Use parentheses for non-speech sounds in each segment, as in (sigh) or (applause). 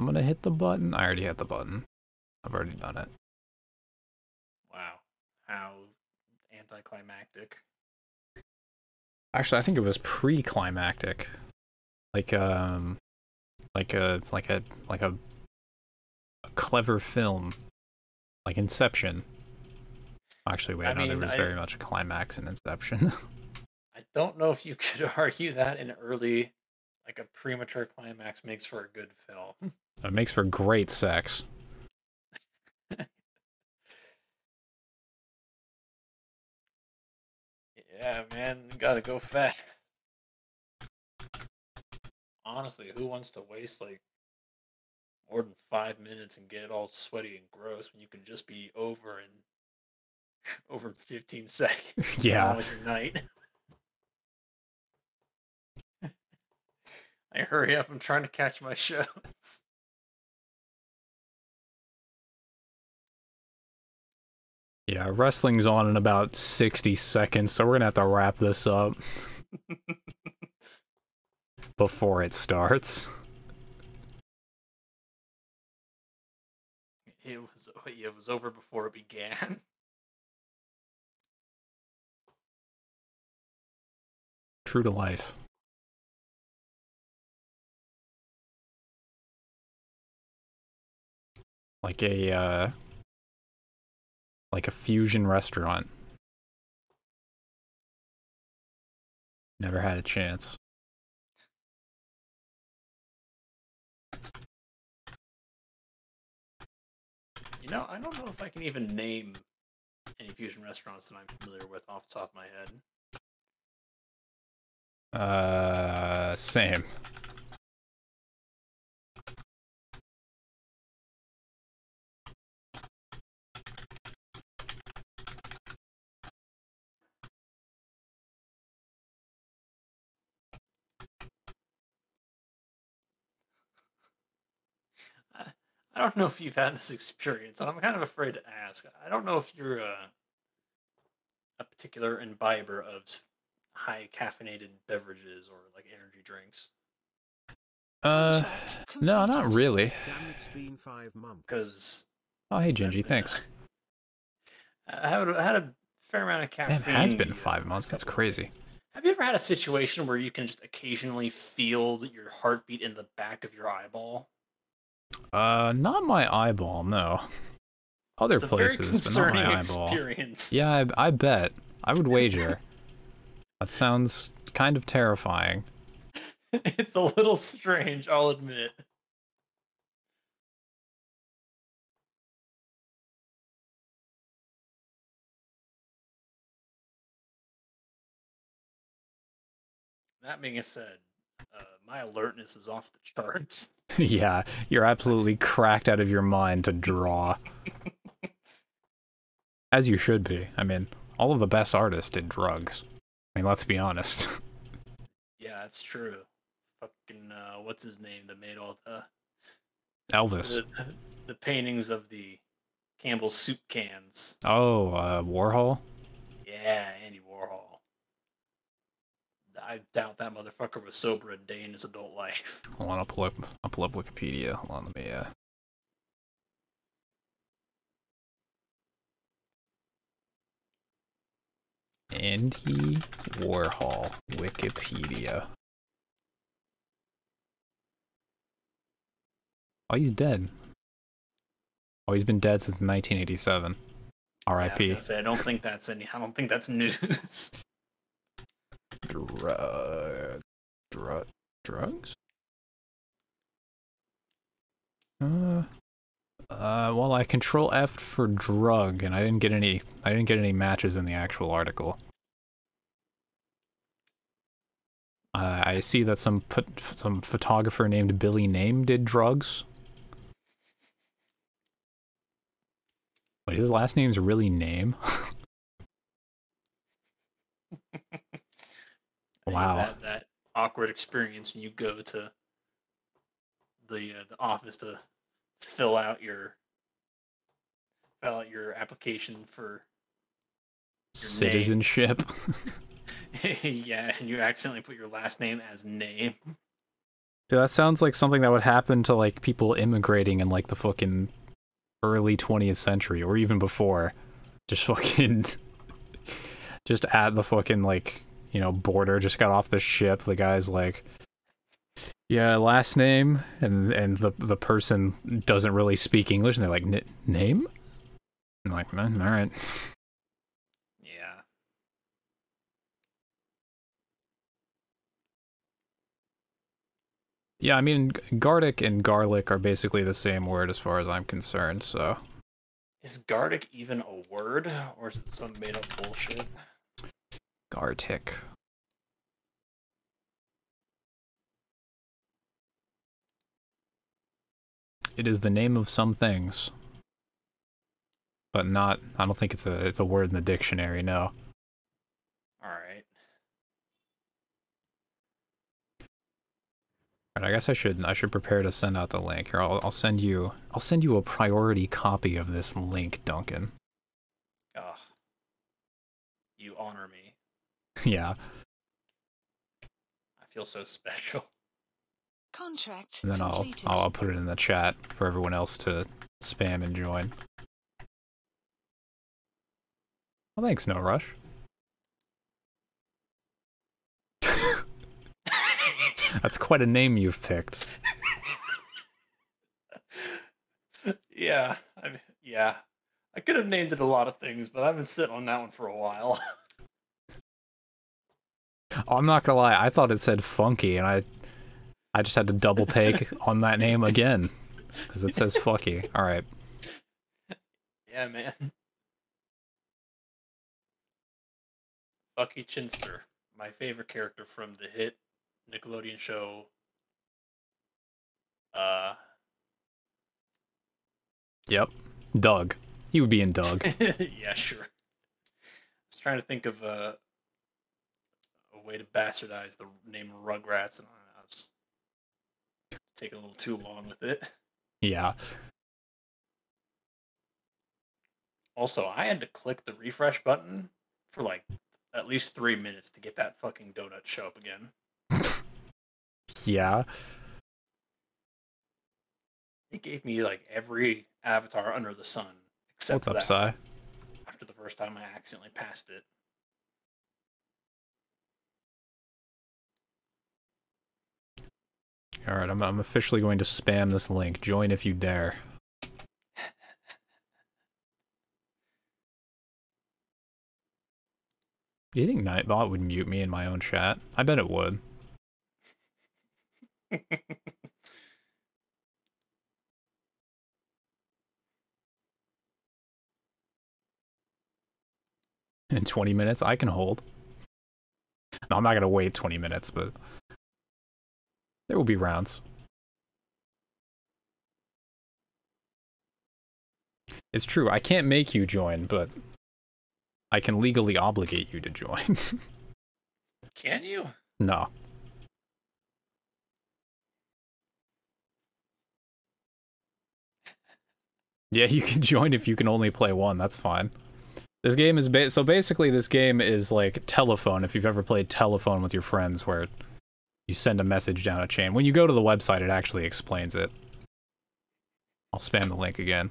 I'm gonna hit the button. I already hit the button. I've already done it. Wow. How anticlimactic. Actually, I think it was pre-climactic. Like um like a like a like a, a clever film. Like Inception. Actually, wait, I no, there mean, was I- very much a climax in Inception. (laughs) I don't know if you (laughs) could argue that an early, like a premature climax makes for a good film. It makes for great sex. Yeah, man, you gotta go fat. Honestly, who wants to waste like more than five minutes and get it all sweaty and gross when you can just be over in (laughs) over fifteen (laughs) seconds? Yeah. with your night. (laughs) I hurry up. I'm trying to catch my shows. Yeah, wrestling's on in about 60 seconds, so we're gonna have to wrap this up (laughs) before it starts. It was it was over before it began. (laughs) True to life. Like a uh like a fusion restaurant. Never had a chance. You know, I don't know if I can even name any fusion restaurants that I'm familiar with off the top of my head. Uh same. I, I don't know if you've had this (laughs) experience, and I'm kind of afraid to ask. I don't know if you're a, a particular imbiber of high caffeinated beverages or like energy drinks. Uh no, not really. Damn, it's been five months. Because Oh hey Gingy, thanks. I had, a- I had a fair amount of caffeine. it has been uh, five months. That's crazy. Have you ever had a situation where you can just occasionally feel your heartbeat in the back of your eyeball? Uh not my eyeball, no. (laughs) Other It's places, but not my eyeball. experience. Yeah, I, I bet. I would wager. that sounds kind of terrifying. (laughs) it's a little strange, I'll admit. That being said, uh, my alertness is off the charts. (laughs) yeah, you're absolutely cracked out of your mind to draw. (laughs) As you should be. I mean, all of the best artists did drugs. I mean, let's be honest. (laughs) Yeah, it's true. Fucking uh, what's his name that made all the Elvis. the, the paintings of the Campbell's soup cans? Oh, uh, Warhol? Yeah, Andy Warhol. I doubt that motherfucker was sober a day in his adult life. (laughs) Hold on, I'll pull up, I'll pull up Wikipedia. Hold on, let me, uh... Andy Warhol, Wikipedia. Oh, he's dead. Oh, he's been dead since 1987. Yeah, I R.I.P. say, I don't think that's any. I don't think that's news. (laughs) Drug, drug, drugs. Uh, uh, well, I control F for drug, and I didn't get any. I didn't get any matches in the actual article. Uh, I see that some put some photographer named Billy Name did drugs. Wait, his last name's really Name. (laughs) I hate Wow. That, that awkward experience when you go to the uh, the office to fill out your fill out your application for Your. Citizenship. (laughs) (laughs) yeah, and you accidentally put your last name as name. Dude, that sounds like something that would happen to like people immigrating in like the fucking early 20th century or even before. Just fucking (laughs) just add the fucking like, you know, border, just got off the ship. The guy's like yeah, last name and and the the person doesn't really speak English and they're like "N- name? I'm like, man, all right. Yeah. Yeah, I mean, Gartic and garlic are basically the same word as far as I'm concerned, so. Is Gartic even a word, or is it some made up bullshit? Gartic. It is the name of some things. But not I don't think it's a it's a word in the dictionary, no. Alright. Right, I guess I should I should prepare to send out the link. Here, I'll I'll send you I'll send you a priority copy of this link, Duncan. Ugh. You honor me. Yeah. I feel so special. Contract And then I'll. I'll, I'll put it in the chat for everyone else to spam and join. Well, thanks, no rush. (laughs) That's quite a name you've picked. (laughs) yeah, I mean, yeah. I could have named it a lot of things, but I've been sitting on that one for a while. (laughs) I'm not gonna lie, I thought it said funky, and I I just had to double take (laughs) on that name again because it says fucky. All right, (laughs) yeah, man. Bucky Chinster, my favorite character from the hit Nickelodeon show. Uh, yep, Doug. He would be in Doug. (laughs) yeah, sure. I was trying to think of a, a way to bastardize the name Rugrats, and I was taking a little too long with it. Yeah, Also, I had to click the refresh button for like at least three minutes to get that fucking donut show up again. yeah. It gave me like every avatar under the sun except What's up, Sai? after the first time I accidentally passed it. All right, I'm I'm officially going to spam this link. Join if you dare. Do (laughs) you think Nightbot would mute me in my own chat? I bet it would. (laughs) In 20 minutes, I can hold. No, I'm not gonna wait 20 minutes, but there will be rounds. It's true, I can't make you join, but I can legally obligate you to join. (laughs) Can you? no. Yeah, you can (laughs) join if you can only play one. That's fine. This game is ba- so basically this game is like telephone. If you've ever played telephone with your friends, where you send a message down a chain. When you go to the website, it actually explains it. I'll spam the link again.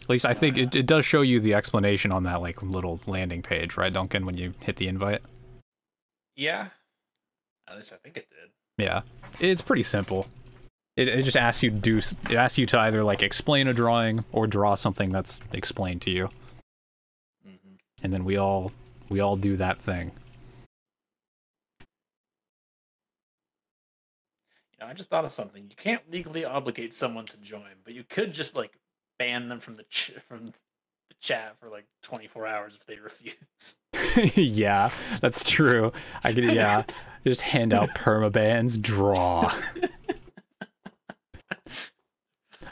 At least I think it, it does show you the explanation on that like little landing page, right, Duncan? When you hit the invite. Yeah. At least I think it did. Yeah, it's pretty simple. It, it just asks you to do. It asks you to either like explain a drawing or draw something that's explained to you, hmm and then we all we all do that thing. I just thought of something. You can't legally obligate someone to join, but you could just like ban them from the ch- from the chat for like 24 hours if they (laughs) refuse. yeah, that's true. I could yeah, just hand out (laughs) permabans, draw.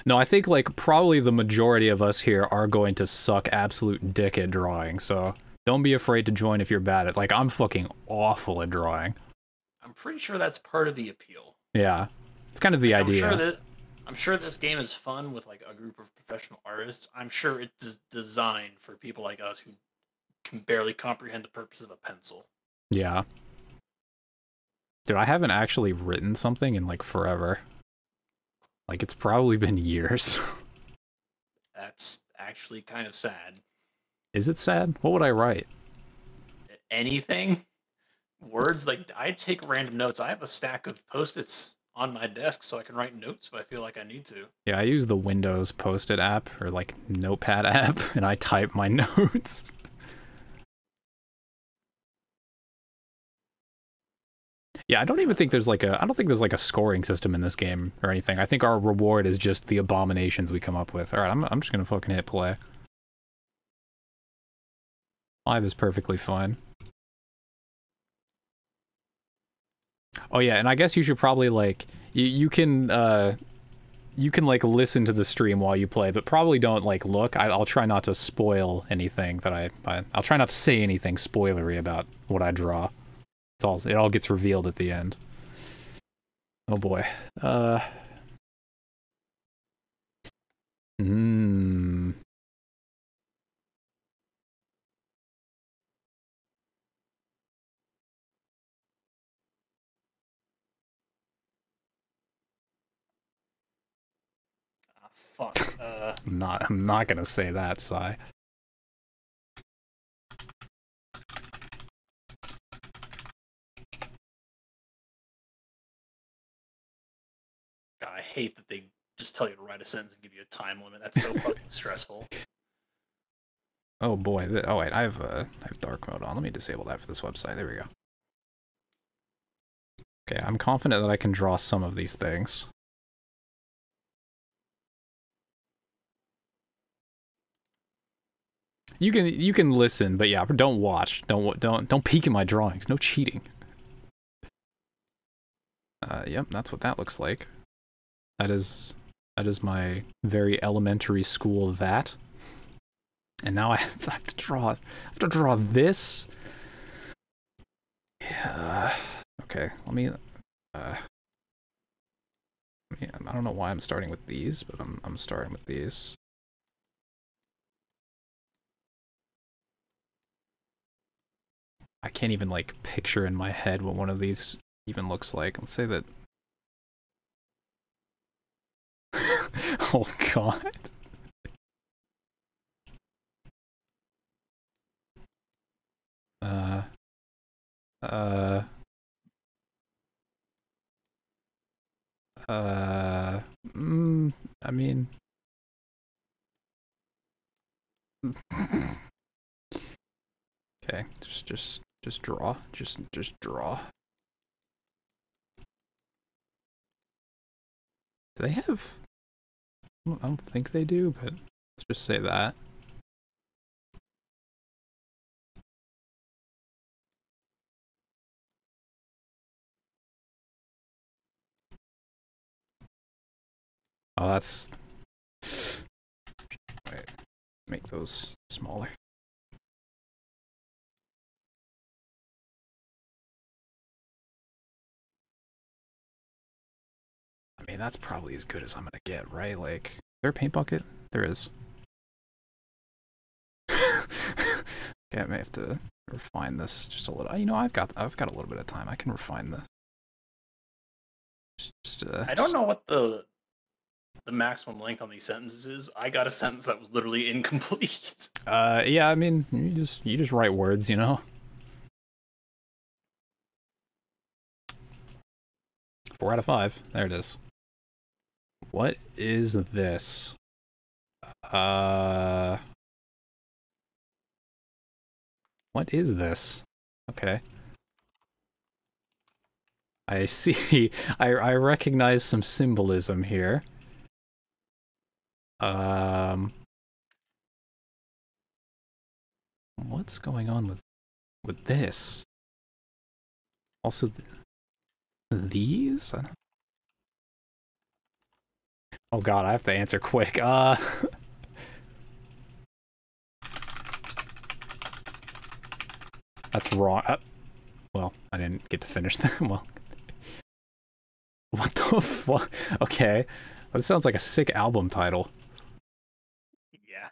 No, I think like probably the majority of us here are going to suck absolute dick at drawing. So don't be afraid to join if you're bad at. Like I'm fucking awful at drawing. I'm pretty sure that's part of the appeal. Yeah, it's kind of the idea. I'm sure that I'm sure this game is fun with like a group of professional artists. I'm sure it's designed for people like us who can barely comprehend the purpose of a pencil. Yeah. Dude, I haven't actually written something in like forever. Like it's probably been (laughs) years. That's actually kind of sad. Is it sad? What would I write? Anything? Words like I take random notes. I have a stack of post-its on my desk so I can write notes if I feel like I need to. Yeah, I use the Windows Post-it app or like Notepad (laughs) app, and I type my (laughs) notes. Yeah, I don't even think there's like a I don't think there's like a scoring system in this game or anything. I think our reward is just the abominations we come up with. All right, I'm I'm just gonna fucking hit play. Five is perfectly fine. Oh yeah, and I guess you should probably like you you can uh you can like listen to the stream while you play, but probably don't like look. I, I'll try not to spoil anything that I, I I'll try not to say anything spoilery about what I draw. It's all it all gets revealed at the end. Oh boy. Uh. Hmm. Fuck. Uh, I'm not. I'm not gonna say that, Sai. God, I hate that they just tell you to write a sentence and give you a time limit. That's so (laughs) fucking stressful. Oh boy. Oh wait, I have uh, I have dark mode on. Let me disable that for this website. There we go. Okay, I'm confident that I can draw some of these things. You can you can listen, but yeah, don't watch. Don't don't don't peek in my drawings. No cheating. Uh, yep, that's what that looks like. That is that is my very elementary school that. And now I (laughs) have, to draw I have to draw this. Yeah. Okay, let me uh I I don't know why I'm starting with these, but I'm I'm starting with these. I can't even like picture in my head what one of these even looks like. Let's say that (laughs) Oh god. Uh uh uh mm, I mean (laughs) Okay, just just just draw. Just just draw. Do they have I don't think they do, but let's just say that. Oh, that's. Wait, make those smaller. I mean, that's probably as good as I'm gonna get, right? Like, is there a paint bucket? There is. (laughs) okay, I may have to refine this just a little. You know, I've got I've got a little bit of time. I can refine this. Just, just, uh, I don't know what the the maximum length on these sentences is. I got a sentence that was literally (laughs) incomplete. Uh, yeah, I mean, you just you just write words, you know. Four out of five. There it is. What is this? Uh, what is this? Okay. I see. (laughs) I I recognize some symbolism here. Um. What's going on with with this? Also, th- these? I don't- Oh god, I have to answer quick. Uh. (laughs) That's wrong. Uh, well, I didn't get to finish that. (laughs) well. What the fuck? Okay. That sounds like a sick album title. yeah.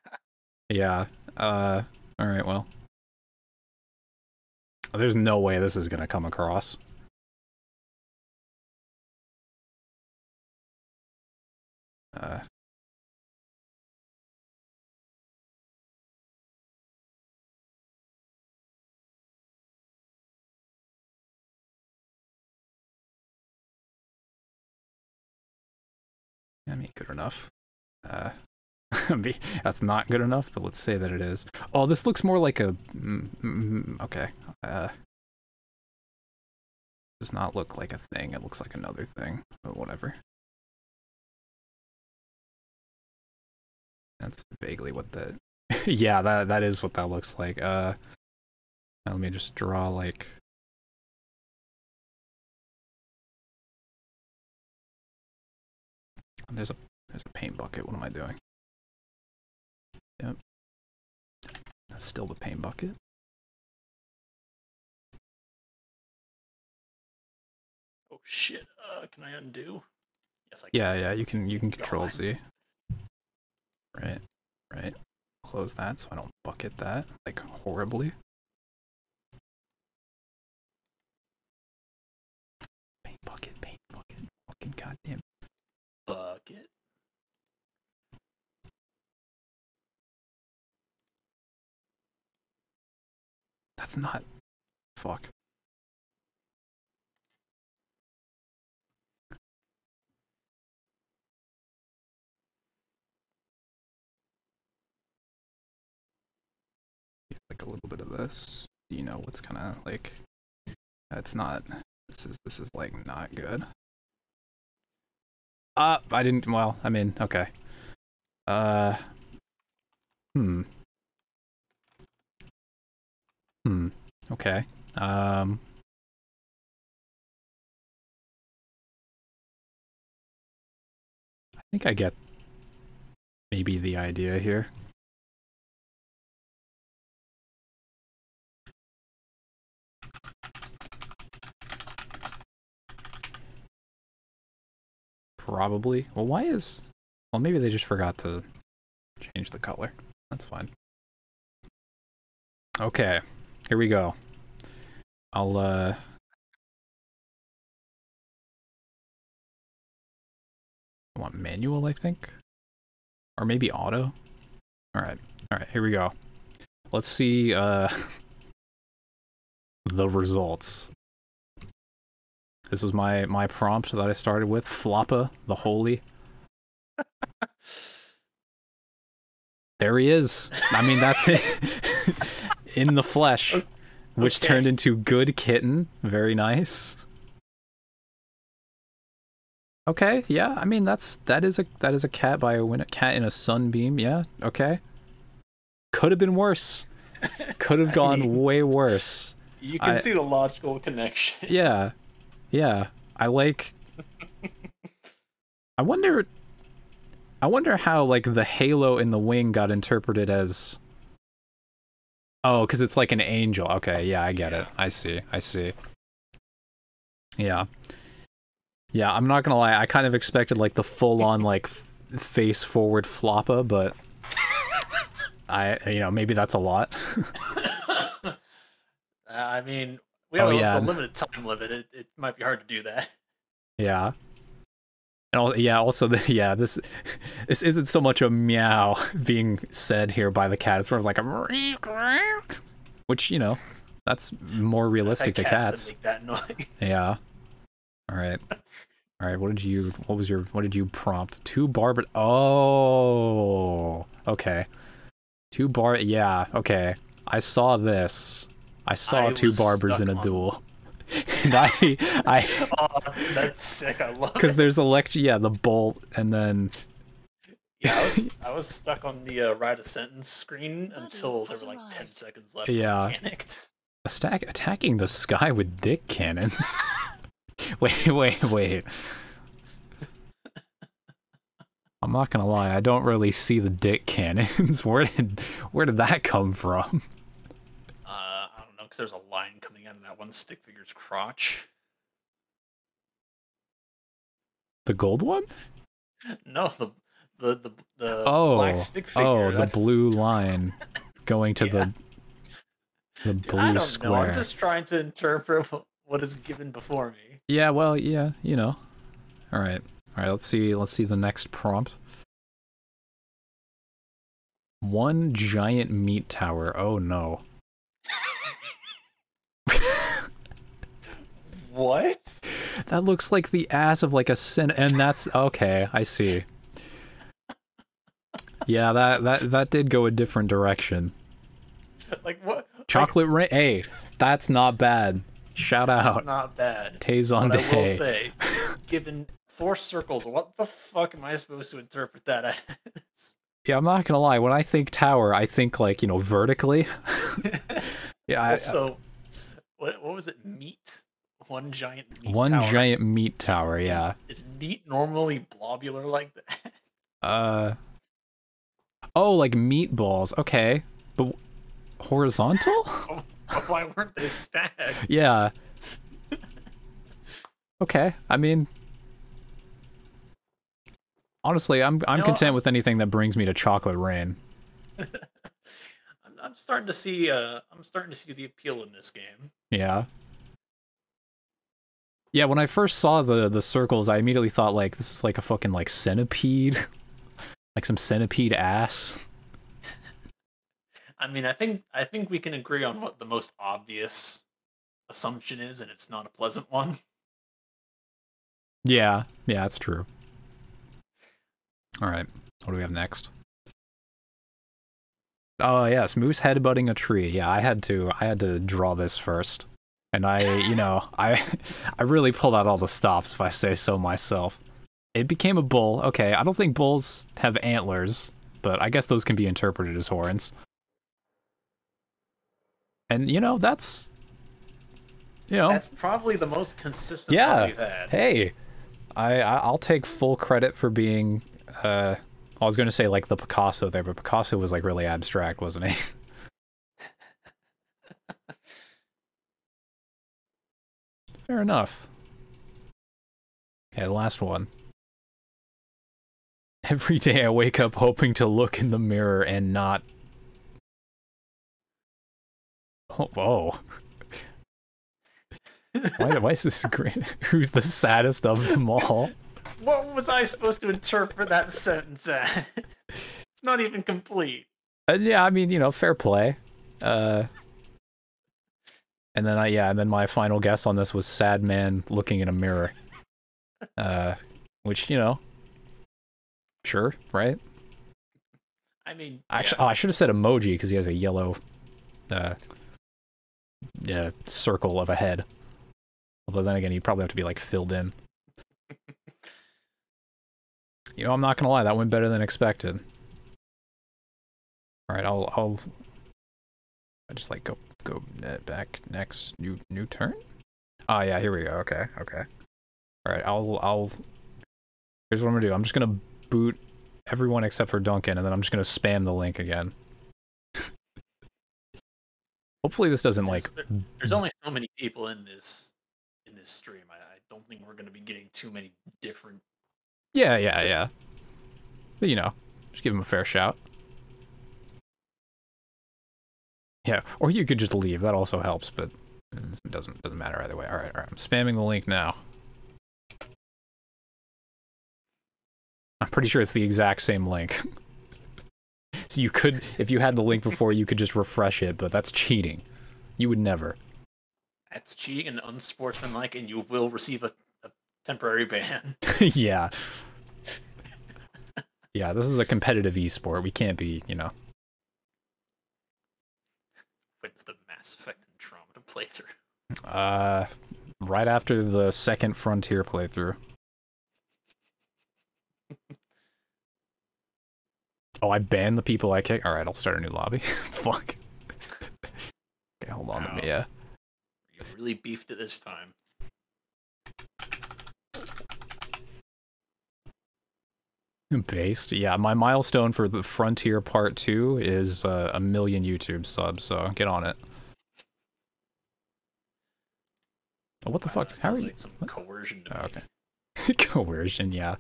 Yeah. Uh. All right. Well. There's no way this is gonna come across. Uh, I mean, good enough. Uh, (laughs) that's not good enough, but let's say that it is. Oh, this looks more like a. mm, mm, okay. Uh, does not look like a thing. It looks like another thing, but whatever. That's vaguely what the. (laughs) yeah, that that is what that looks like. Uh, now let me just draw like. There's a there's a paint bucket. What am I doing? Yep. That's still the paint bucket. Oh shit! Uh, can I undo? Yes, I can. Yeah, yeah, you can you can control. Z. Right, right. Close that so I don't bucket that like horribly. Paint bucket, paint bucket. Fucking goddamn. Bucket. That's not. Fuck. A little bit of this. You know what's kind of like. That's not. This is this is like not good. Uh, I didn't. Well, I mean, okay. Uh. Hmm. Hmm. Okay. Um. I think I get maybe the idea here. Probably. Well, why is... Well, maybe they just forgot to change the color. That's fine. Okay. Here we go. I'll, uh... I want manual, I think? Or maybe auto? Alright. Alright, here we go. Let's see, uh... (laughs) the results. This was my, my prompt that I started with. Floppa, the Holy. There he is. I mean, that's it. (laughs) In the flesh. Which Okay. turned into Good Kitten. Very nice. Okay, yeah. I mean, that's that is a that is a cat by a win- cat in a sunbeam. Yeah. Okay. Could have been worse. (laughs) Could have gone mean- way worse. You can I- see the logical connection. Yeah. Yeah. I like I wonder I wonder how like the halo in the wing got interpreted as Oh, cuz it's like an angel. Okay, yeah, I get it. I see. I see. Yeah. Yeah, I'm not going to lie. I kind of expected like the full on like f- face forward floppa, but (laughs) I you know, maybe that's a lot. (laughs) I mean, we Oh, have a- yeah. a limited time limit. It, it might be hard to do that. Yeah. And al- yeah, also the (laughs) yeah, this this isn't so much a meow (laughs) being said here by the cat. It's more of like a which, you know, that's more realistic to cats. that make that (laughs) noise. Yeah. All right. All right, what did you what was your what did you prompt? Two barber Oh. Okay. Two bar yeah, okay. I saw this. I saw I two barbers in a on- duel. (laughs) and I I (laughs) oh, that's sick. I love because there's elect yeah the bolt and then Yeah, I was, (laughs) I was stuck on the uh, write a sentence screen until there were like ten seconds left. so I Yeah. panicked. a stack attacking the sky with dick cannons wait wait wait i'm not gonna lie i don't really see the dick cannons where did where did that come from Uh, I don't know, because there's a line coming out of that one stick figure's crotch. the gold one No, the the the, the oh black stick oh, figure. oh the that's- blue line going to (laughs) Yeah. the the Dude, blue I don't square know. I'm just trying to interpret what, what is given before me. yeah well yeah you know all right All right, let's see. Let's see the next prompt. One giant meat tower. Oh no. What? That looks like the ass of like a sin and that's okay, I see. Yeah, that that that did go a different direction. Like what? like, Chocolate rain. Hey, that's not bad. Shout out. not bad. Tazon But I will Day. say, (laughs) given four circles, what the fuck am I supposed to interpret that as? Yeah, I'm not gonna lie. When I think tower, I think like you know vertically. (laughs) (laughs) Yeah, I, also, what what was it? Meat. One giant meat one tower. giant meat tower. Yeah. Is meat normally blobular like that? (laughs) Uh. Oh, like meatballs. Okay, but horizontal? (laughs) Why weren't they stacked? (laughs) yeah. Okay. I mean, honestly, I'm I'm know, content I'm with anything that brings me to chocolate rain. I'm, I'm starting to see. Uh, I'm starting to see the appeal in this game. Yeah. Yeah, when I first saw the the circles, I immediately thought like this is like a fucking like centipede. (laughs) like some centipede ass. I mean, I think I think we can agree on what the most obvious assumption is, and it's not a pleasant one. Yeah, yeah, that's true. All right, what do we have next? Oh yes, moose headbutting a tree. Yeah, I had to I had to draw this first, and I you know (laughs) I I really pulled out all the stops if I say so myself. It became a bull. Okay, I don't think bulls have antlers, but I guess those can be interpreted as horns. And you know that's you know That's probably the most consistent Yeah. one we've had. hey I, I i'll take full credit for being uh i was gonna say like the picasso there but picasso was like really abstract wasn't he (laughs) fair enough okay the last one (laughs) every day i wake up hoping to look in the mirror and not oh whoa why, (laughs) why is this great (laughs) who's the saddest of them all What was I supposed to interpret that sentence as? It's not even complete. Uh, yeah, I mean, you know, fair play. Uh, and then I, yeah, and then my final guess on this was sad man looking in a mirror. Uh, which you know, sure, right? I mean, Actually, yeah, oh, I should have said emoji because he has a yellow, uh, yeah, circle of a head. Although then again, he'd probably have to be like filled in. (laughs) You know, I'm not gonna lie, that went better than expected. All right, I'll I'll I just like go go back next new new turn. Oh yeah, here we go. Okay, okay. All right, I'll I'll. Here's what I'm gonna do. I'm just gonna boot everyone except for Duncan, and then I'm just gonna spam the link again. (laughs) Hopefully, this doesn't like. there's, only so many people in this in this stream. I, I don't think we're going to be getting too many different. Yeah, yeah, yeah. But you know, just give him a fair shout. Yeah, or you could just leave. That also helps, but it doesn't doesn't matter either way. All right, all right. I'm spamming the link now. I'm pretty sure it's the exact same link. so you could, if you had the link before, you could just refresh it, but that's cheating. You would never. That's cheating and unsportsmanlike, and you will receive a, a temporary ban. (laughs) yeah. Yeah, this is a competitive esport. We can't be, you know. When's the Mass Effect Andromeda (laughs) playthrough? Uh, right after the second Frontier playthrough. (laughs) Oh, I banned the people I kick. All right, I'll start a new lobby. (laughs) Fuck. okay, hold on. Let me. Yeah. You really beefed it this time. (laughs) Based. Yeah, my milestone for the Frontier Part Two is uh, a million YouTube subs. So get on it. Oh, what the fuck? How are you? like some what? coercion Oh, okay. (laughs) Coercion. Yeah.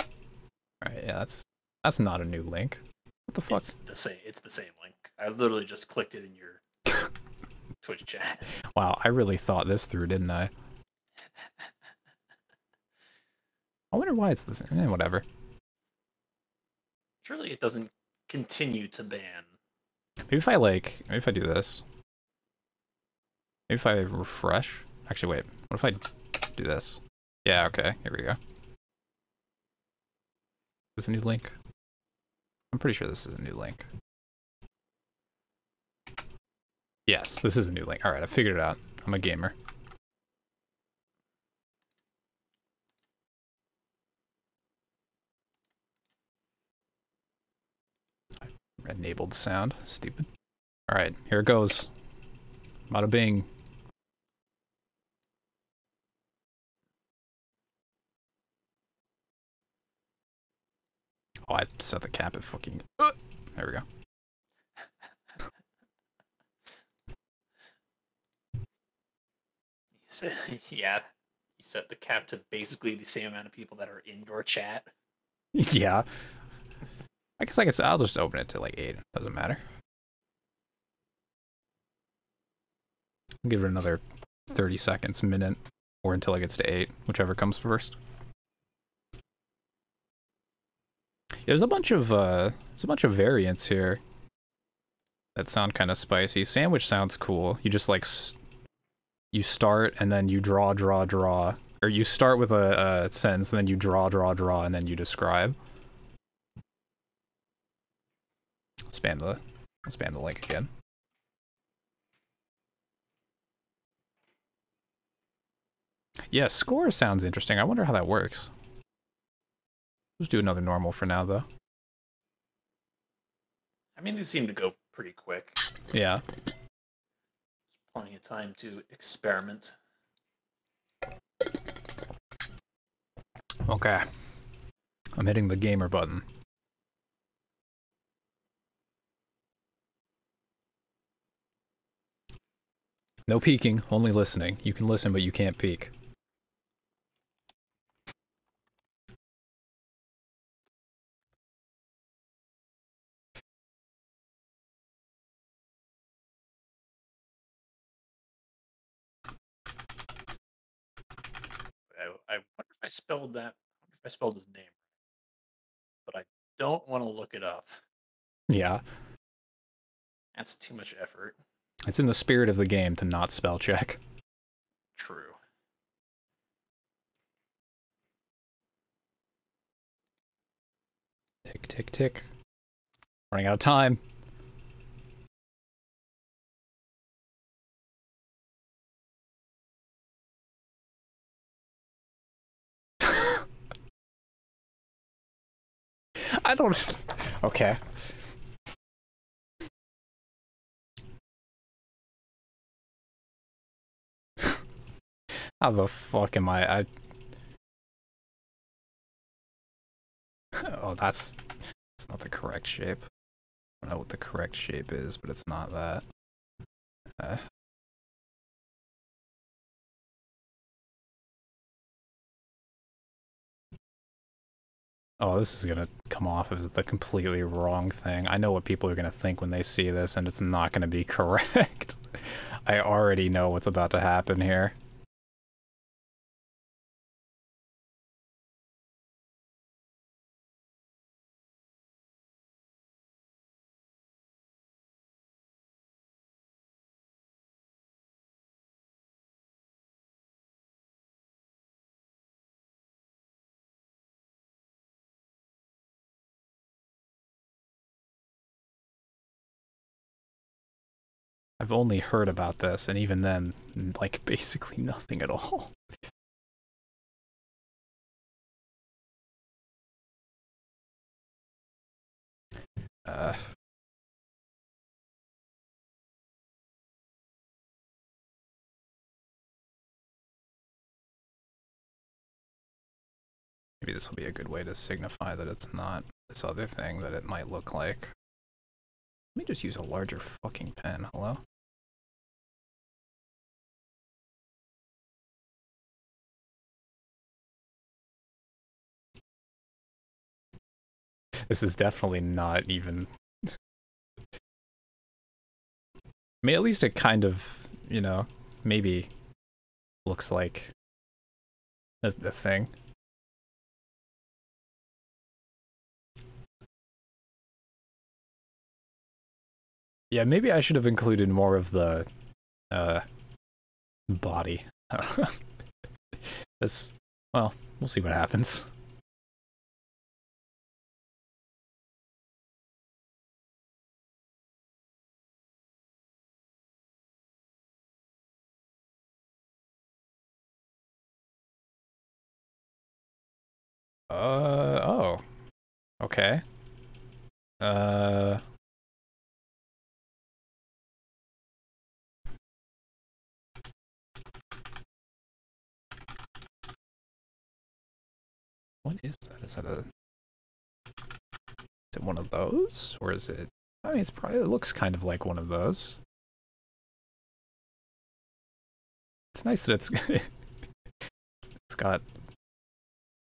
All right. Yeah, that's that's not a new link. What the fuck? It's the same. It's the same link. I literally just clicked it in your (laughs) Twitch chat. (laughs) Wow, I really thought this through, didn't I? (laughs) I wonder why it's the same. Eh, whatever. Surely it doesn't continue to ban. Maybe if I like, maybe if I do this. Maybe if I refresh. Actually, wait. What if I do this? Yeah, okay. Here we go. Is this a new link? I'm pretty sure this is a new link. Yes, this is a new link. All right, I figured it out. I'm a gamer. Enabled sound. Stupid. All right, here it goes. Bada bing. Oh, I set the cap at fucking. There we go. Said, (laughs) yeah, you set the cap to basically the same amount of people that are in your chat. yeah. I guess I guess I'll just open it to like eight. Doesn't matter. I'll give it another thirty seconds, minute, or until it gets to eight, whichever comes first. Yeah, there's a bunch of uh, there's a bunch of variants here that sound kind of spicy. Sandwich sounds cool. You just like you start and then you draw, draw, draw, or you start with a, a sentence and then you draw, draw, draw, and then you describe. Spam the spam the link again. Yeah, score sounds interesting. I wonder how that works. Let's do another normal for now, though. I mean, these seem to go pretty quick. Yeah. Plenty of time to experiment. Okay. I'm hitting the gamer button. No peeking, only listening. You can listen, but you can't peek. I, wonder if I spelled that. I wonder if I spelled his name, but I don't want to look it up. Yeah. That's too much effort. It's in the spirit of the game to not spell check. True. Tick, tick, tick. Running out of time. I don't. (laughs) Okay. (laughs) How the fuck am I? I. Oh, that's. It's not the correct shape. I don't know what the correct shape is, but it's not that. Uh. Oh, this is gonna come off as the completely wrong thing. I know what people are gonna think when they see this, and it's not gonna be (laughs) correct. I already know what's about to happen here. I've only heard about this, and even then, like (laughs) basically nothing at all. Uh, maybe this will be a good way to signify that it's not this other thing that it might look like. Let me just use a larger fucking pen. Hello? This is definitely not even. I mean, at least it kind of you know, maybe looks like a, a thing. Yeah, maybe I should have included more of the uh body. (laughs) That's well, we'll see what happens. Uh oh. Okay. Uh What is that? Is that a Is it one of those? Or is it I mean it's probably it looks kind of like one of those. It's nice that it's (laughs) it's got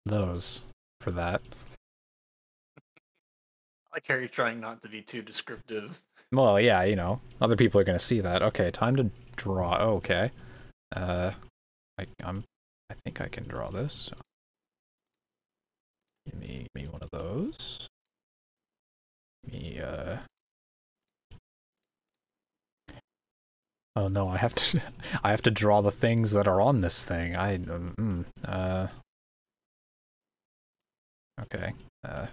those for that. I like how you're trying not to be too descriptive. Well, yeah, you know, other people are gonna see that. Okay, time to draw. Oh, okay, uh, I, I'm, I think I can draw this. Give me, give me one of those. Give me, uh. Oh no, I have to, (laughs) I have to draw the things that are on this thing. I, um, mm, uh. Okay, uh.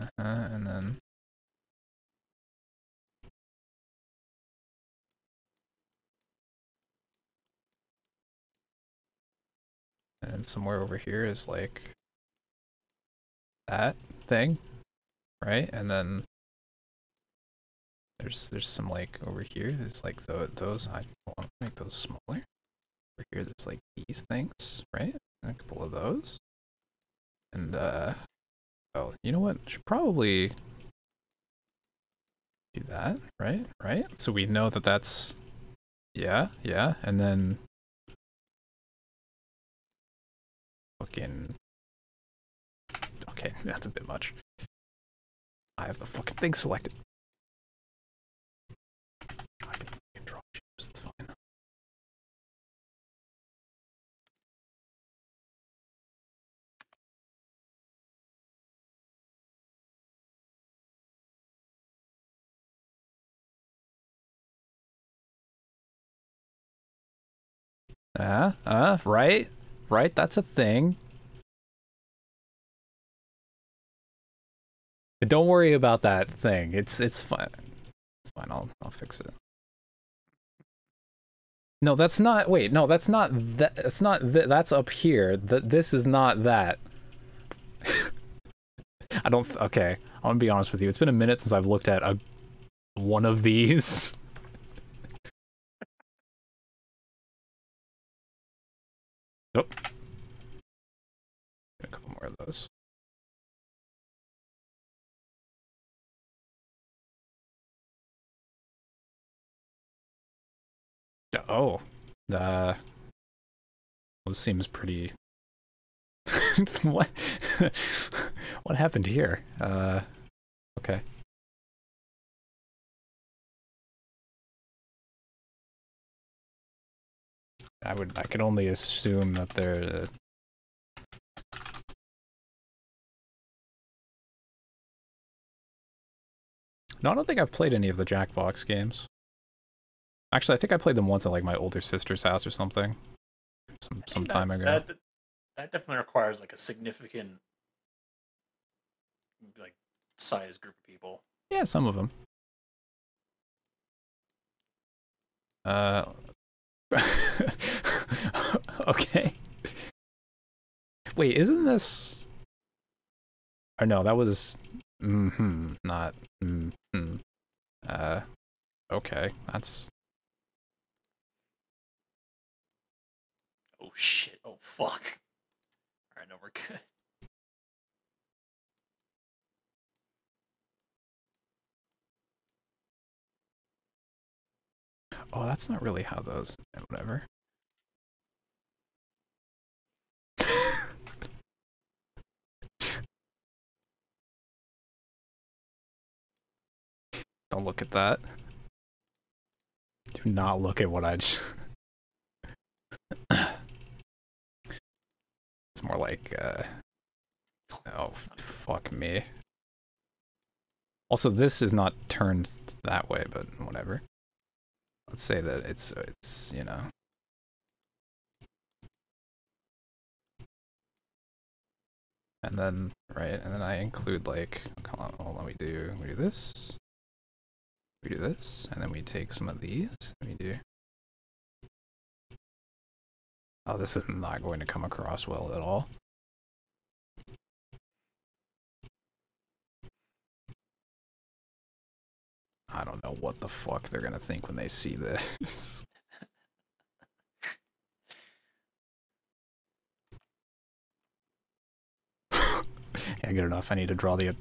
Uh-huh, and then and somewhere over here is like that thing, right? And then there's there's some like over here. There's like the those I want to make those smaller. Over here, there's like these things, right? And a couple of those, and uh Oh, you know what? Should probably do that, right? Right? So we know that that's yeah, yeah, and then fucking okay, that's a bit much. I have the fucking thing selected. I can, draw shapes. It's fine. Uh, uh, right? Right? That's a thing. Don't worry about that thing. It's it's fine. It's fine. I'll I'll fix it. No, that's not. Wait, no, that's not that. That's not. Th that's up here. That this is not that. (laughs) I don't. Okay, I'm gonna be honest with you. It's been a minute since I've looked at a one of these. (laughs) Oh. A couple more of those. Oh, uh, well, seems pretty. (laughs) what? (laughs) what happened here? Uh, okay. I would I could only assume that they're uh... No, I don't think I've played any of the Jackbox games. Actually, I think I played them once at like my older sister's house or something. Some some that, time ago. That, that definitely requires like a significant like size group of people. Yeah, some of them. Uh (laughs) okay. Wait, isn't this? Or no, that was. Hmm. Not. Hmm. Uh. Okay, that's. Oh shit. Oh fuck. Alright, no, we're good. Oh, that's not really how those. Whatever. (laughs) Don't look at that. Do not look at what I just. It's more like, uh, oh, fuck me. Also, this is not turned that way, but whatever. Let's say that it's it's you know. And then right, and then I include like, come on, hold on, we do we do this, we do this, and then we take some of these, we do. Oh, this is not going to come across well at all. I don't know what the fuck they're gonna think when they see this. (laughs) (laughs) yeah, good enough. I need to draw the.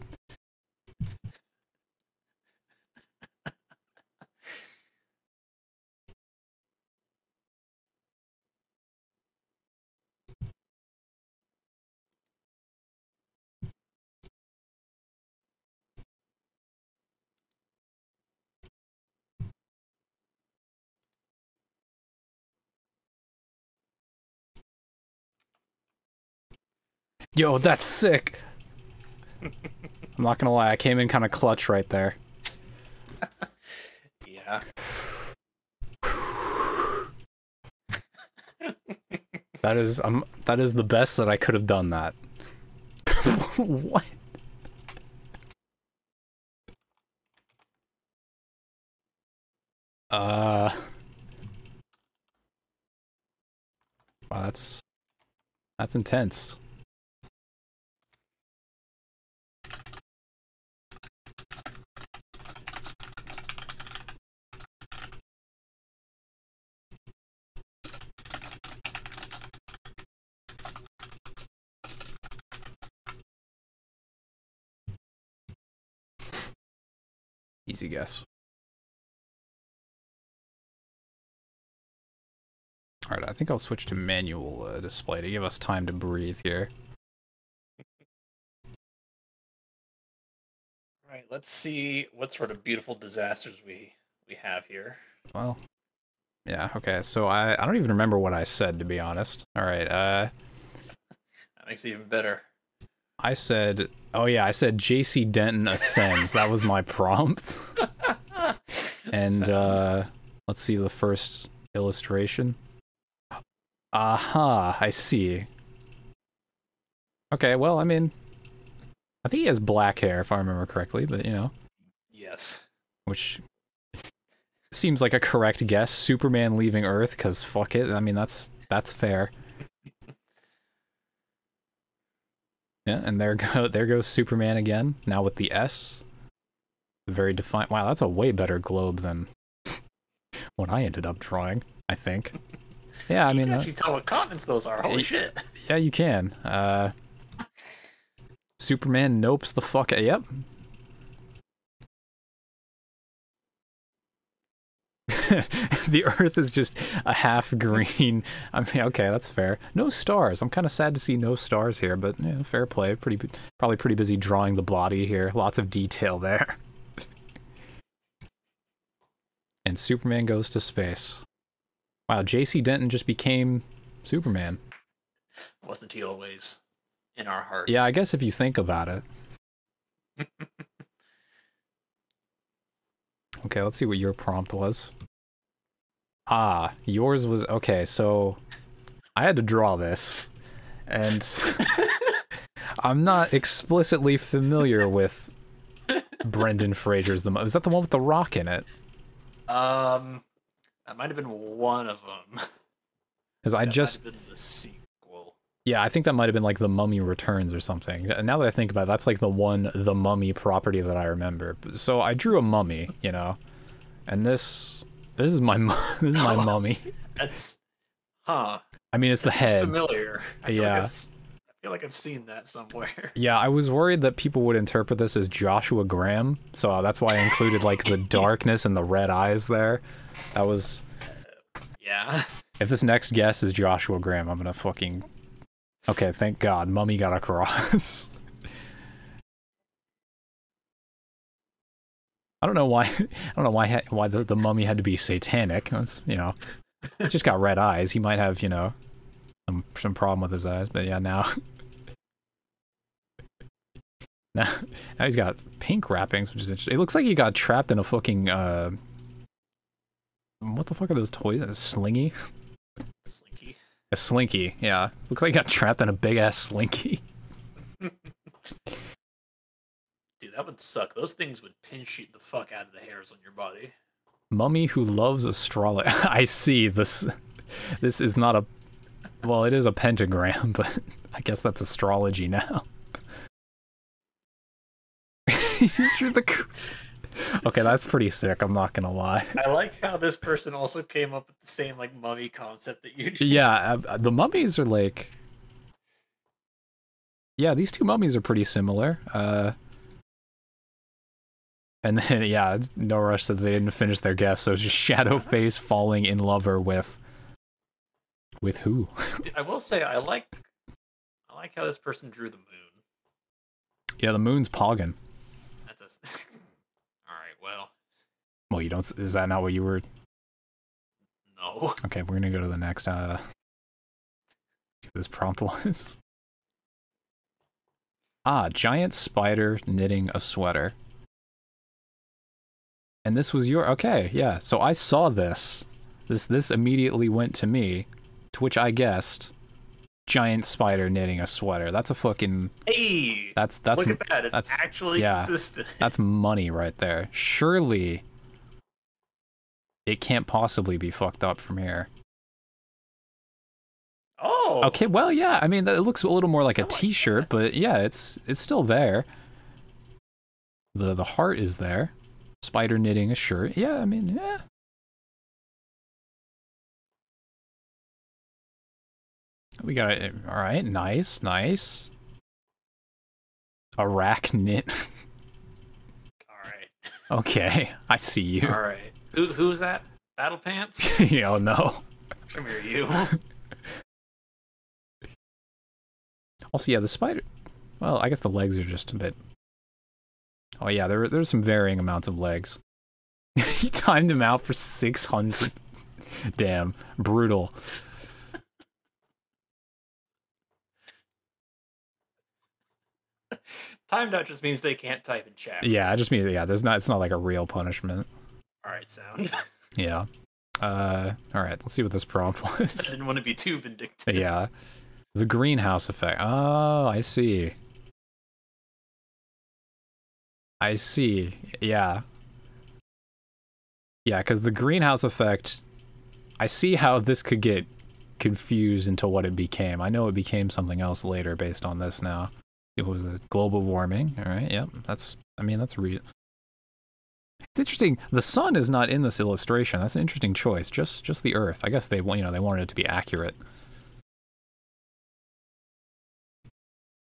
Yo, that's sick. I'm not gonna lie, I came in kind of clutch right there. (laughs) Yeah. (laughs) That is um that is the best that I could have done that. (laughs) what? Uh Wow, that's that's intense. Easy guess. Alright, I think I'll switch to manual uh, display to give us time to breathe here. (laughs) Alright, Let's see what sort of beautiful disasters we we have here. Well, yeah, okay, so I, I don't even remember what I said, to be honest. Alright, uh, (laughs) That makes it even better. I said, oh yeah, I said JC Denton ascends. that was my prompt. (laughs) And, uh, let's see the first illustration. Aha, I see. Okay, well, I mean, I think he has black hair, if I remember correctly, but, you know, yes. which seems like a correct guess. Superman leaving Earth, because fuck it. I mean, that's that's fair. Yeah, and there (laughs) go there goes Superman again. Now with the S, very defined. Wow, that's a way better globe than (laughs) what I ended up drawing. I think. Yeah, I you mean, can uh, tell what continents those are. Holy y- shit. yeah, you can. Uh, Superman nopes the fuck. Yep. (laughs) the Earth is just a half green. I mean, okay, that's fair. No stars. I'm kind of sad to see no stars here, but yeah, fair play. Pretty, probably pretty busy drawing the body here. Lots of detail there. (laughs) and Superman goes to space. Wow, J.C. Denton just became Superman. Wasn't he always in our hearts? Yeah, I guess if you think about it. (laughs) okay, let's see what your prompt was. Ah, yours was okay, so I had to draw this. And (laughs) I'm not explicitly familiar with Brendan Fraser's the mo- Is that the one with the rock in it? Um, that might have been one of them. Cuz I just been the sequel. Yeah, I think that might have been like the Mummy Returns or something. Now that I think about it, that's like the one the Mummy property that I remember. So I drew a mummy, you know, and this this is my (laughs) this is my (laughs) mummy. That's, huh? I mean, it's the head. Familiar. I like Yeah. I've s- I feel like I've seen that somewhere. (laughs) Yeah, I was worried that people would interpret this as Joshua Graham, so uh, that's why I included like the darkness and the red eyes there. That was Yeah. if this next guess is Joshua Graham, I'm gonna fucking okay. Thank God, mummy got across. I don't know why. (laughs) I don't know why why the, the mummy had to be satanic. That's you know, (laughs) just got red eyes. He might have you know some some problem with his eyes. But yeah, now (laughs) now now he's got pink wrappings, which is interesting. It looks like he got trapped in a fucking uh. What the fuck are those toys? A slingy? Slinky. A slinky, yeah. Looks like he got trapped in a big ass slinky. That would suck. Those things would pin sheet the fuck out of the hairs on your body. Mummy who loves astrology. (laughs) I see this. This is not a. Well, it is a pentagram, (laughs) but I guess that's astrology now. (laughs) The. Okay, that's pretty sick. I'm not gonna lie. I like how this person also came up with the same like mummy concept that you did. Yeah, uh, the mummies are like. Yeah, these two mummies are pretty similar. Uh. And then, (laughs) yeah, no rush that they didn't finish their guess, so it's just Shadow Face falling in lover with. With who? (laughs) I will say I like I like how this person drew the moon. Yeah, the moon's Poggin. That's a (laughs) All right, well, Well, you don't. Is that not what you were? no. Okay, we're gonna go to the next. Uh, see what this prompt was. Ah, giant spider knitting a sweater. And this was your okay, yeah. So I saw this. This this immediately went to me, to which I guessed, giant spider knitting a sweater. That's a fucking. Hey, That's that's look at that. It's that's- actually yeah. consistent. (laughs) That's money right there. Surely it can't possibly be fucked up from here. Oh, Okay, well, yeah. I mean, it looks a little more like a like t-shirt, that. but yeah, it's it's still there. The the heart is there. Spider knitting a shirt. Yeah, I mean, yeah. We got it. All right, nice, nice. A rack knit. (laughs) All right, okay, I see you. all right. Who who's that? Battle pants? (laughs) oh no. Come here, you. (laughs) Also, yeah, the spider. Well, I guess the legs are just a bit. Oh yeah, there there's some varying amounts of legs. (laughs) he timed him out for six hundred. (laughs) Damn, brutal. (laughs) Timed out just means they can't type in chat. Yeah, I just mean yeah. There's not. It's not like a real punishment. All right, sound. Yeah. Uh. All right. Let's see what this prompt was. I didn't want to be too vindictive. yeah. The greenhouse effect. Oh, I see. I see. Yeah. Yeah, because the greenhouse effect, I see how this could get confused into what it became. I know it became something else later based on this now. It was a global warming. All right. Yep. That's, I mean, that's real. It's interesting. The sun is not in this illustration. That's an interesting choice. Just, just the Earth. I guess they, you know, they wanted it to be accurate.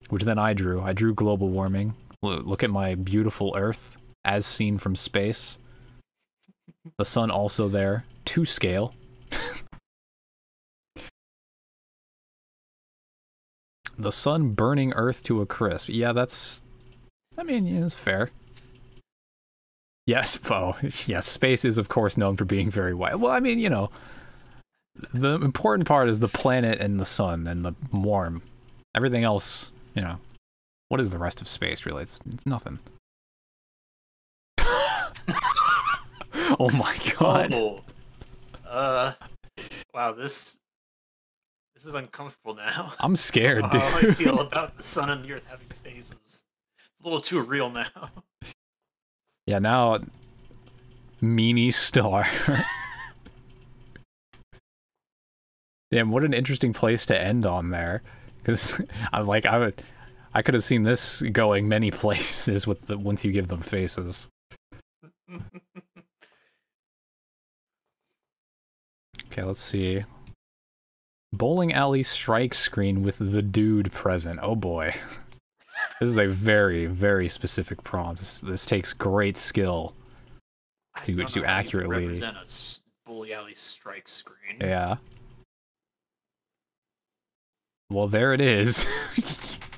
which then I drew. I drew global warming. Lo- Look at my beautiful Earth as seen from space. The sun also there, to scale. (laughs) the sun burning Earth to a crisp. Yeah, that's. I mean, it's fair. Yes, (laughs) oh, yes. Space is, of course, known for being very white. Well, I mean, you know, the important part is the planet and the sun and the warm. Everything else, you know, what is the rest of space really? It's, it's nothing. (laughs) oh my god. Oh. Uh. Wow. This. This is uncomfortable now. I'm scared, dude. How I feel (laughs) about the sun and the earth having phases. It's a little too real now. yeah, now meanie star. (laughs) Damn, what an interesting place to end on there. Because I'm like, I would, I could have seen this going many (laughs) places with the once you give them faces. Okay, let's see. Bowling alley strike screen with the dude present. Oh boy. (laughs) This is a very, very specific prompt. This, this takes great skill. To- to know how you accurately- represent a bully alley strike screen. Yeah. Well, there it is. (laughs)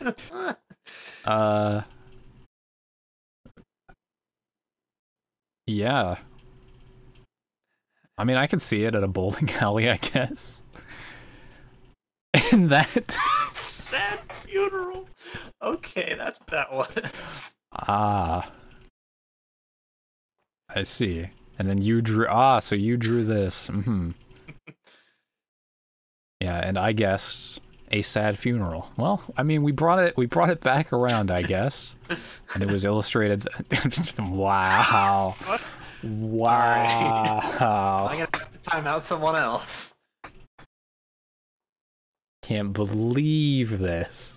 (laughs) uh Yeah. I mean, I can see it at a bowling (laughs) alley, I guess. And that. (laughs) Sad funeral. Okay, that's what that was. Ah. I see. And then you drew. Ah, so you drew this. hmm. yeah, and I guessed a sad funeral. Well, I mean, we brought it. We brought it back around, I guess. and it was illustrated. (laughs) wow. What? Wow. I'm gonna have to time out someone else. Can't believe this.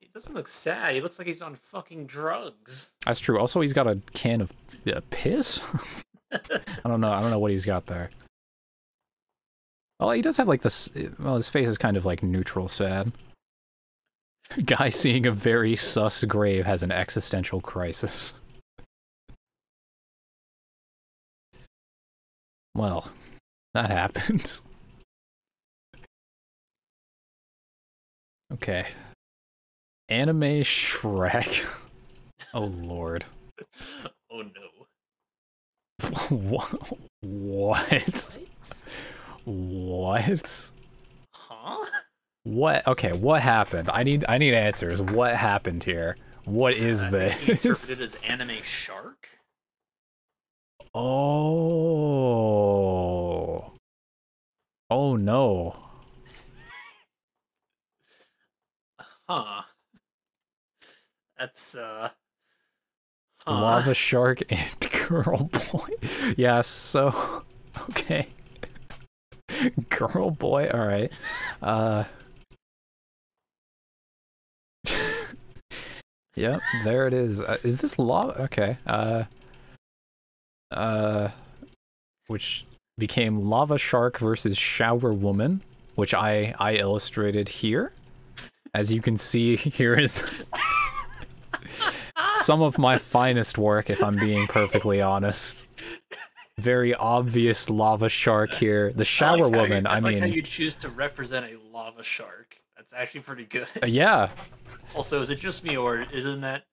He doesn't look sad. He looks like he's on fucking drugs. That's true. Also, he's got a can of uh, piss. (laughs) I don't know. I don't know what he's got there. Well, he does have like this. Well, his face is kind of like neutral sad. (laughs) Guy seeing a very sus grave has an existential crisis. (laughs) Well, that happens. Okay. Anime Shrek. (laughs) Oh lord. oh no. what? What? What? Huh? What? Okay, what happened? I need I need answers. What happened here? What is Uh, this? Interpreted as anime shark. (laughs) Oh. Oh no. Huh. That's uh. Huh. Lava shark and (laughs) girl boy. Yeah, so (laughs) okay. (laughs) girl boy, alright. Uh (laughs) Yep, there it is. Uh, is this lava? Okay. Uh uh which became Lava Shark versus Shower Woman, which I I illustrated here. As you can see, (laughs) here is some of my finest work, if I'm being perfectly honest. Very obvious lava shark (laughs) here. The I shower like how you- woman, I, like how mean, you choose to represent a lava shark. That's actually pretty good. uh, yeah, (laughs) Also, is it just me, or isn't that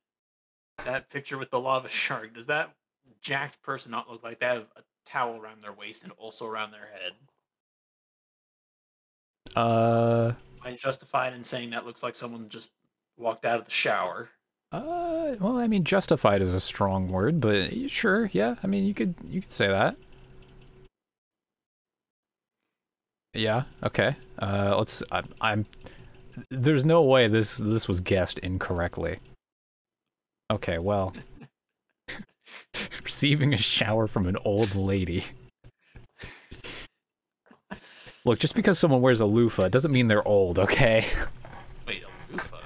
that picture with the lava shark? Does that jacked person not look like they have a towel around their waist and also around their head? uh, Am I justified in saying that looks like someone just walked out of the shower? Uh, well, I mean, justified is a strong word, but sure, yeah, I mean, you could, you could say that. Yeah, okay. Uh, let's, I, I'm, there's no way this, this was guessed incorrectly. Okay, well, (laughs) receiving a shower from an old lady. Look, just because someone wears a loofah doesn't mean they're old, okay? Wait, a loofah?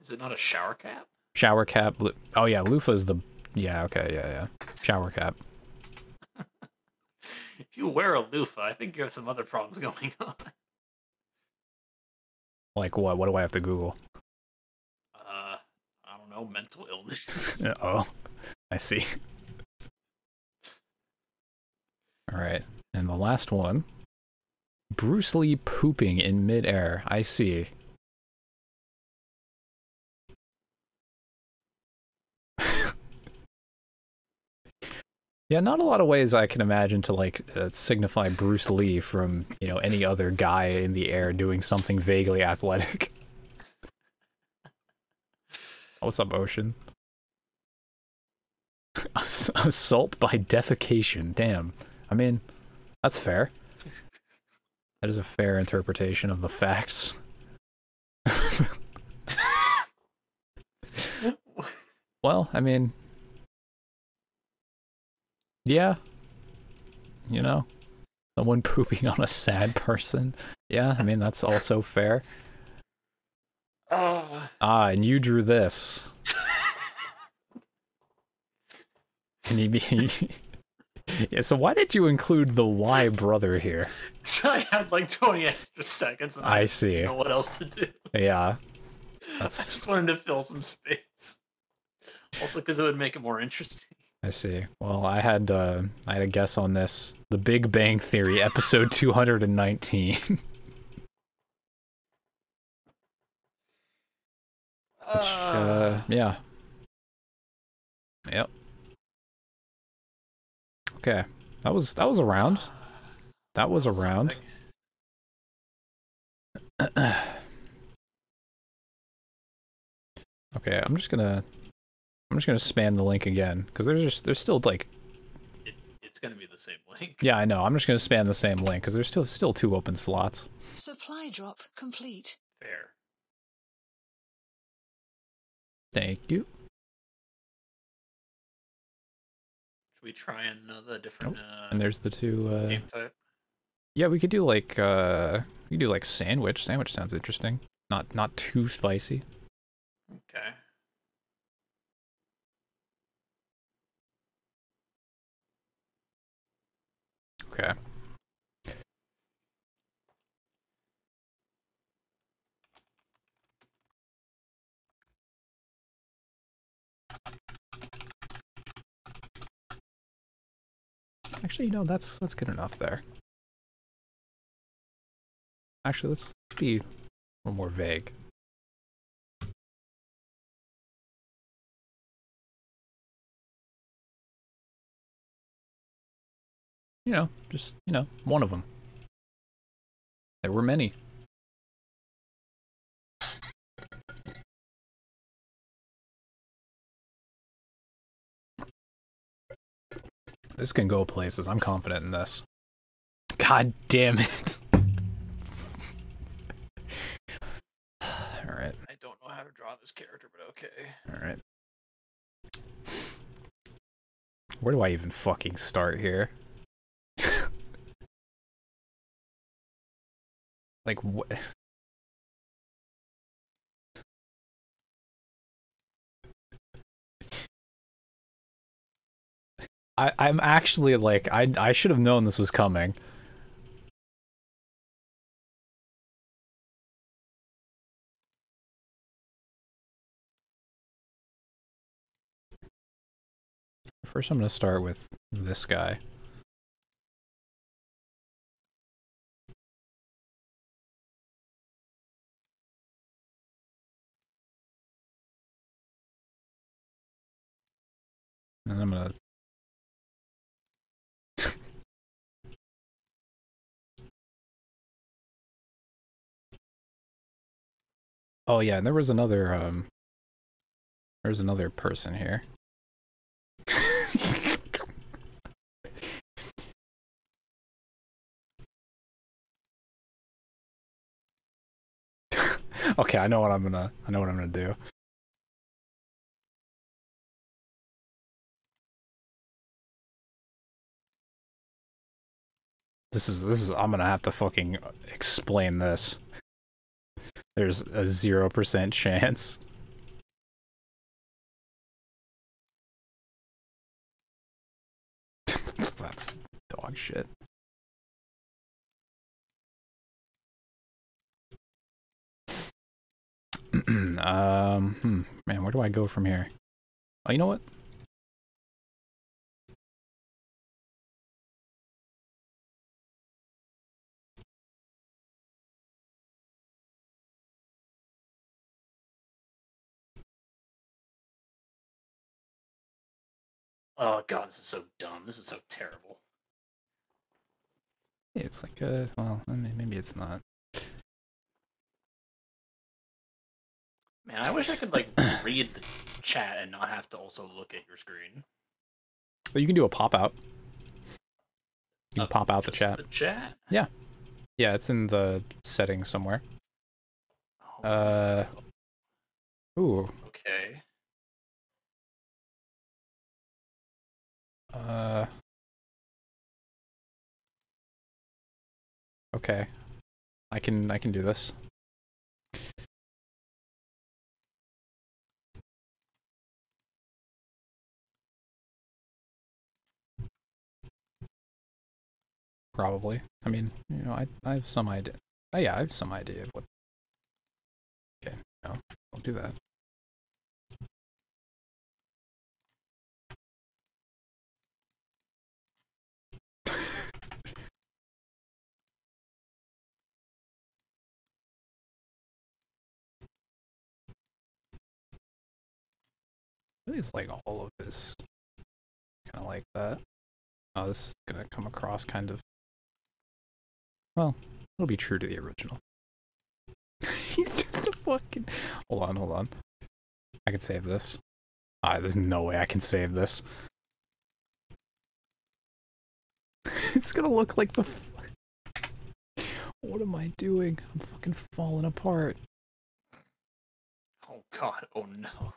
Is it not a shower cap? Shower cap. Oh yeah, loofah is the. Yeah, okay, yeah, yeah. Shower cap. If you wear a loofah, I think you have some other problems (laughs) going on. Like what? What do I have to Google? Uh, I don't know, mental illness. (laughs) oh, I see. All right, and the last one. Bruce Lee pooping in midair. I see. Yeah, not a lot of ways I can imagine to like uh, signify Bruce Lee from you know any other guy in the air doing something vaguely athletic. (laughs) What's up, Ocean? (laughs) Ass- Assault by defecation. Damn. I mean, that's fair. That is a fair interpretation of the facts. (laughs) well, I mean, yeah. You know, someone (laughs) pooping on a sad person. Yeah, I mean, that's also fair. Oh, Ah, and you drew this. Can you be? (laughs) yeah. So why did you include the Y brother here? (laughs) so I had like 20 extra seconds and I, I see. know what else to do. Yeah. I That's. just wanted to fill some space. Also, because it would make it more interesting. I see. Well, I had uh, I had a guess on this. The Big Bang Theory, episode (laughs) two hundred and nineteen. Which, uh, yeah. Yep. Okay. That was that was around. That was around. (clears throat) okay, I'm just gonna I'm just gonna spam the link again because there's just there's still like It, it's gonna be the same link. yeah I know I'm just gonna spam the same link because there's still still two open slots. Supply drop complete. Fair. Thank you. Should we try another different uh, And there's the two. Uh, game type? yeah, we could do like uh we could do like sandwich. Sandwich sounds interesting. Not not too spicy. Okay. Okay. Actually, you know, that's that's good enough there. Actually, let's be a little more vague. You know, just, you know, one of them. There were many. This can go places. I'm confident in this. God damn it. Alright, I don't know how to draw this character, but okay. alright. Where do I even fucking start here? Like what? (laughs) I, I'm actually like I I should have known this was coming. First, I'm gonna start with this guy. And I'm gonna Oh yeah, and there was another um there's another person here. (laughs) okay, I know what I'm gonna I know what I'm gonna do. This is this is I'm gonna have to fucking explain this. There's a zero percent chance. (laughs) That's dog shit. (clears throat) um, hmm, man, where do I go from here? Oh, you know what? Oh god, this is so dumb. This is so terrible. It's like uh, well, I mean, maybe it's not. Man, I wish I could like (coughs) read the chat and not have to also look at your screen. But you can do a pop out. You can Uh, pop out the chat. The chat. Yeah, yeah, it's in the settings somewhere. Oh, Uh, ooh, okay. Uh, okay. I can I can do this. Probably. I mean, you know, I I have some idea. Oh yeah, I have some idea of what. Okay, no, don't do that. It's like all of this, kind of like that. Oh, this is gonna come across kind of. Well, it'll be true to the original. (laughs) He's just a fucking. Hold on, hold on. I can save this. Ah, there's no way I can save this. (laughs) it's gonna look like the. What am I doing? I'm fucking falling apart. Oh god, oh no.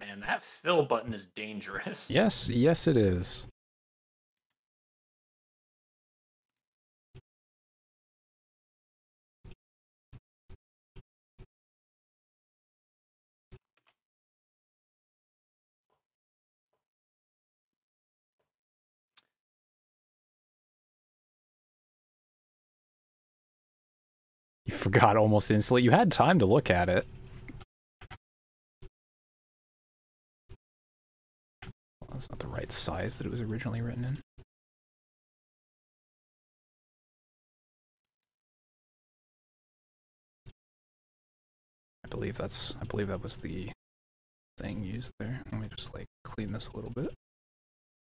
Man, that fill button is dangerous. (laughs) Yes, yes, it is. You forgot almost instantly. You had time to look at it. That's not the right size that it was originally written in. I believe that's I believe that was the thing used there. Let me just like clean this a little bit.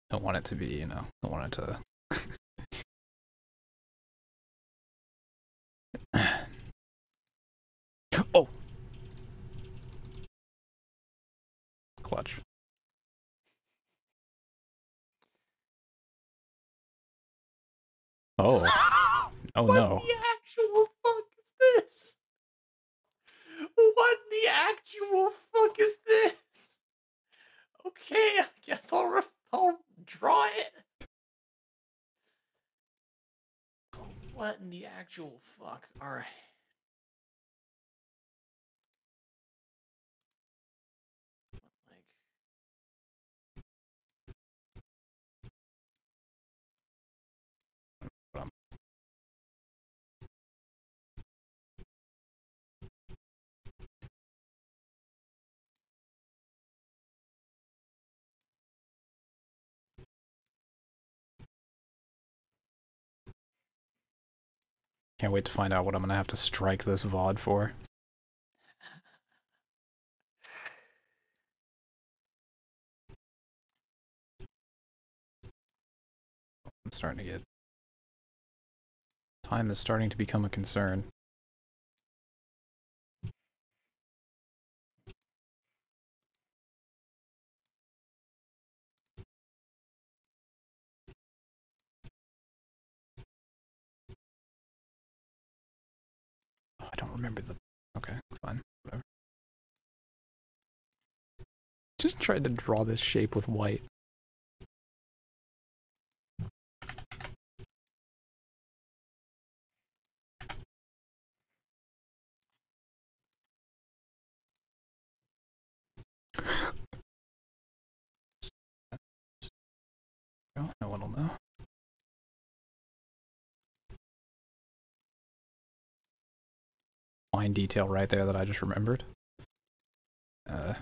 Don't want it to be, you know, don't want it to (laughs) Oh. Clutch. Oh. (gasps) Oh what no. the actual fuck is this? What the actual fuck is this? Okay, I guess I'll, re- I'll draw it. What in the actual fuck? Alright. Can't wait to find out what I'm gonna have to strike this VOD for. I'm starting to get. Time is starting to become a concern. Remember the. Okay, fine, whatever. Just tried to draw this shape with white. No one will know. Fine detail right there that I just remembered. Uh,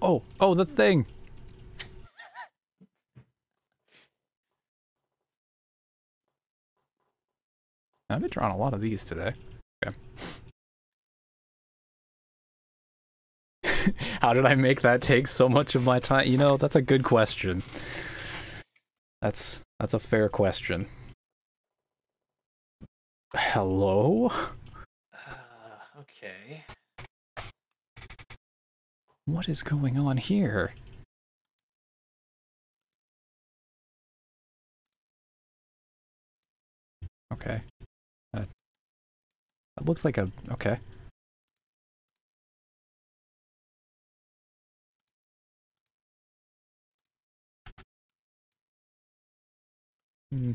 oh, oh, the thing. I've been drawing a lot of these today. Okay. (laughs) How did I make that take so much of my time? You know, that's a good question. That's that's a fair question. Hello? uh, okay. What is going on here? Okay. That, that looks like a okay. Hmm.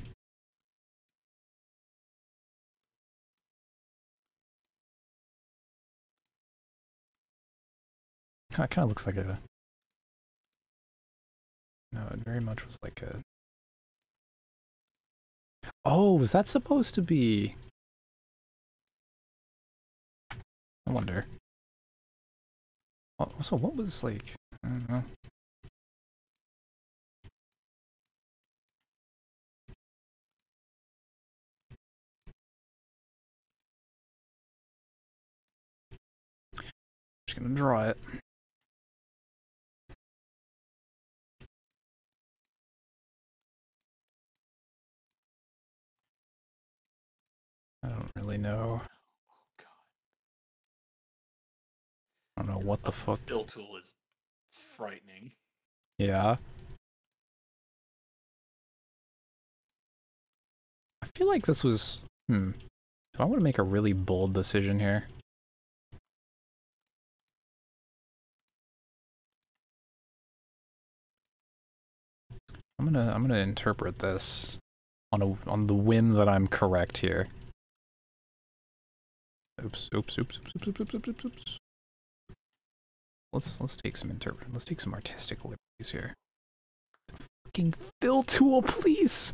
It kind of looks like a. No, it very much was like a. Oh, was that supposed to be? I wonder. Oh, so what was like? I don't know. Gonna draw it. I don't really know. Oh god. I don't know what the The fuck. fill tool is frightening. Yeah. I feel like this was. Hmm. Do I want to make a really bold decision here? I'm gonna I'm gonna interpret this on a on the whim that I'm correct here. Oops, oops, oops, oops, oops, oops, oops, oops, oops, oops. Let's let's take some interpret. Let's take some artistic liberties here. Fucking fill tool, please.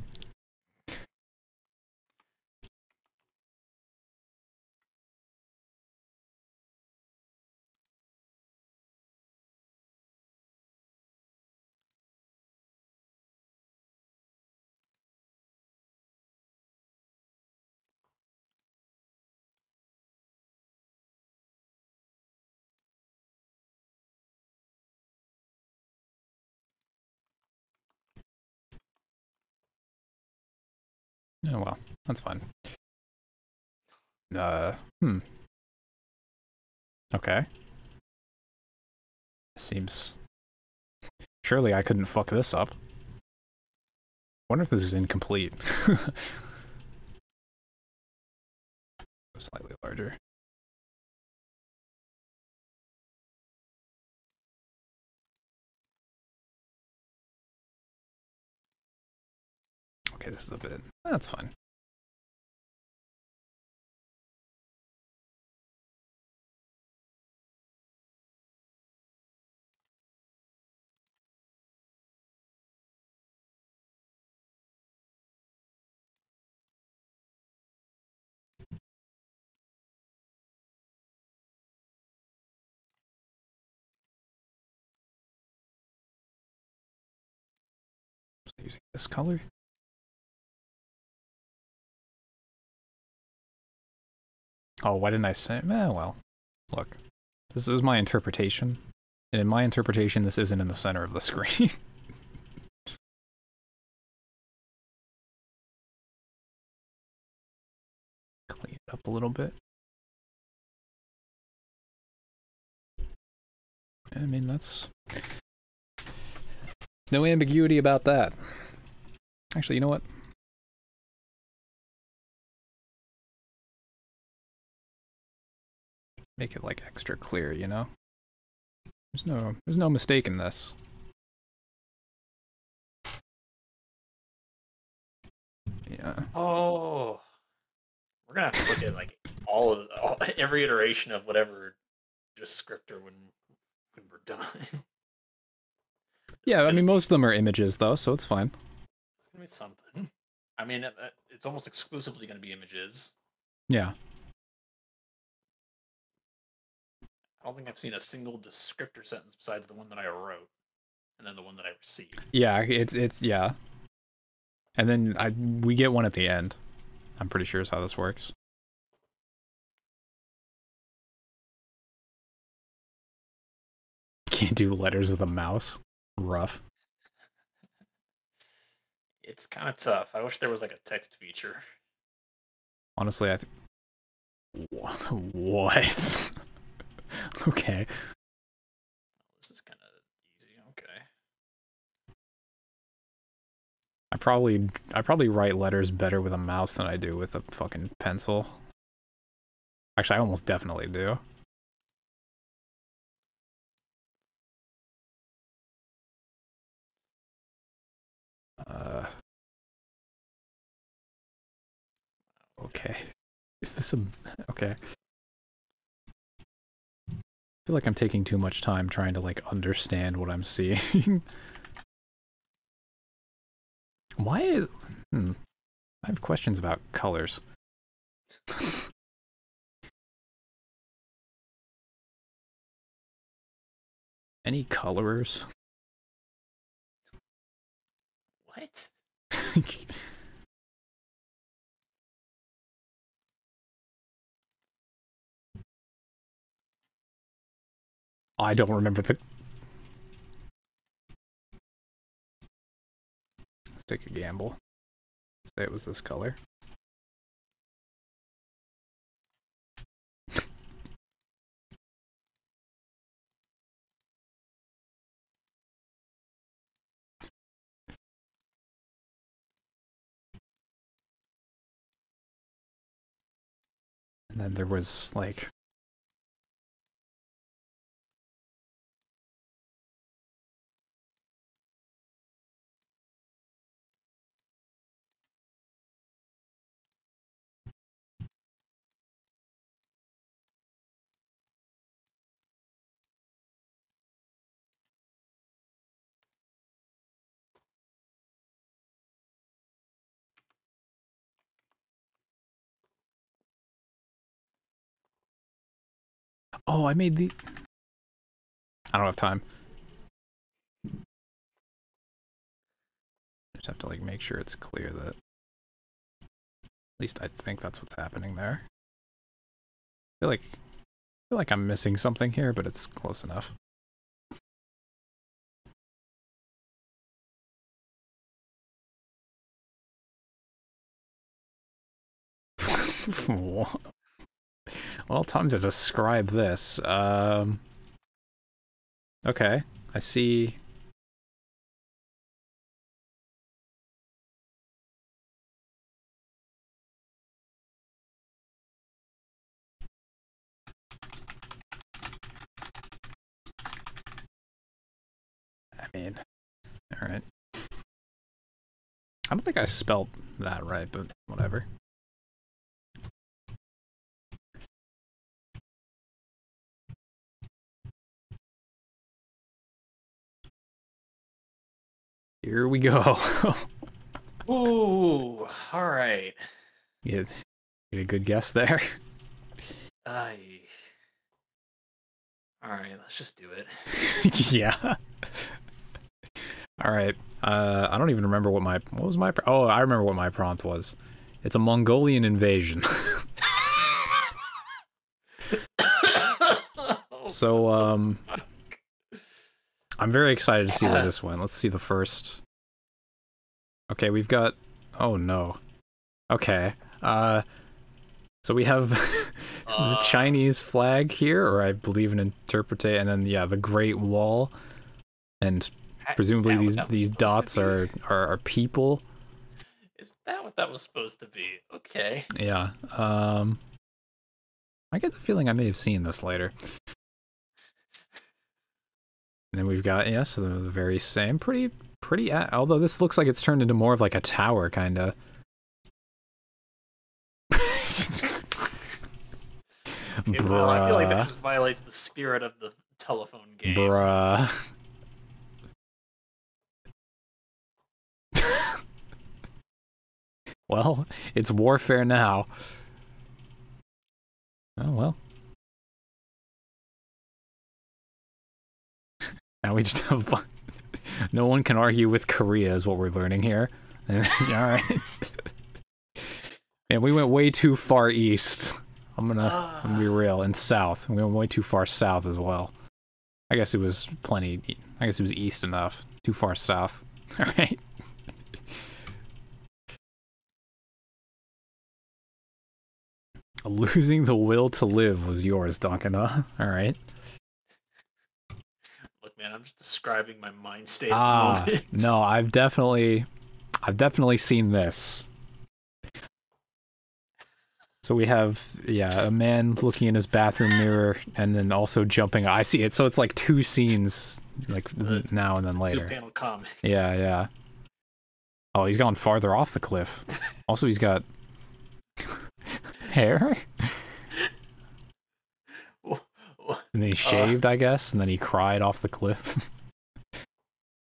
That's fine. Uh, hmm. Okay. Seems. Surely I couldn't fuck this up. Wonder if this is incomplete. (laughs) Slightly larger. Okay, this is a bit. That's fine. Using this color. Oh, why didn't I say? Eh, well, look, this is my interpretation, and in my interpretation, this isn't in the center of the screen. (laughs) Clean it up a little bit. I mean, that's there's no ambiguity about that. Actually, you know what? make it like extra clear, you know? There's no there's no mistake in this. Yeah. Oh, we're gonna have to look at like all of all, (laughs) every iteration of whatever descriptor when when we're done. Yeah, I mean most of them are images though, so it's fine. Be something. I mean, it- it- it's almost exclusively gonna be images. Yeah. I don't think I've seen a single descriptor sentence besides the one that I wrote, and then the one that I received. Yeah, it's it's yeah. And then I we get one at the end. I'm pretty sure is how this works. Can't do letters with a mouse. Rough. It's kind of tough. I wish there was like a text feature. Honestly, I. Th- Wha- (laughs) what? (laughs) okay. This is kind of easy. Okay. I probably I probably write letters better with a mouse than I do with a fucking pencil. Actually, I almost definitely do. Okay. Is this a okay? I feel like I'm taking too much time trying to like understand what I'm seeing. (laughs) Why is hmm. I have questions about colors. (laughs) Any colorers? What? (laughs) I don't remember the. Let's take a gamble. Say it was this color. And then there was like Oh, I made the. I don't have time. Just have to like make sure it's clear that. At least I think that's what's happening there. I feel like, I feel like I'm missing something here, but it's close enough. (laughs) well, time to describe this. Um, okay, I see. I mean, all right. I don't think I spelled that right, but whatever. Here we go. (laughs) Ooh, all right. Get a good guess there. I. All right, let's just do it. (laughs) yeah. All right. Uh, I don't even remember what my what was my oh I remember what my prompt was. It's a Mongolian invasion. (laughs) so um, I'm very excited to see where this went. Let's see the first. Okay, we've got. Oh no. Okay. Uh, so we have (laughs) the Uh, Chinese flag here, or I believe an interpretate, and then yeah, the Great Wall, and presumably these these dots are, are are people. Is that what that was supposed to be? Okay. Yeah. Um, I get the feeling I may have seen this later. And then we've got yeah, so the, the very same, pretty pretty. a- Although this looks like it's turned into more of like a tower, kind of. (laughs) Okay, well, I feel like that just violates the spirit of the telephone game. Bruh. (laughs) well, it's warfare now. Oh well. Now we just have. bu- (laughs) no one can argue with Korea, is what we're learning here. (laughs) All right. (laughs) And we went way too far east. I'm gonna, I'm gonna be real, and south. We went way too far south as well. I guess it was plenty. I guess it was east enough. Too far south. All right. Losing the will to live was yours, Duncan. Huh? All right. Man, I'm just describing my mind state Ah, no, I've definitely, I've definitely seen this. So we have, yeah, a man looking in his bathroom mirror, and then also jumping. I see it. So it's like two scenes, like It's now and then later. Two later. panel comic. Yeah, yeah. Oh, he's gone farther off the cliff. (laughs) Also, he's got (laughs) hair, and then he uh. shaved, I guess, and then he cried off the cliff. (laughs)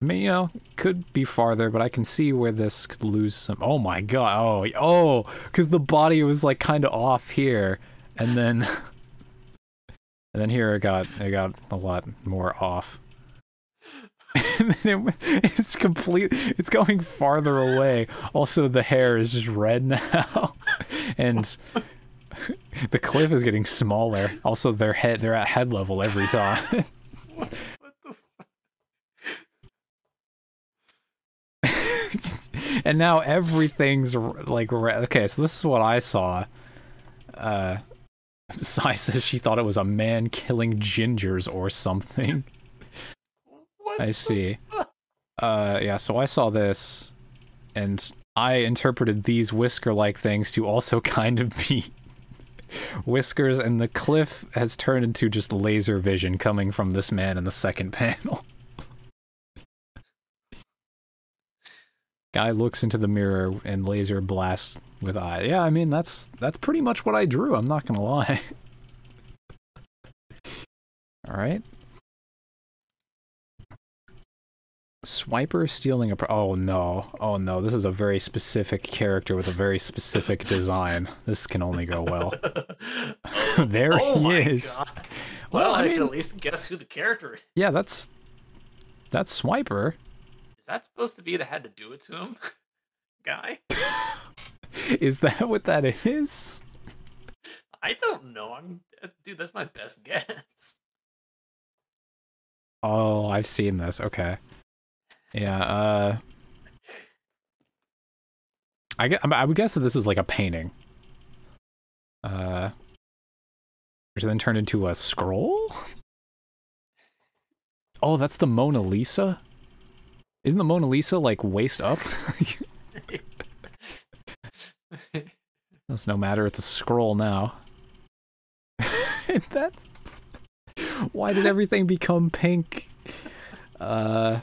I mean, you know, could be farther, but I can see where this could lose some. Oh my god! Oh, oh, because the body was like kind of off here, and then, (laughs) and then here it got it got a lot more off. (laughs) and then it, it's complete. It's going farther away. Also, the hair is just red now, and (laughs) the cliff is getting smaller. Also, their head they're at head level every time. what, what the and now everything's like okay. So this is what I saw. Uh, (laughs) Sai says she thought it was a man killing gingers or something. what I see. (laughs) Uh, yeah. So I saw this, and I interpreted these whisker-like things to also kind of be whiskers, and the cliff has turned into just laser vision coming from this man in the second (laughs) panel. Guy looks into the mirror and laser blasts with eye. Yeah, I mean that's that's pretty much what I drew. I'm not gonna lie. (laughs) All right. Swiper stealing a. Pro- oh no! Oh no! This is a very specific character with a very specific design. This can only go well. (laughs) there oh he is. God. Well, Well, I I, mean- can at least guess who the character is. Yeah, that's that's Swiper. Is that supposed to be the had to do it to him? (laughs) Guy? (laughs) is that what that is? I don't know. I'm dude, that's my best guess. Oh, I've seen this. Okay. Yeah. Uh. I guess, I would guess that this is like a painting. Uh. Which then turned into a scroll. (laughs) Oh, that's the Mona Lisa. Isn't the Mona Lisa like waist up? (laughs) That's no matter. It's a scroll now. (laughs) that's why did everything become pink? Uh,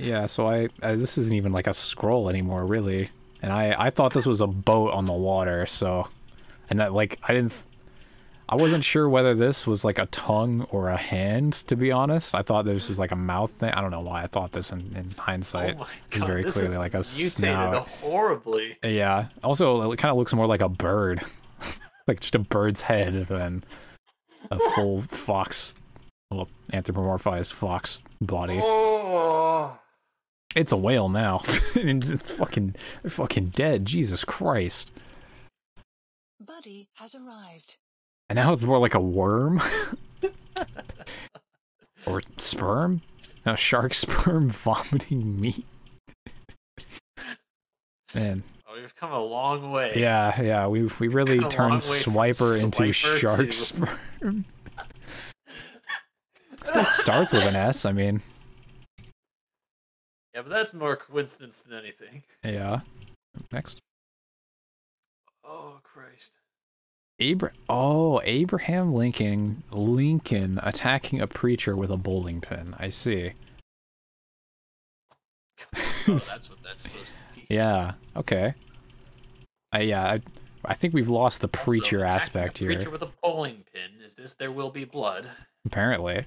yeah. So I, I this isn't even like a scroll anymore, really. And I, I thought this was a boat on the water. So, and that like I didn't, I wasn't sure whether this was like a tongue or a hand. To be honest, I thought this was like a mouth thing. I don't know why I thought this in, in hindsight. oh god, very clearly like a mutated snout. horribly. Yeah. Also, it kind of looks more like a bird, (laughs) like just a bird's head than a full (laughs) fox, well, anthropomorphized fox body. Oh, It's a whale now, (laughs) and it's fucking, they're fucking dead. Jesus Christ! Buddy has arrived. And now it's more like a worm, (laughs) or sperm. A shark sperm (laughs) vomiting meat. Man, oh, we've come a long way. yeah, yeah, we we really Come a turned long Swiper into Swiper shark to- sperm. Still starts with an S. I mean, Yeah, but that's more coincidence than anything. yeah. Next, Oh Christ. Abra- Oh, Abraham Lincoln. Lincoln attacking a preacher with a bowling pin. I see. Oh, (laughs) that's what that's supposed to be. Yeah. Okay. I yeah. I, I think we've lost the preacher attacking aspect here. Preacher with a bowling pin. Is this there will be blood? Apparently.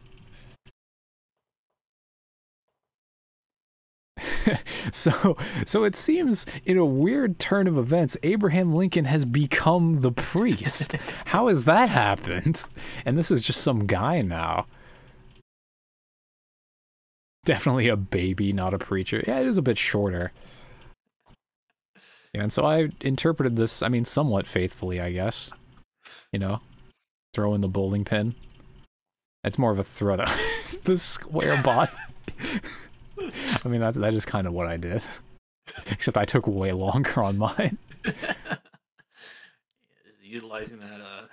(laughs) so so it seems in a weird turn of events Abraham Lincoln has become the priest. (laughs) How has that happened? And this is just some guy now. Definitely a baby, not a preacher. Yeah, it is a bit shorter. Yeah, and so I interpreted this, I mean, somewhat faithfully, I guess. You know, throw in the bowling pin. It's more of a throw. (laughs) the square bot. I mean, that that is kind of what I did. (laughs) Except I took way longer on mine. (laughs) Utilizing that uh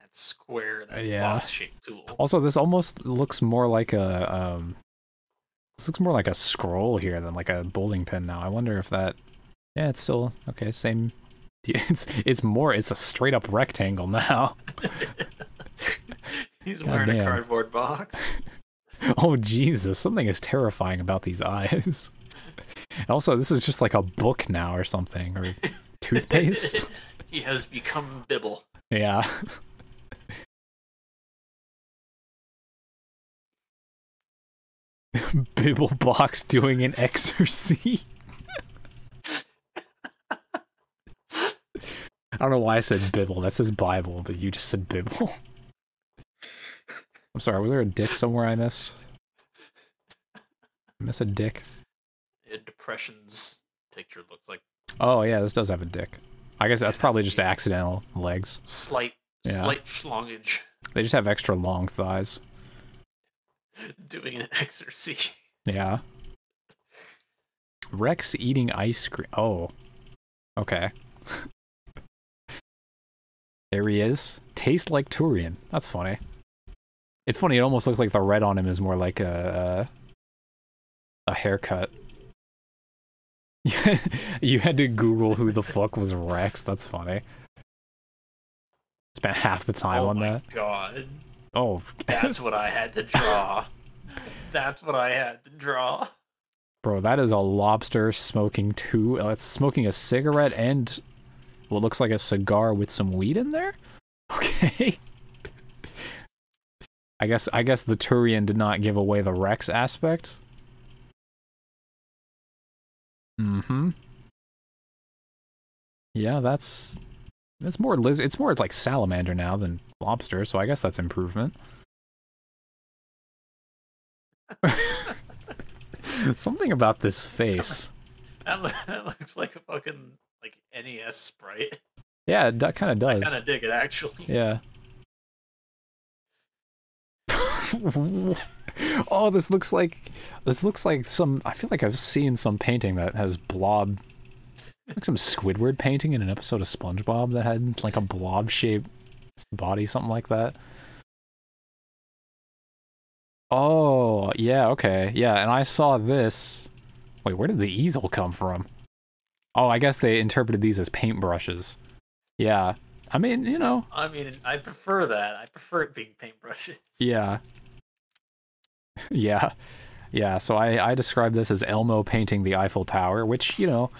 that square, that Yeah. box shaped tool. Also, this almost looks more like a um. This looks more like a scroll here than like a bowling pin. Now, I wonder if that. Yeah, it's still okay. Same. (laughs) It's it's more. It's a straight up rectangle now. He's God wearing damn. a cardboard box. (laughs) Oh Jesus! Something is terrifying about these eyes. (laughs) Also, this is just like a book now or something, or (laughs) toothpaste. he has become Bibble. Yeah. Bibble box doing an exorcy. I don't know why I said Bibble. That says Bible, but you just said Bibble. I'm sorry, was there a dick somewhere I missed? I miss a dick. Uh, Depression's picture looks like Oh yeah, this does have a dick. I guess that's probably just accidental legs. slight Yeah. slight schlongage. They just have extra long thighs. (laughs) doing an exorcy. Yeah. Wrex eating ice cream. Oh. Okay. (laughs) there he is. Tastes like Turian. That's funny. It's funny, it almost looks like the red on him is more like a a haircut. (laughs) you had to Google who the fuck was Wrex. That's funny. Spent half the time oh on my that. god. Oh, That's what I had to draw. (laughs) That's what I had to draw. Bro, that is a lobster smoking two. Uh, it's smoking a cigarette and what looks like a cigar with some weed in there. (laughs) Okay. I guess I guess the Turian did not give away the Wrex aspect. Mm-hmm. Yeah, that's it's more liz. It's more like salamander now than lobster, so I guess that's improvement. (laughs) Something about this face. That, that looks like a fucking like NES sprite. Yeah, that kind of I does. kind of dig it actually. Yeah. (laughs) oh, this looks like this looks like some. I feel like I've seen some painting that has blob, like some Squidward painting in an episode of SpongeBob that had like a blob shaped body, something like that. Oh, yeah, okay, yeah, and I saw this. Wait, where did the easel come from? Oh, I guess they interpreted these as paintbrushes. Yeah, I mean, you know, I mean, I prefer that. I prefer it being paintbrushes. yeah. (laughs) Yeah. Yeah, so I, I describe this as Elmo painting the Eiffel Tower, which, you know,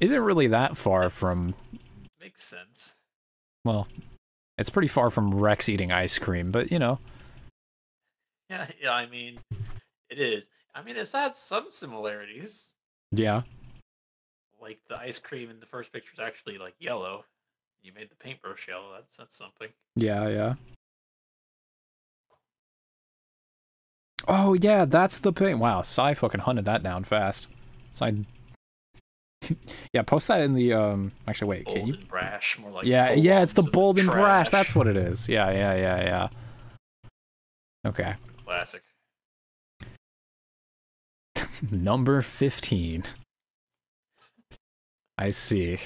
isn't really that far from, Makes sense. well, it's pretty far from Wrex eating ice cream, but, you know, (laughs) Yeah, yeah. I mean, it is. I mean, it's had some similarities. yeah. Like the ice cream in the first picture is actually like yellow. You made the paintbrush yellow. That's that's something. Yeah, yeah. Oh, yeah, that's the paint. Wow, Psy fucking hunted that down fast. Psy. (laughs) yeah, post that in the, um, actually, wait, can Bold you? and brash, more like. yeah, yeah, it's the and bold and brash. That's what it is. Yeah, yeah, yeah, yeah. Okay. classic. (laughs) Number 15. I see.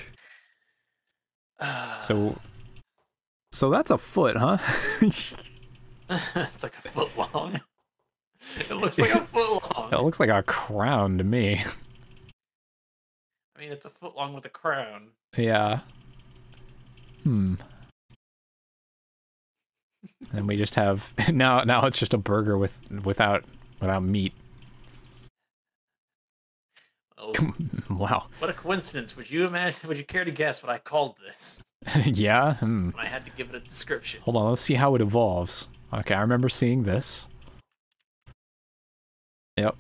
So (sighs) so that's a foot, huh? (laughs) it's like a foot long. It looks like a (laughs) foot long. it looks like a crown to me. I mean, it's a foot long with a crown. Yeah. Hmm. And we just have (laughs) now now it's just a burger with without without meat. Oh, (laughs) wow. what a coincidence! Would you imagine? Would you care to guess what I called this yeah. Hmm. I had to give it a description? Hold on, let's see how it evolves. Okay, I remember seeing this. Yep.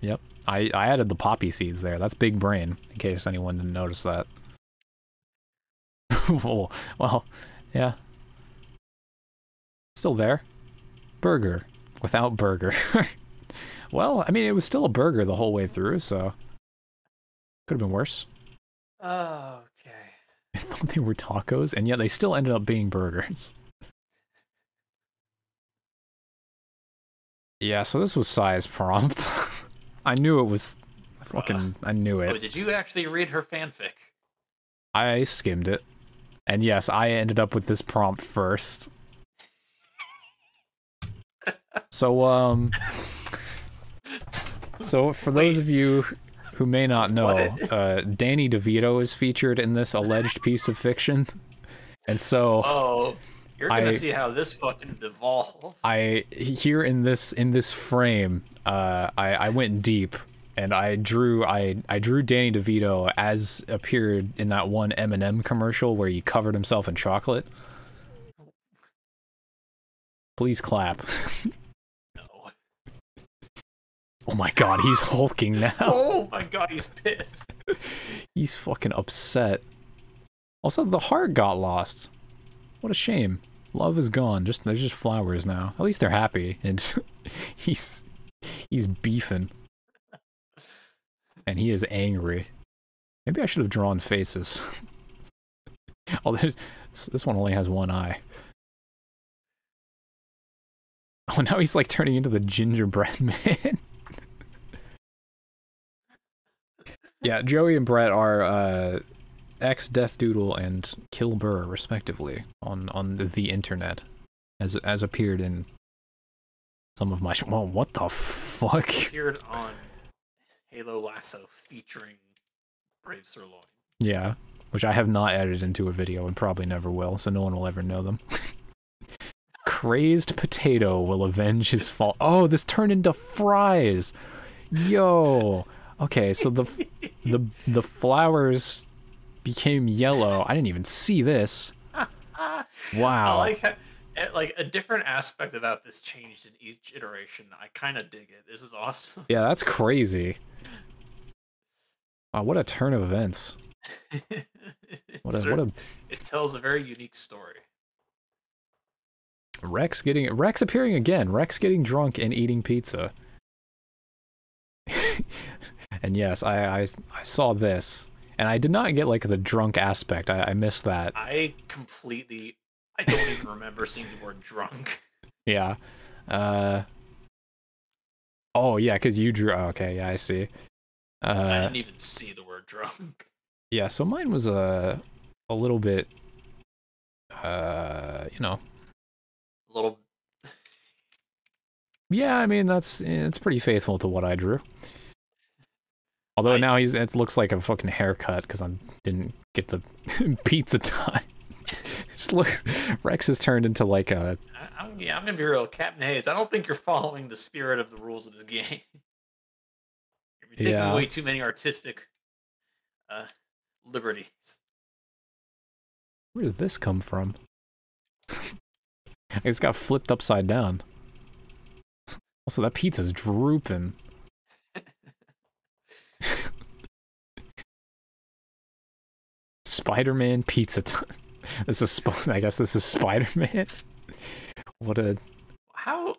Yep. I, I added the poppy seeds there. That's big brain, in case anyone didn't notice that. (laughs) well, well, yeah. Still there. Burger. Without burger. (laughs) well, I mean, it was still a burger the whole way through, so. Could have been worse. Oh, okay. (laughs) I thought they were tacos, and yet they still ended up being burgers. Yeah, so this was Sai's prompt. (laughs) I knew it was. I fucking. I knew Oh, it. did you actually read her fanfic? I skimmed it. And yes, I ended up with this prompt first. So, um. So, for those Wait. of you who may not know, uh, Danny DeVito is featured in this alleged piece of fiction. And so. Oh, you're gonna I- see how this fucking devolves. I here in this in this frame, uh, I I went deep and I drew I I drew Danny DeVito as appeared in that one M&M commercial where he covered himself in chocolate. Please clap. (laughs) no. Oh my god, he's hulking now. (laughs) Oh my god, he's pissed. He's fucking upset. Also, the heart got lost. What a shame. Love is gone. Just there's just flowers now. At least they're happy. And (laughs) he's he's beefing. And he is angry. Maybe I should have drawn faces. (laughs) oh, there's this one only has one eye. (laughs) Oh, now he's like turning into the gingerbread man. yeah, Joey and Brett are uh, ex Death Doodle and Kill Burr, respectively, on on the internet, as as appeared in some of my. Sh- Whoa, what the fuck? Appeared on Halo Lasso featuring Brave Sirloin. Yeah, which I have not edited into a video and probably never will, so no one will ever know them. (laughs) Crazed potato will avenge his fall. Oh, this turned into fries. Yo. Okay, so the the the flowers became yellow. I didn't even see this. (laughs) I Wow. like how, eh, like a different aspect about this changed in each iteration. I kind of dig it. This is awesome. yeah, that's crazy. (laughs) Wow, what a turn of events. What a what a It tells a very unique story. Wrex getting Wrex appearing again. Wrex getting drunk and eating pizza. (laughs) and yes, I, I I saw this, and I did not get like the drunk aspect. I, I missed that. I completely. I don't even remember seeing the word drunk. (laughs) Yeah. Uh. Oh yeah, because you drew. oh, okay, yeah, I see. I Uh, didn't even see the word drunk. yeah. So mine was a a little bit. Uh, you know. A little. Yeah, I mean that's it's pretty faithful to what I drew. Although I- now he's it looks like a fucking haircut because I didn't get the (laughs) pizza time. (laughs) Just look, Wrex has turned into like a I, I'm, yeah, I'm gonna be real, Captain Hayes. I don't think you're following the spirit of the rules of this game. (laughs) you're taking Yeah. way too many artistic uh, liberties. where does this come from? it's got flipped upside down. Also, that pizza's drooping. Spider-Man pizza time. (laughs) This is Sp- I guess this is Spider-Man. (laughs) What a How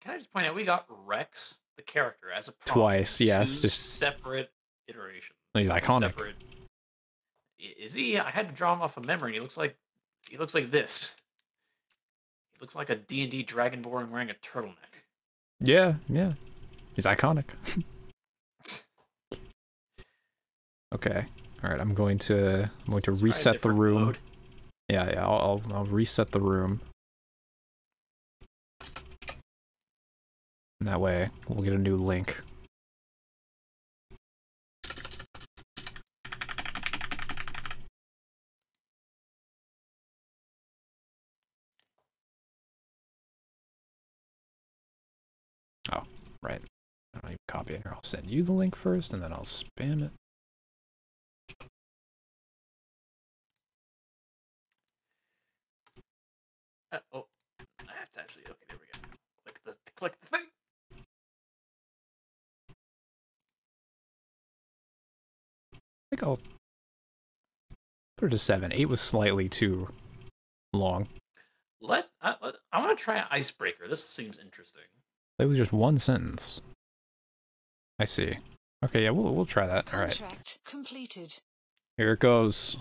can I just point out we got Wrex, the character, as a prompt Twice, yes, just- separate iterations. he's iconic. Separate. I- Is he? I had to draw him off of memory. He looks like he looks like this. He looks like a D and D dragonborn wearing a turtleneck. Yeah, yeah. He's iconic. (laughs) okay. All right, I'm going to I'm going to Let's reset the room. mode. Yeah, yeah. I'll, I'll I'll reset the room. And that way, we'll get a new link. Oh, right. I don't even copy it here. I'll send you the link first, and then I'll spam it. Uh, oh, I have to actually. Okay, there we go. Click the click the thing. I think I'll put it to seven. Eight was slightly too long. Let I, let, I want to try an icebreaker. This seems interesting. It was just one sentence. I see. Okay, yeah, we'll we'll try that. All right, Contract completed. here it goes.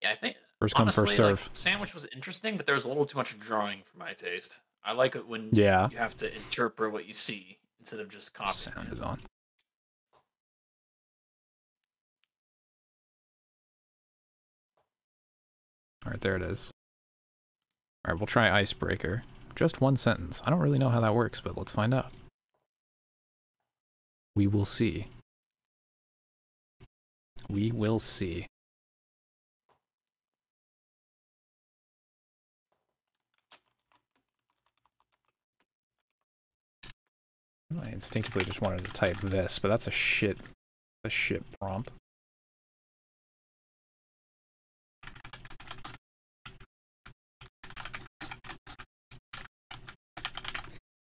Yeah, I think First come, honestly, first like, serve. sandwich was interesting, but there was a little too much drawing for my taste. I like it when Yeah. you have to interpret what you see instead of just copying. Sound it. is on. All right, there it is. All right, we'll try icebreaker. Just one sentence. I don't really know how that works, but let's find out. We will see. We will see. I instinctively just wanted to type this, but that's a shit, a shit prompt.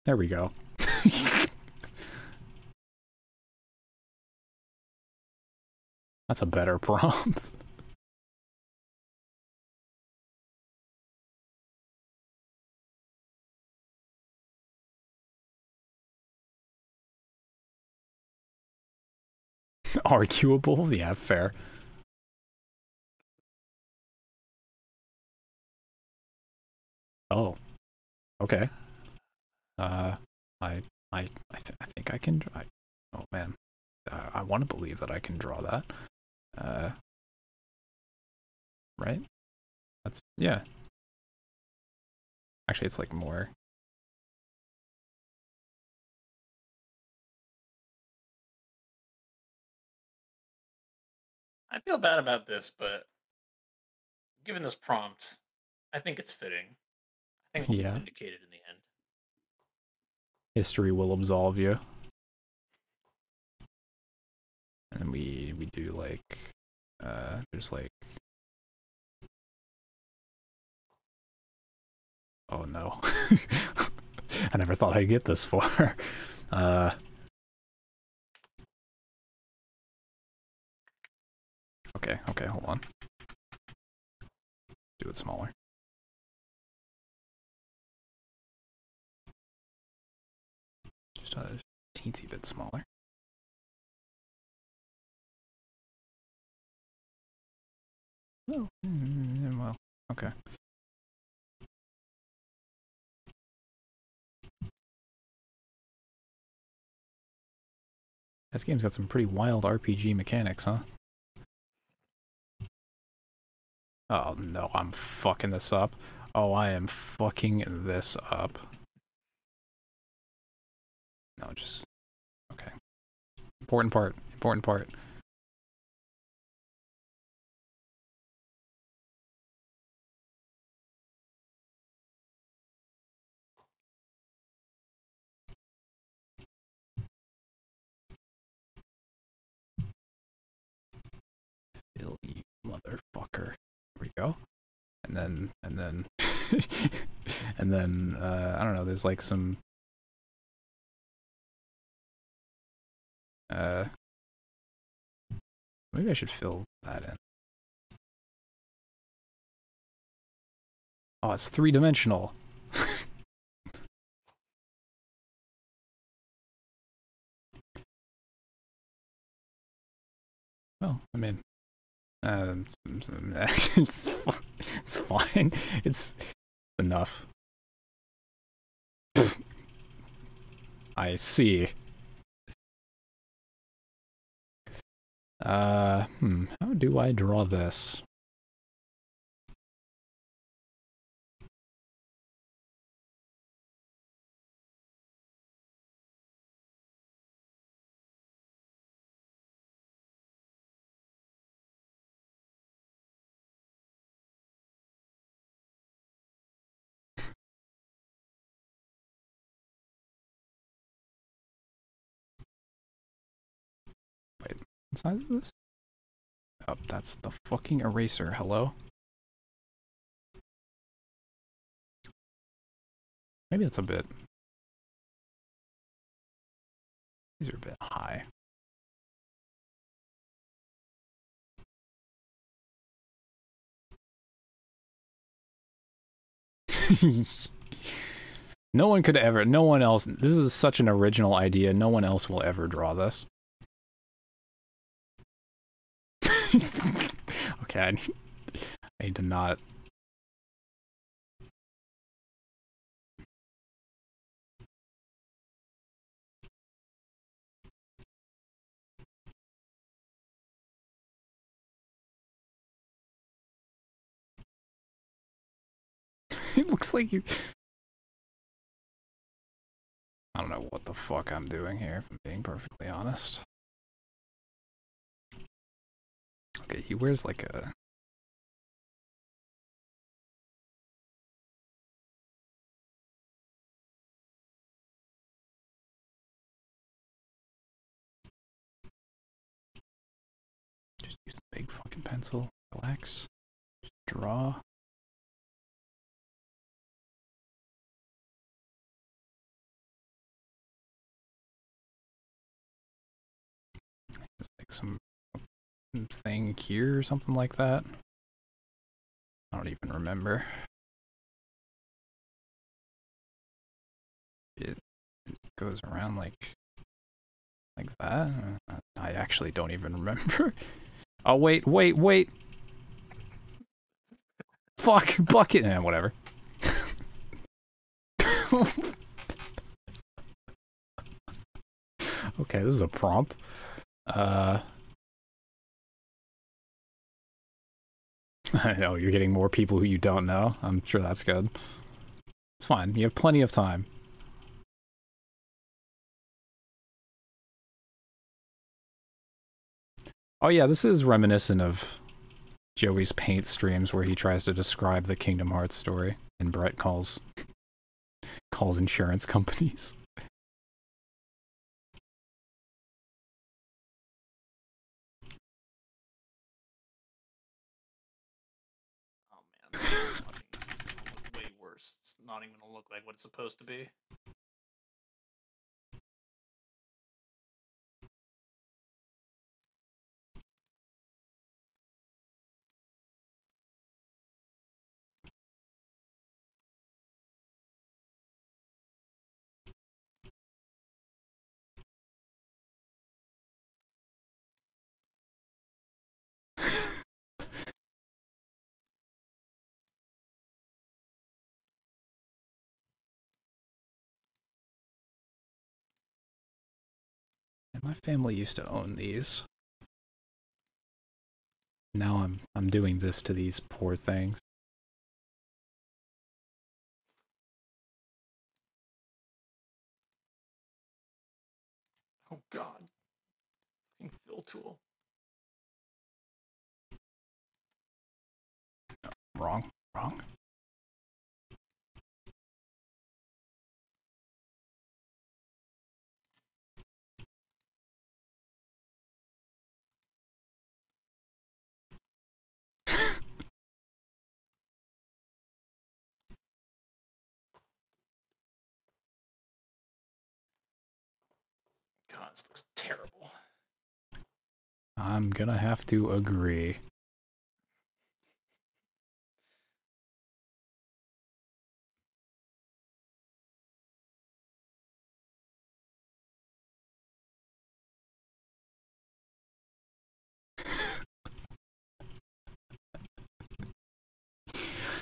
There we go. (laughs) That's a better (laughs) prompt. Arguable? (laughs) Yeah, fair. Oh. Okay. Uh, I, I, I, th- I think I can. I, oh man, uh, I want to believe that I can draw that. Uh, right? That's yeah. Actually, it's like more. I feel bad about this, but given this prompt, I think it's fitting. I think we'll Yeah. vindicated in the end. history will absolve you. And we we do like uh there's like Oh no. (laughs) I never thought I'd get this far. (laughs) Uh Okay, okay, hold on. Do it smaller. Just a teensy bit smaller. Oh, mm, well, okay. This game's got some pretty wild RPG mechanics, huh? Oh no, I'm fucking this up. Oh, I am fucking this up. No, just okay. Important part. Important part. Phil, you motherfucker. Go. And then, and then, (laughs) and then, uh, I don't know, there's like some Uh, maybe I should fill that in. Oh, it's three dimensional. (laughs) well, I mean, um, (laughs) it's it's fine. It's enough. (laughs) I see. Uh, hmm, how do I draw this? Size is this? Oh, that's the fucking eraser. Hello? Maybe that's a bit. These are a bit high. (laughs) no one could ever, no one else, this is such an original idea, no one else will ever draw this. (laughs) okay, I need, I need to not. (laughs) it looks like you. I don't know what the fuck I'm doing here, if I'm being perfectly honest. He wears like a. Just use the big fucking pencil. Relax. Just draw. Like some thing here or something like that. I don't even remember. It, goes around like like that. Uh, I actually don't even remember. (laughs) Oh wait, wait, wait. Fuck bucket and whatever. (laughs) Okay, this is a prompt. Uh. (laughs) oh, you're getting more people who you don't know. I'm sure that's good. It's fine. You have plenty of time. Oh yeah, this is reminiscent of Joey's paint streams where he tries to describe the Kingdom Hearts story and Brett calls calls insurance companies. Way worse. It's not even gonna look like what it's supposed to be. Family used to own these. Now I'm I'm doing this to these poor things. Oh god. Fucking fill tool. Wrong, wrong. This looks terrible. I'm gonna have to agree.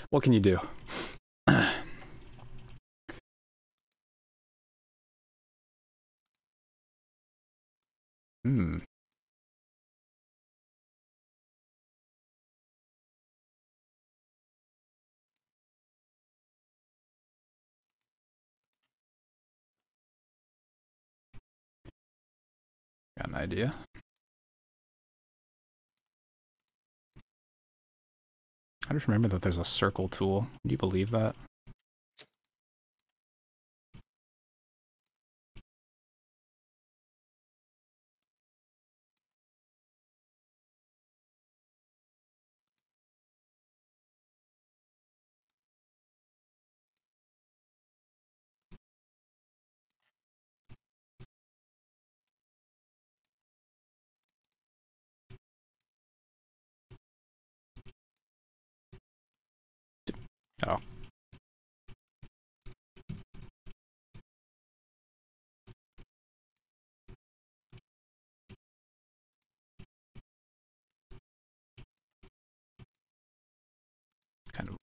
what can you do? (clears throat) Hmm. Got an idea. I just remember that there's a circle tool. Do you believe that?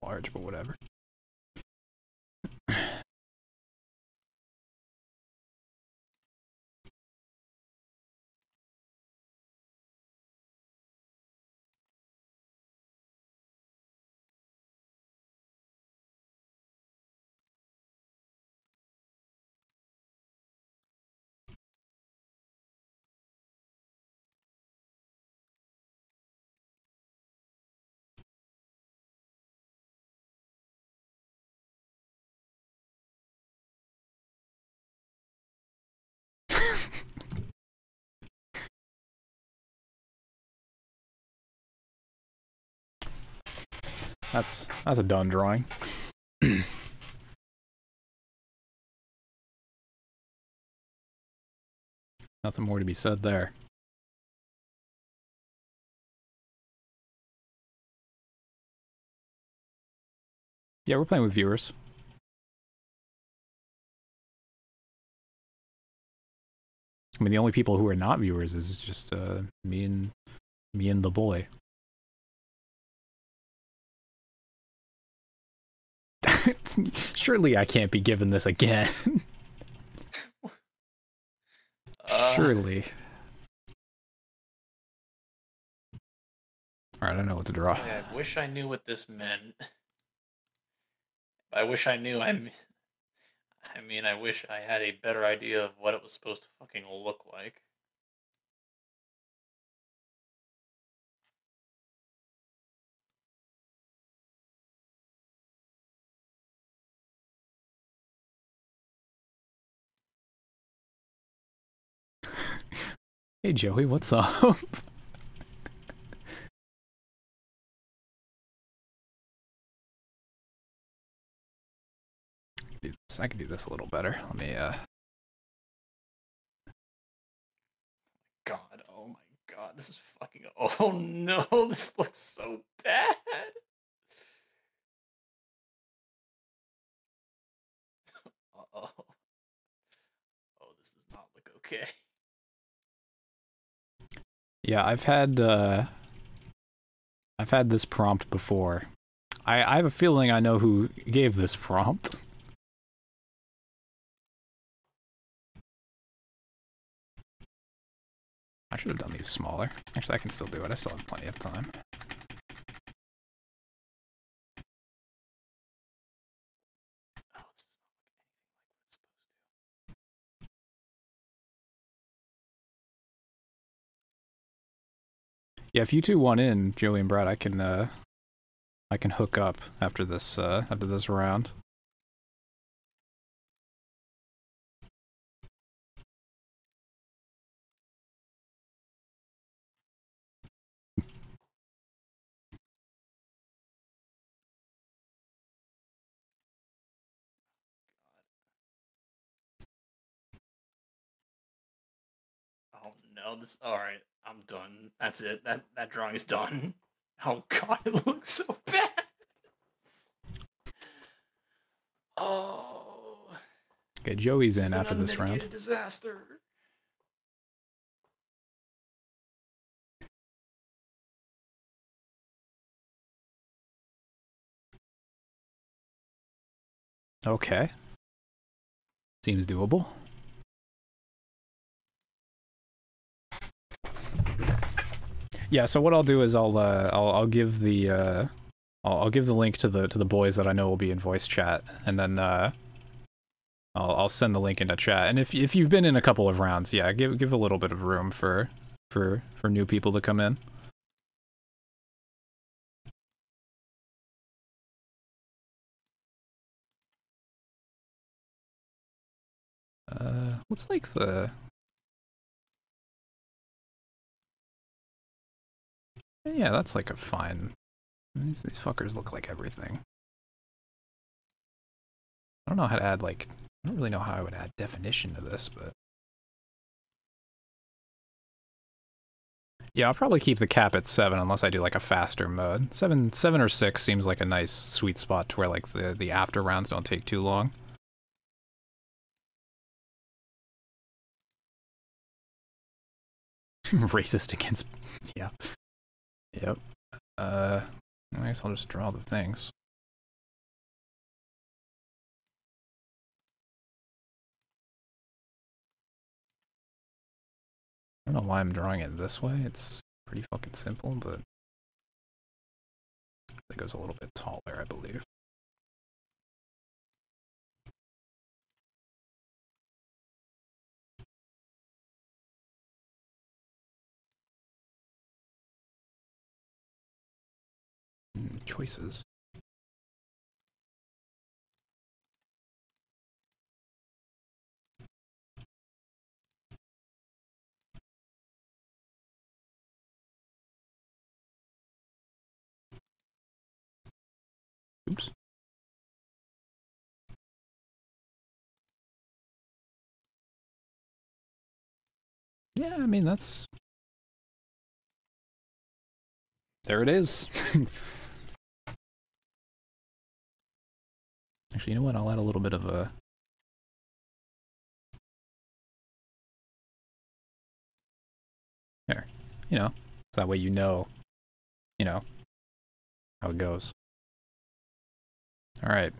Large, but whatever. That's that's a done drawing. (clears throat) Nothing more to be said there. Yeah, we're playing with viewers. I mean, the only people who are not viewers is just uh, me and me and the boy. (laughs) Surely I can't be given this again. Uh, Surely. Alright, I know what to draw. I wish I knew what this meant. I wish I knew. I mean, I mean, I wish I had a better idea of what it was supposed to fucking look like. (laughs) Hey Joey, what's up? I can do this a little better. Let me uh God, oh my god, this is fucking. (laughs) Oh no, (laughs) this looks so bad. Uh oh. Oh, this does not look okay. Yeah, I've had uh I've had this prompt before. I I have a feeling I know who gave this prompt. I should have done these smaller. Actually, I can still do it. I still have plenty of time. Oh, this does not look anything like what it's supposed to. Yeah, if you two want in, Joey and Brad, I can uh I can hook up after this uh after this round. This alright, I'm done. That's it. That that drawing is done. (laughs) Oh god, it looks so bad. Oh Okay, Joey's in after this round. disaster. Okay. Seems doable. Yeah, so what I'll do is I'll uh, I'll I'll give the uh, I'll, I'll give the link to the to the boys that I know will be in voice chat, and then uh, I'll I'll send the link into chat. And if if you've been in a couple of rounds, yeah, give give a little bit of room for for for new people to come in. Uh, what's like the Yeah, that's like a fine. These, these fuckers look like everything. I don't know how to add like. I don't really know how I would add definition to this, but. Yeah, I'll probably keep the cap at seven unless I do like a faster mode. Seven, seven or six seems like a nice sweet spot to where like the the after rounds don't take too long. (laughs) Racist against, yeah. Yep. Uh, I guess I'll just draw the things. I don't know why I'm drawing it this way. It's pretty fucking simple, but it goes a little bit taller, I believe. Choices. Oops. Yeah, I mean that's there it is. (laughs) Actually, you know what? I'll add a little bit of a. There, you know, so that way you know, you know, how it goes. All right.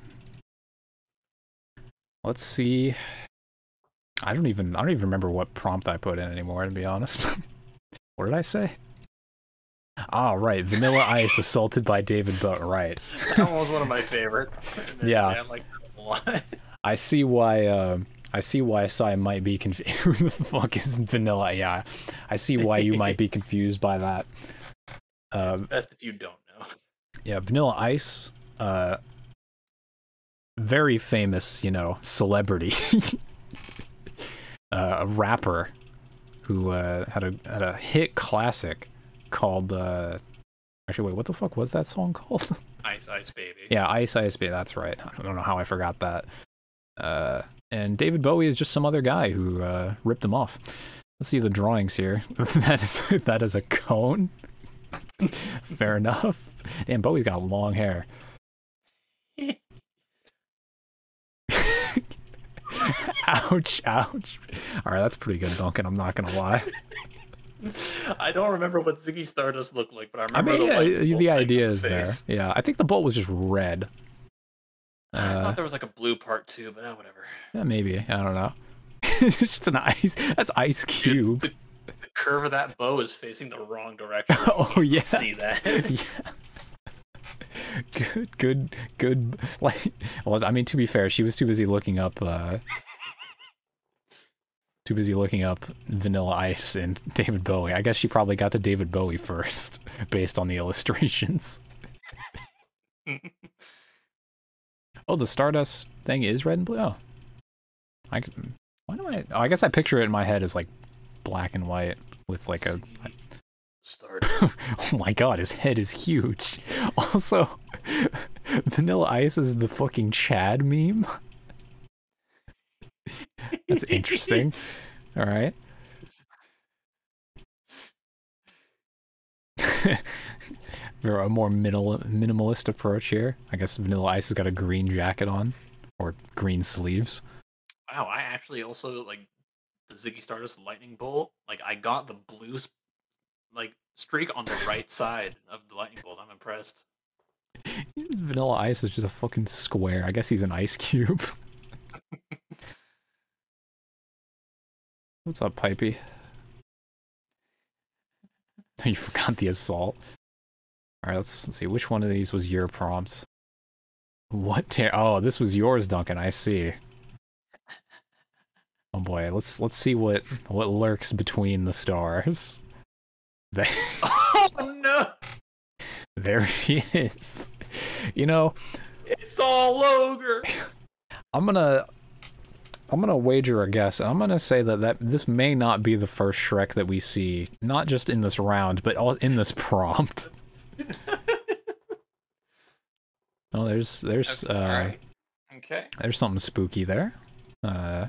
Let's see. I don't even I don't even remember what prompt I put in anymore to be honest. (laughs) what did I say? Ah, right. Vanilla Ice assaulted by David Bowie. Right. That one was one of my (laughs) then Yeah. I like a lot. I see why. Um, I see why Sai might be confused. (laughs) Who the fuck is Vanilla? Yeah, I see why you might be confused by that. (laughs) Um, Best if you don't know. yeah, Vanilla Ice. Uh, very famous, you know, celebrity. uh, a rapper who uh, had a had a hit classic called. Uh, actually, wait, what the fuck was that song called? (laughs) Ice Ice Baby. Yeah, Ice Ice Baby. That's right. I don't know how I forgot that. Uh, and David Bowie is just some other guy who uh, ripped him off. Let's see the drawings here. (laughs) that is (laughs) that is a cone. Fair enough. Damn, Bowie's got long hair. ouch! Ouch! All right, that's pretty good, Duncan. I'm not gonna lie. I don't remember what Ziggy Stardust looked like, but I I remember mean, the, yeah, the idea is there. Yeah, I think the bolt was just red. I Uh, thought there was like a blue part too, but uh, whatever. Yeah, maybe. I don't know. (laughs) it's just an ice. That's Ice Cube. The, the curve of that bow is facing the wrong direction. (laughs) Oh yeah. (laughs) See that? yeah. Good, good, good. Like, well, I mean, to be fair, she was too busy looking up. uh Too busy looking up Vanilla Ice and (laughs) David Bowie. I guess she probably got to David Bowie first, (laughs) based on the illustrations. (laughs) Oh, the Stardust thing is red and blue. Oh, I can. Why do I? Oh, I guess I picture it in my head as like black and white with like a. Start. Oh my god, his head is huge. Also, Vanilla Ice is the fucking Chad meme. (laughs) That's interesting. All right. (laughs) A more minimal, minimalist approach here. I guess Vanilla Ice has got a green jacket on, or green sleeves. Wow, I actually also like the Ziggy Stardust lightning bolt. Like I got the blue like streak on the right side of the lightning bolt. I'm impressed. Vanilla Ice is just a fucking square. I guess he's an ice cube. (laughs) What's up, Pipey? (laughs) You forgot the assault. Alright, let's, let's see. Which one of these was your prompt? What Oh, this was yours, Duncan. I see. Oh boy, let's let's see what what lurks between the stars. (laughs) There, oh no! there he is. You know, It's all ogre. I'm gonna I'm gonna wager a guess, I'm gonna say that, that this may not be the first Shrek that we see, not just in this round, but all in this (laughs) prompt. Oh, there's there's Okay, uh alright. Okay. there's something spooky there. Uh,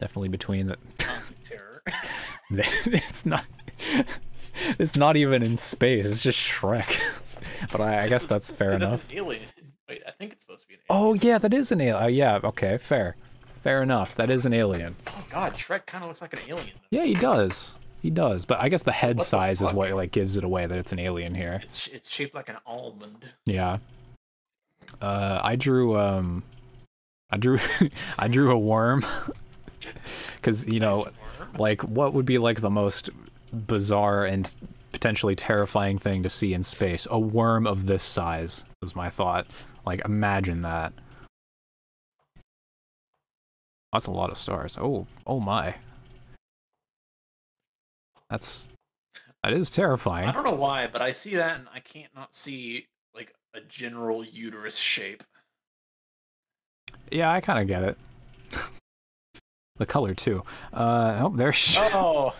definitely between the. (laughs) Terror. (laughs) it's not. It's not even in space. It's just Shrek. But I, I guess that's fair enough. alien. Wait, I think it's supposed to be an Oh yeah, that is an alien. Uh, yeah, okay, fair, fair enough. That is an alien. Oh god, Shrek kind of looks like an alien. Yeah, he does. He does. But I guess the head What the size is what like gives it away that it's an alien here. It's it's shaped like an almond. Yeah. Uh, I drew um, I drew (laughs) I drew a worm. (laughs) Because you know, like what would be like the most bizarre and potentially terrifying thing to see in space? A worm of this size was my thought. Like imagine that. That's a lot of stars. Oh, oh my. That's that is terrifying. I don't know why, but I see that and I can't not see like a general uterus shape. Yeah, I kind of get it. (laughs) the color too. Uh, oh, there she, (laughs) Oh.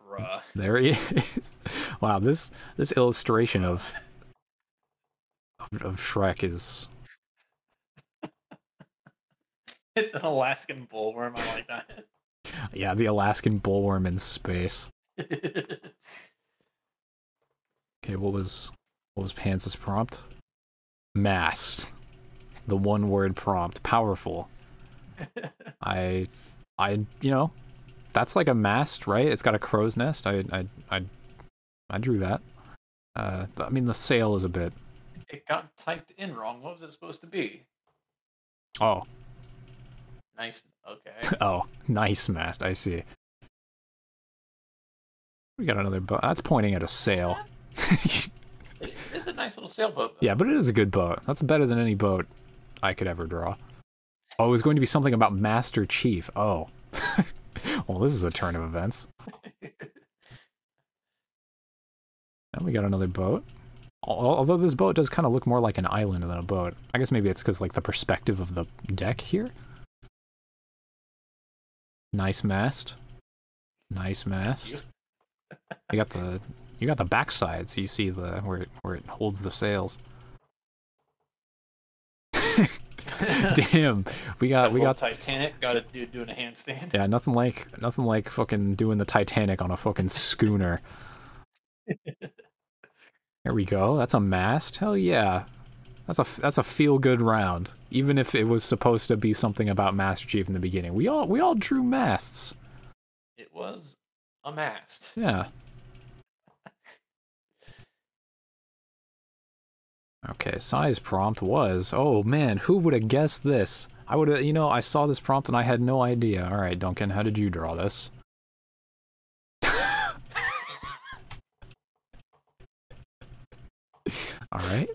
Bruh. there he is. Wow, this this illustration of of, of Shrek is (laughs) It's an Alaskan bullworm. I like that. (laughs) yeah the Alaskan bullworm in space. (laughs) Okay, what was what was Pants' prompt? Mast. The one word prompt. Powerful. I I you know, that's like a mast, right? It's got a crow's nest. I I I I drew that. Uh I mean the sail is a bit it got typed in wrong. What was it supposed to be? Oh. Nice. Okay. (laughs) Oh, nice mast. I see. We got another boat. That's pointing at a sail. (laughs) It is a nice little sailboat. Though. yeah, but it is a good boat. That's better than any boat I could ever draw. Oh, it was going to be something about Master Chief. Oh. (laughs) well, this is a turn of events. And we got another boat. Although this boat does kind of look more like an island than a boat. I guess maybe it's because like the perspective of the deck here. Nice mast. Nice mast. You got the you got the backside, so you see the where it where it holds the sails. (laughs) Damn, we got we got Titanic. Got a dude doing a handstand. yeah, nothing like nothing like fucking doing the Titanic on a fucking schooner. (laughs) There we go. That's a mast. Hell yeah. That's a that's a feel good round. Even if it was supposed to be something about Master Chief in the beginning. We all we all drew masts. It was a mast. Yeah. Okay, Sai's prompt was. Oh man, who would have guessed this? I would have, you know, I saw this prompt and I had no idea. All right, Duncan, how did you draw this? (laughs) All right.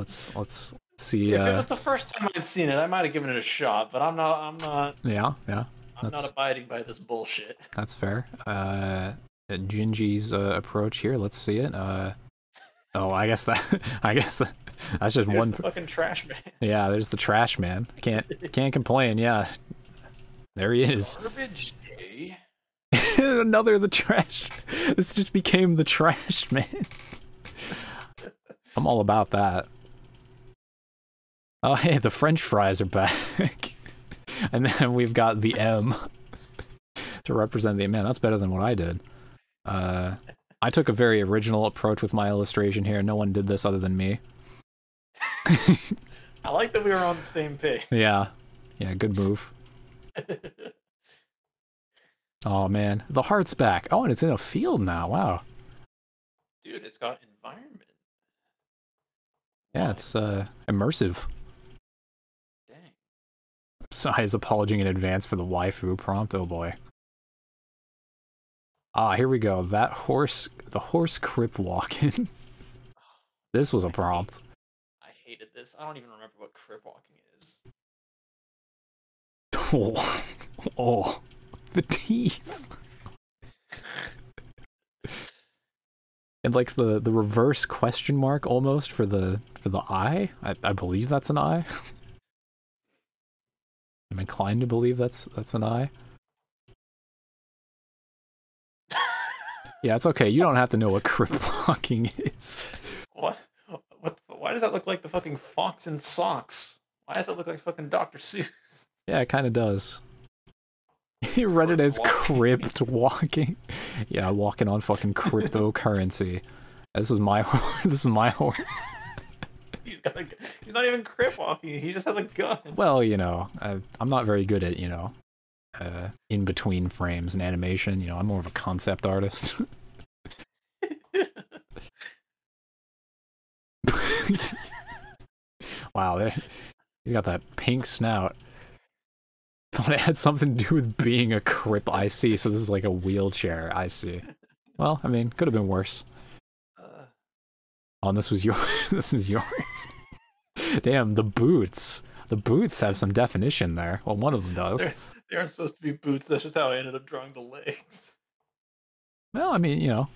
Let's let's see If it uh was the first time I'd seen it, I might have given it a shot. But I'm not. I'm not. yeah, yeah. I'm not abiding by this bullshit. (laughs) That's fair. Uh, uh, Gingy's uh, approach here. Let's see it. Uh, oh, I guess that. (laughs) I guess that's just Here's one. the fucking trash man. (laughs) Yeah, there's the trash man. Can't can't complain. Yeah, there he is. Garbage day. Another the trash. This just became the trash man. I'm all about that. Oh, hey, the French fries are back. (laughs) and then we've got the M (laughs) to represent the man. That's better than what I did. Uh, I took a very original approach with my illustration here. No one did this other than me. (laughs) I like that we were on the same page. Yeah, yeah, good move. Oh man, the heart's back. Oh, and it's in a field now. Wow. Dude, it's got environment. Yeah, it's uh immersive. Sai is apologizing in advance for the waifu prompt. Oh boy. Ah, here we go. That horse, the horse crip walking. (laughs) this was a prompt. I hated this. I don't even remember what crip walking is. (laughs) Oh, oh, the teeth. And like the the reverse question mark almost for the for the eye. I, I believe that's an eye. (laughs) I'm inclined to believe that's that's an eye. (laughs) Yeah, it's okay. You don't have to know what crip walking is. what? What? Why does that look like the fucking fox in socks? Why does that look like fucking Dr. Seuss? Yeah, it kind of does. (laughs) He read it as crypt walking. Yeah, walking on fucking (laughs) cryptocurrency. This is my horse. This is my horse. (laughs) He's got a, he's not even crib walking. He just has a gun. Well, you know, I, I'm not very good at you know, uh, in between frames and animation. You know, I'm more of a concept artist. (laughs) wow, he's got that pink snout. Thought it had something to do with being a crip. I see. So this is like a wheelchair. I see. Well, I mean, could have been worse. Oh, this was yours. (laughs) this is yours. (laughs) Damn, the boots. The boots have some definition there. Well, one of them does. They're- they aren't supposed to be boots. That's just how I ended up drawing the legs. Well, I mean, you know,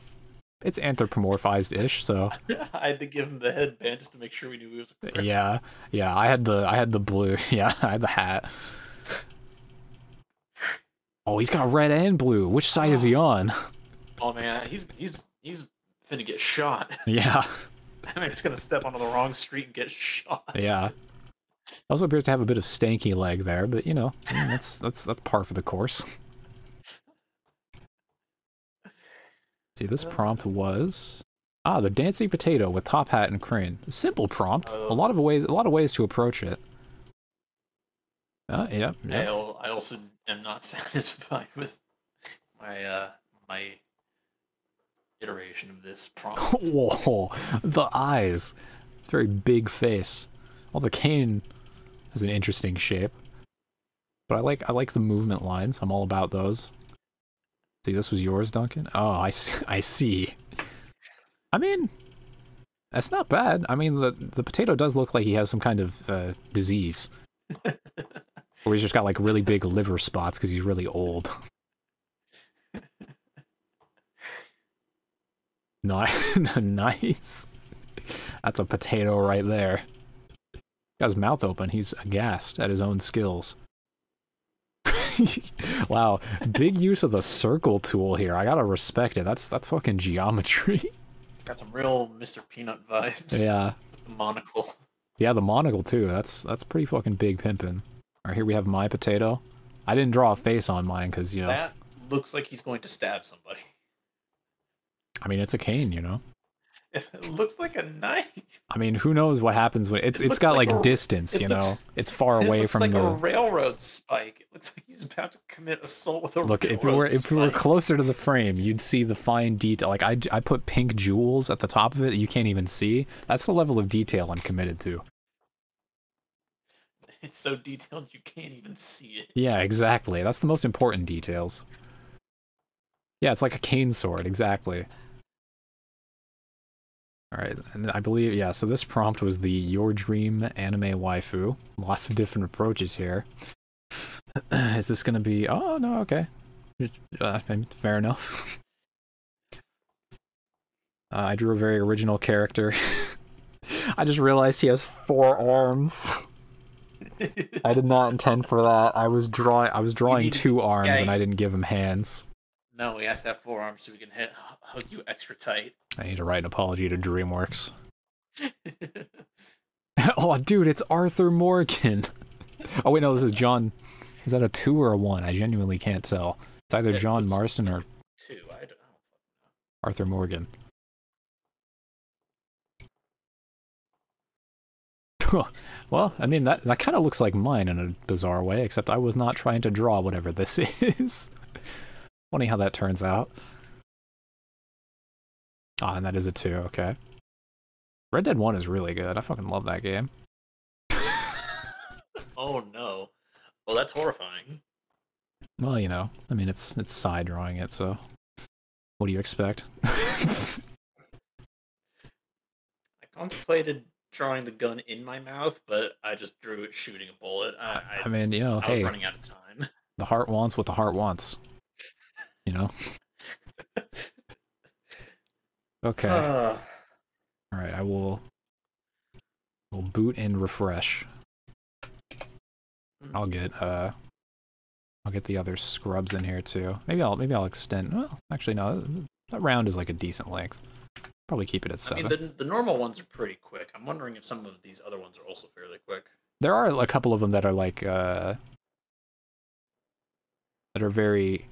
it's anthropomorphized-ish, so (laughs) I had to give him the headband just to make sure we knew he was a crib. yeah, yeah. I had the I had the blue. Yeah, I had the hat. Oh, he's got red and blue. Which side is he (gasps) on? Oh man, he's he's he's finna get shot. Yeah, I mean, he's gonna step onto the wrong street and get shot. yeah. Also appears to have a bit of stanky leg there, but you know, that's that's that's par for the course. See, this prompt was ah the dancing potato with top hat and crane. A simple prompt. A Oh. lot of ways, a lot of ways to approach it. Uh, yeah, yeah. I also am not (laughs) satisfied with my uh my iteration of this (laughs) prompt. Whoa, the eyes. It's a very big face. Well, the cane has an interesting shape. But I like I like the movement lines. I'm all about those. See, this was yours, Duncan. Oh, I see. (laughs) I see. I mean, that's not bad. I mean, the the potato does look like he has some kind of uh, disease, (laughs) or he's just got like really big liver spots because he's really old. Nice, (laughs) nice. That's a potato right there. Got his mouth open. He's aghast at his own skills. (laughs) wow, big use of the circle tool here. I gotta respect it. That's that's fucking geometry. (laughs) It's got some real Mr. Peanut vibes. yeah, The monocle. yeah. The monocle too. That's that's pretty fucking big pimpin'. All right, here we have my potato. I didn't draw a face on mine because you know, That looks like he's going to stab somebody. I mean, it's a cane. You know, It looks like a knife. I mean, who knows what happens when it's It it's looks got like like, a- distance. You looks- know, it's far (laughs) it away looks from like the. a railroad spike. It looks like he's about to commit assault with a Look, if we were if we were closer to the frame, you'd see the fine detail. Like I, I put pink jewels at the top of it that you can't even see. That's the level of detail I'm committed to. (laughs) It's so detailed you can't even see it. Yeah, exactly. That's the most important details. Yeah, it's like a cane sword, exactly. All right, and I believe yeah. So this prompt was the your dream anime waifu. Lots of different approaches here. (clears throat) Is this gonna be? Oh no, okay. Uh, fair enough. (laughs) Uh, I drew a very original character. (laughs) I just realized he has four arms. I did not intend for that. I was drawing. I was drawing two arms, yeah, and I didn't give him hands. No, he has to have four arms so we can hit, hug you extra tight. I need to write an apology to DreamWorks. (laughs) (laughs) oh, dude, it's Arthur Morgan. oh wait, no, this is John. Is that a two or a one? I genuinely can't tell. It's either It John Marston or Two. I don't know. Arthur Morgan. (laughs) well, I mean that that kind of looks like mine in a bizarre way, except I was not trying to draw whatever this is. Funny how that turns out. Ah, and that is a two. Okay. Red Dead One is really good. I fucking love that game. (laughs) Oh no. Well, that's horrifying. Well, you know, I mean, it's it's Sai drawing it, so what do you expect? (laughs) I contemplated drawing the gun in my mouth, but I just drew it shooting a bullet. I, I, I mean, you know, I was hey, running out of time. the heart wants what the heart wants. You know. (laughs) Okay. Uh, All right. I will. Will boot and refresh. I'll get uh. I'll get the other scrubs in here too. Maybe I'll maybe I'll extend. Well, actually no. That round is like a decent length. Probably keep it at I seven. mean, the, the normal ones are pretty quick. I'm wondering if some of these other ones are also fairly quick. there are a couple of them that are like uh. That are very.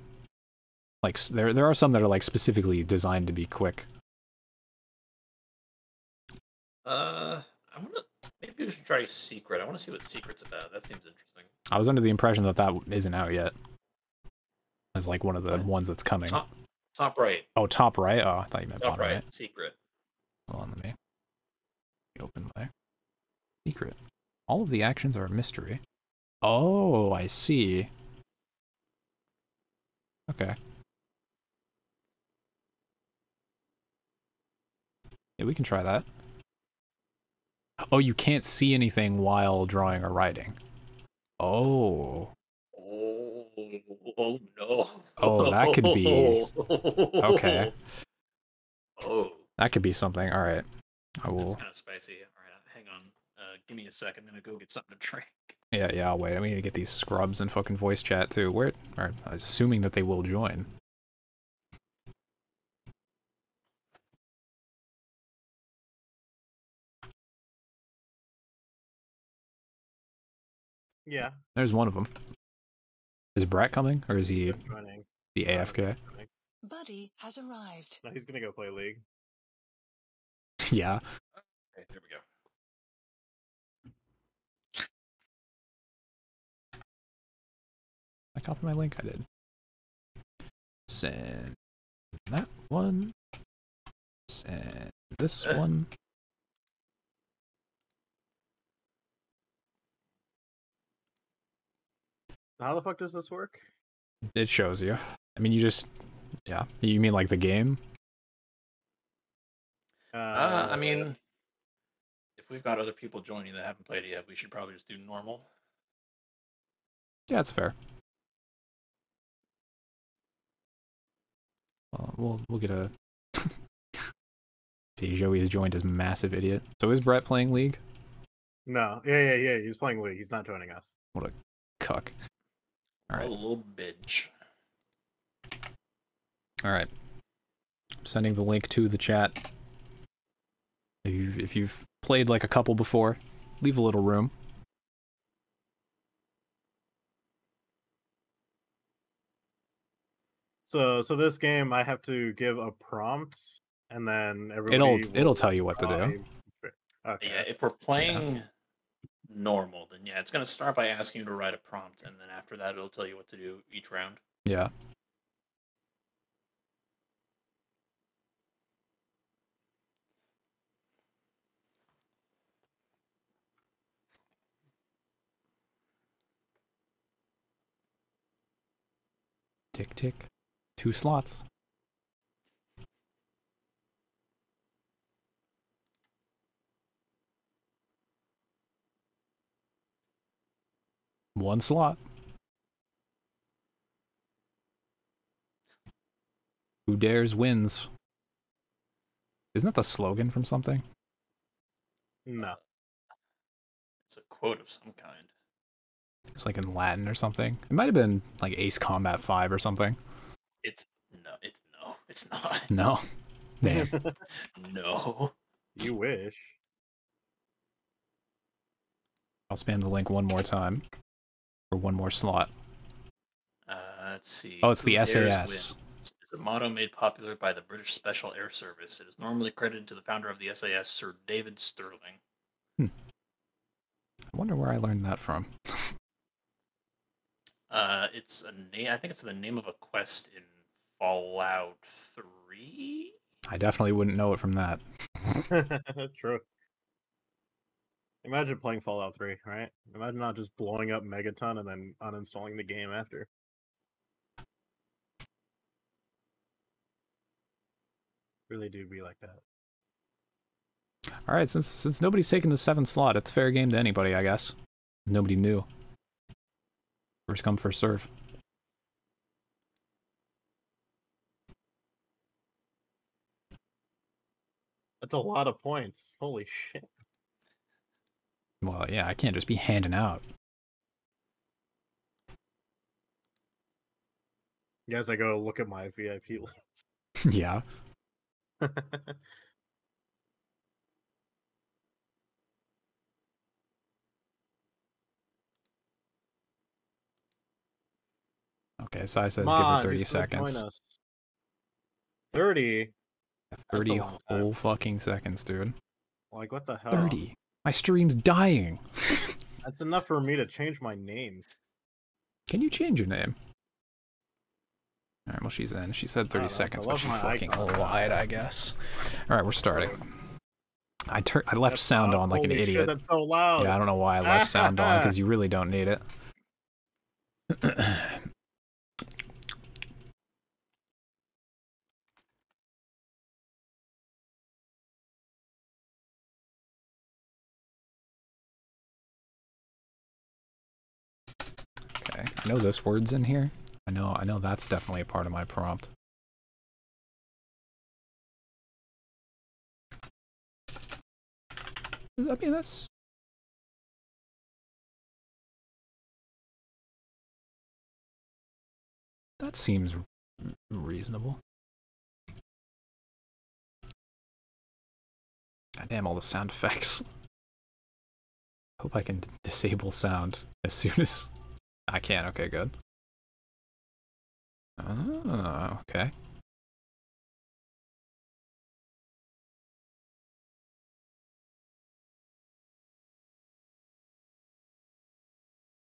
Like there there are some that are like specifically designed to be quick. Uh, I want to. Maybe we should try Secret. I want to see what Secret's about. That seems interesting. I was under the impression that that isn't out yet. As like one of the What? ones that's coming. Top, top right. Oh, top right. Oh, I thought you meant Top bottom right. right. Secret. Hold on, let me open my secret. All of the actions are a mystery. Oh, I see. Okay. Yeah, we can try that. Oh, you can't see anything while drawing or writing. Oh. Oh, oh no. Oh, that could be- (laughs) Okay. Oh, That could be something. All right. I that's will. kind of spicy. All right, hang on. Uh, give me a sec. I'm gonna go get something to drink. Yeah, yeah, I'll wait. I need to get these scrubs and fucking voice chat too. Where, or assuming that they will join. Yeah, There's one of them. Is Brat coming, or is he he's joining. the AFK? Buddy has arrived. No, he's gonna go play League. (laughs) yeah. Okay, there we go. I copied my link. I did. Send that one. Send this (laughs) one. How the fuck does this work? It shows you. I mean, you just, yeah. You mean like the game? Uh, I mean, if we've got other people joining that haven't played it yet, we should probably just do normal. Yeah, it's fair. Well, we'll we'll get a. (laughs) See, Joey has joined as massive idiot. So is Brett playing League? no, yeah, yeah, yeah. He's playing League. He's not joining us. What a cuck. All right. A little bitch. All right. I'm sending the link to the chat. If you've, if you've played like a couple before, leave a little room. So, so this game, I have to give a prompt, and then everybody. It'll will it'll tell you what to do. Okay. Yeah, if we're playing normal, then yeah, it's gonna start by asking you to write a prompt, and then after that, it'll tell you what to do each round. Yeah. Tick tick. Two slots. One slot. Who dares wins. Isn't that the slogan from something? No. It's a quote of some kind. It's like in Latin or something. It might have been like Ace Combat 5 or something. It's no, it's no, it's not. (laughs) No. Damn. (laughs) No. you wish. I'll spam the link one more time. For one more slot. Uh, let's see. Oh, it's the Who dares SAS. It's a motto made popular by the British Special Air Service. It is normally credited to the founder of the SAS, Sir David Stirling. I wonder where I learned that from. (laughs) Uh, it's a name. I think it's the name of a quest in Fallout Three. I definitely wouldn't know it from that. (laughs) True. Imagine playing Fallout 3, right? Imagine not just blowing up Megaton and then uninstalling the game after. Really do be like that. All right, since since nobody's taking the seventh slot, it's fair game to anybody, I guess. Nobody knew. First come, first serve. That's a lot of points. Holy (laughs) shit. Well, yeah, I can't just be handing out. Yes, I go look at my VIP (laughs) list. yeah. (laughs) Okay, Sai says Come give on, it 30 who's gonna join seconds. us? 30? That's a 30 long time. whole fucking seconds, dude. Like, what the hell? 30. My stream's dying. That's enough for me to change my name. Can you change your name? Alright, well, she's in. She said 30 seconds, but she fucking icon. lied, I guess. Alright, we're starting. I tur- I left That's sound on like an Holy shit, idiot. that's so loud. Yeah, I don't know why I left sound on (laughs) because you really don't need it. (clears throat) okay, I know this word's in here. I know, I know that's definitely a part of my prompt. I mean, that's That seems reasonable. God damn, all the sound effects. (laughs) Hope I can disable sound as soon as I can. Okay, good. Oh, okay.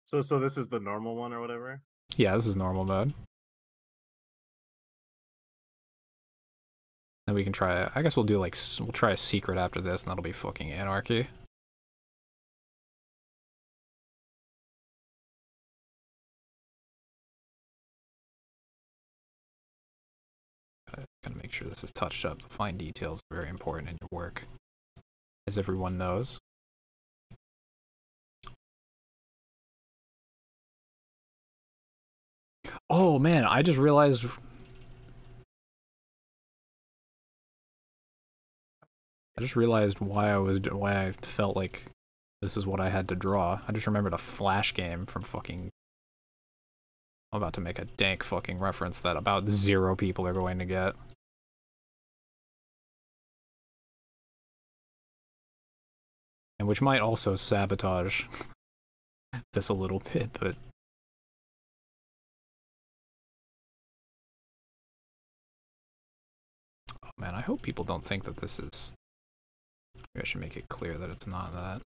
So, so this is the normal one or whatever. Yeah, this is normal mode. Then we can try. I guess we'll do like we'll try a secret after this, and that'll be fucking anarchy. Make sure this is touched up. The fine details are very important in your work, as everyone knows. Oh man, I just realized. I just realized why I was why I felt like this is what I had to draw. I just remembered a flash game from fucking. I'm about to make a dank fucking reference that about zero people are going to get. And which might also sabotage this a little bit, but Oh man, I hope people don't think that this is. Maybe I should make it clear that it's not that.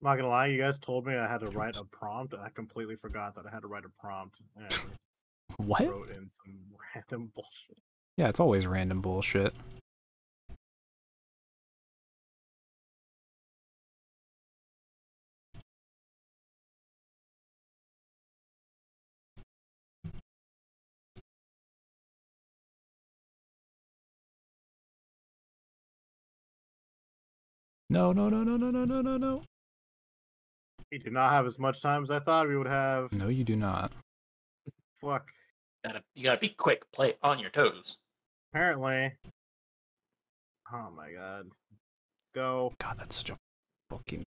I'm not gonna lie, you guys told me I had to write a prompt, and I completely forgot that I had to write a prompt and (laughs) What? wrote in some (laughs) random bullshit. Yeah, it's always random bullshit. No, no, no, no, no, no, no, no, no. We do not have as much time as I thought we would have. No, you do not. Fuck. Gotta, you gotta be quick. Play on your toes. Apparently. Oh my god. Go. God, that's such a fucking.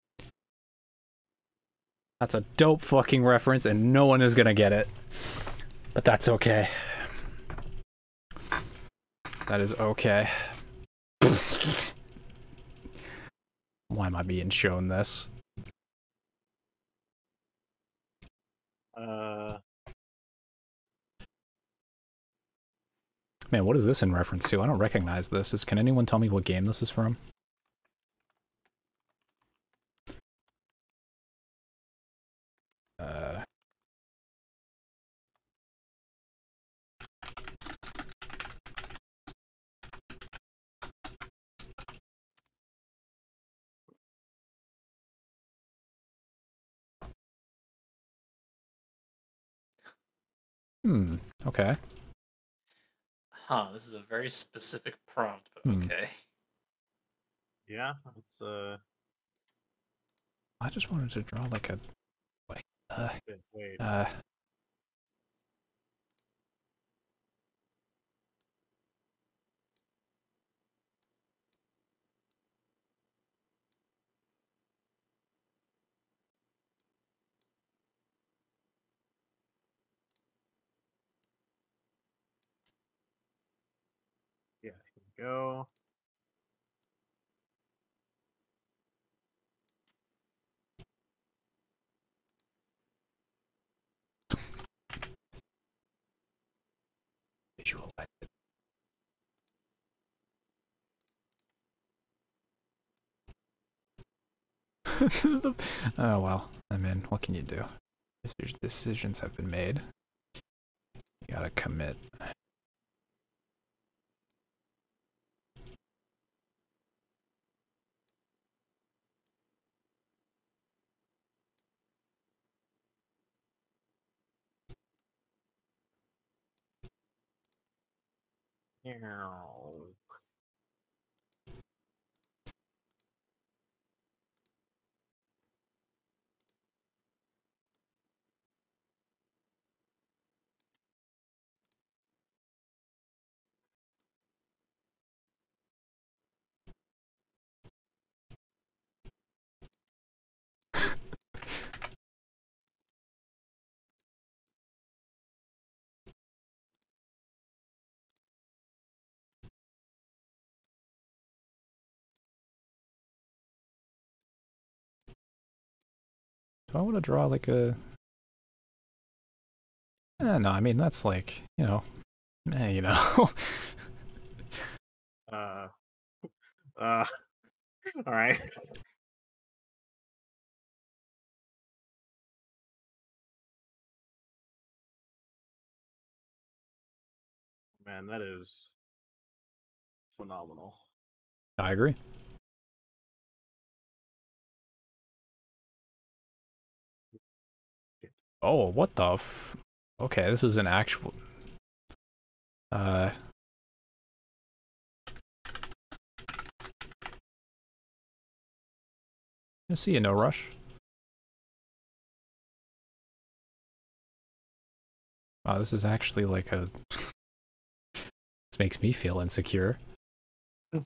That's a dope fucking reference, and no one is gonna get it. But that's okay. That is okay. (laughs) Why am I being shown this? Uh. Man, what is this in reference to? I don't recognize this. Is, can anyone tell me what game this is from? Hmm. Okay. Huh, this is a very specific prompt, but Hmm. okay. Yeah. It's uh. I just wanted to draw like a like uh Wait. wait. uh Yeah. Here we go. (laughs) Oh well, I mean, what can you do? Deci- Decisions have been made. You gotta commit. Meow. Do I want to draw like a? Eh, no, I mean that's like you know, eh, you know. (laughs) Uh. Uh. (laughs) All right. Man, that is phenomenal. I agree. Oh, what the f... Okay, this is an actual... Uh... I see you, no rush. Wow, this is actually like a... this makes me feel insecure. (laughs)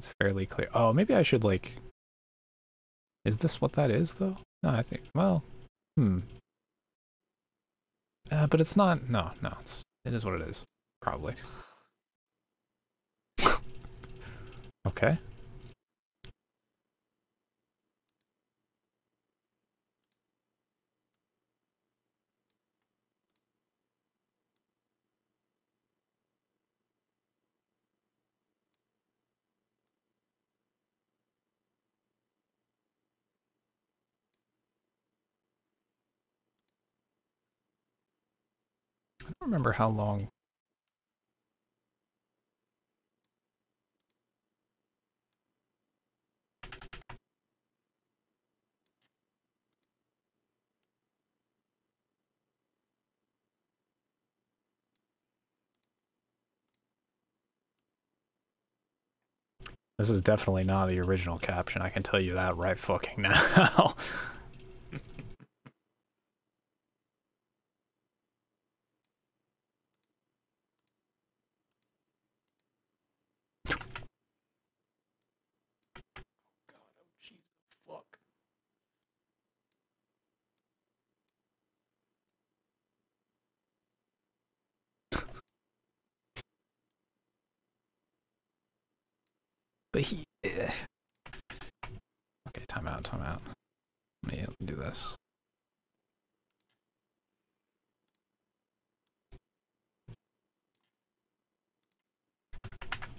It's fairly clear. Oh, maybe I should like... Is this what that is, though? No, I think... Well, hmm. Uh, but it's not... No, no, it's, it is what it is. Probably. (laughs) okay. Don't remember how long. This is definitely not the original caption. I can tell you that right fucking (laughs) now. But he. eh. Okay, time out, time out. Let me do this.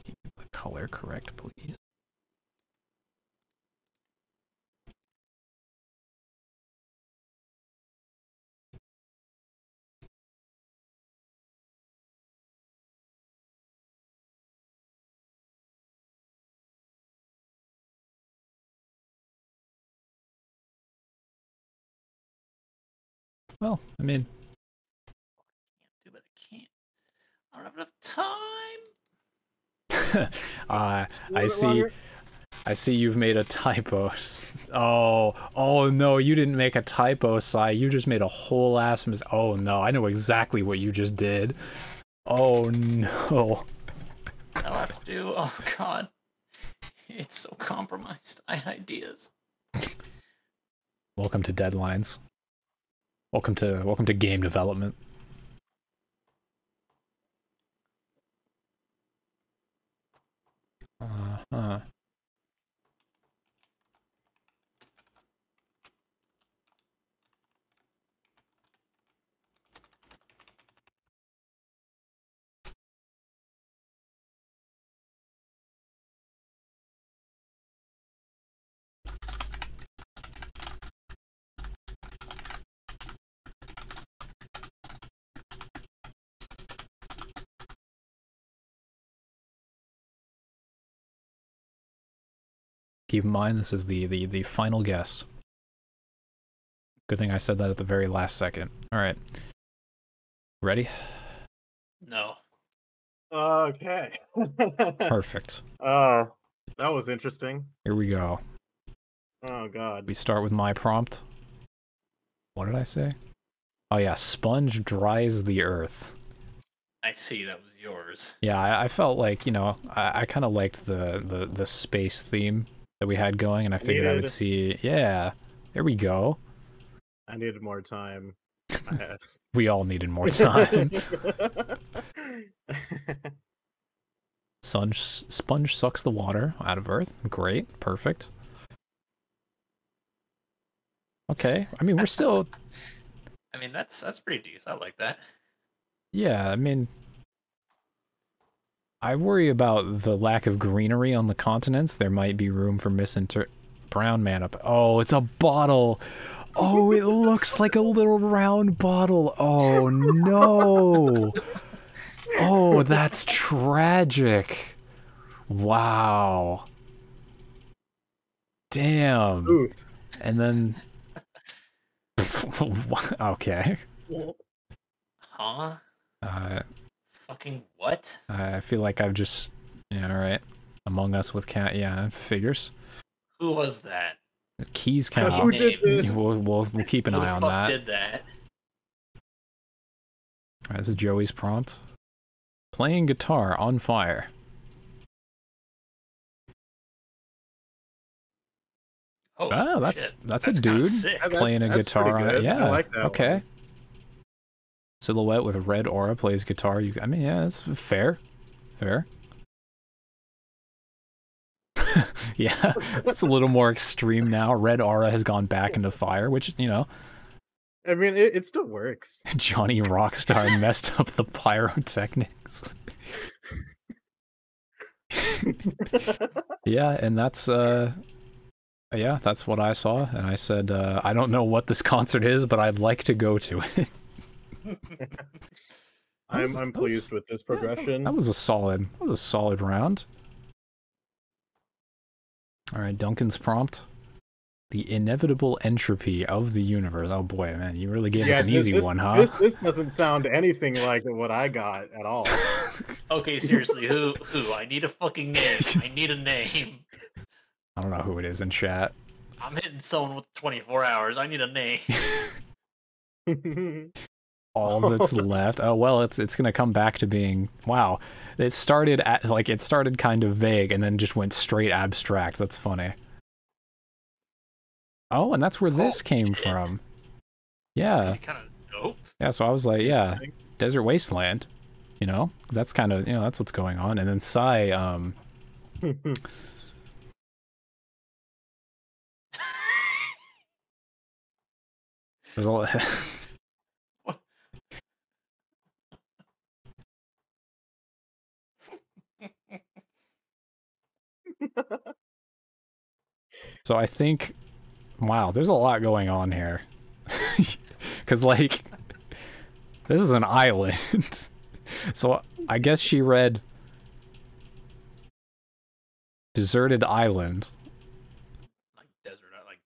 Keep The color correct, please. Well, I mean, Can't do it. I can't. I don't have enough time. (laughs) uh, I see. longer. I see you've made a typo. (laughs) Oh, oh no, you didn't make a typo, Sai. You just made a whole ass mis- Oh no, I know exactly what you just did. Oh no. I'll have to do. Oh God, it's so compromised. I had ideas. Welcome to deadlines. Welcome to welcome to game development. Uh-huh. Keep in mind this is the the the final guess. Good thing I said that at the very last second. All right. Ready? No. Okay. (laughs) Perfect. Uh, that was interesting. Here we go. Oh god. We start with my prompt. What did I say? Oh yeah, sponge dries the earth. I see. That was yours. Yeah, I, I felt like you know I, I kind of liked the, the the space theme that we had going, and I figured I would see. Yeah, there we go. I needed more time. (laughs) We all needed more (laughs) time. (laughs) Sponge sponge sucks the water out of Earth. Great, perfect. Okay, I mean we're still I mean, that's that's pretty decent. I like that. Yeah, I mean, I worry about the lack of greenery on the continents. There might be room for misinter. Brown man up. Oh, it's a bottle. Oh, it (laughs) looks like a little round bottle. Oh no. Oh, that's tragic. Wow. Damn. Oof. and then (laughs) okay. Huh? Uh, Fucking what? I feel like I've just yeah, all right. Among Us with cat, yeah, figures. Who was that? The keys Who count. Who did this? We'll, we'll we'll keep an Who eye the on fuck that. did that? All right, this is Joey's prompt. Playing guitar on fire. Oh, Oh, that's shit. that's, That's a dude. That's- playing a that's guitar. on it. good. I Yeah, like that okay. one. Silhouette with red aura plays guitar. You, I mean, yeah, that's fair, fair. (laughs) yeah, (laughs) that's a little more extreme now. Red aura has gone back into fire, which you know, I mean, it, it still works. (laughs) Johnny Rockstar messed up the pyrotechnics. Yeah, and that's uh yeah, that's what I saw and I said uh I don't know what this concert is, but I'd like to go to it. I'm was- I'm that was- pleased with this progression. that was a solid that was a solid round. All right, Duncan's prompt. The inevitable entropy of the universe. Oh boy, man, you really gave us an this- easy this, one, huh? This this doesn't sound anything like what I got at all. (laughs) Okay, seriously, who? Who? I need a fucking name. I need a name. (laughs) I don't know who it is in chat. I'm hitting someone with 24 hours. I need a name. (laughs) all (laughs) that's left. Oh well, it's it's gonna come back to being wow. It started at like it started kind of vague and then just went straight abstract. That's funny. Oh, and that's where this Oh, came shit. from. Yeah, kind of dope. yeah. So I was like, yeah, desert wasteland. You know, 'Cause that's kind of you know that's what's going on. And then Sai, um, (laughs) there's a lot. (laughs) (laughs) So I think, wow, there's a lot going on here. (laughs) Because, like, this is an island. (laughs) so I guess she read Deserted Island, Like desert, uh, like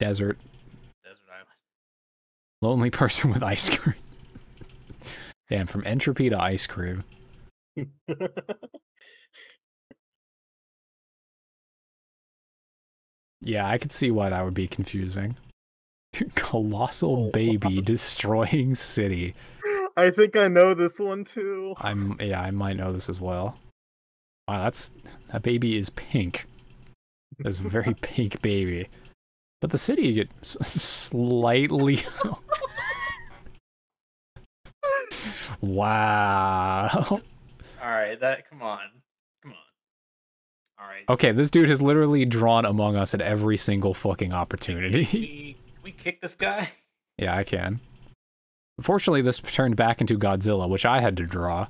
Desert, desert island. Lonely Person with Ice Cream. Damn, from entropy to ice cream. Yeah, I could see why that would be confusing. (laughs) Colossal oh, baby destroying (laughs) city. I think I know this one too. I'm yeah, I might know this as well. Wow, that's that baby is pink. That's a very (laughs) pink baby. But the city gets slightly Wow. All right, that come on, come on. All right. Okay, this dude has literally drawn Among Us at every single fucking opportunity. We (laughs) we kick this guy. yeah, I can. Unfortunately, this turned back into Godzilla, which I had to draw.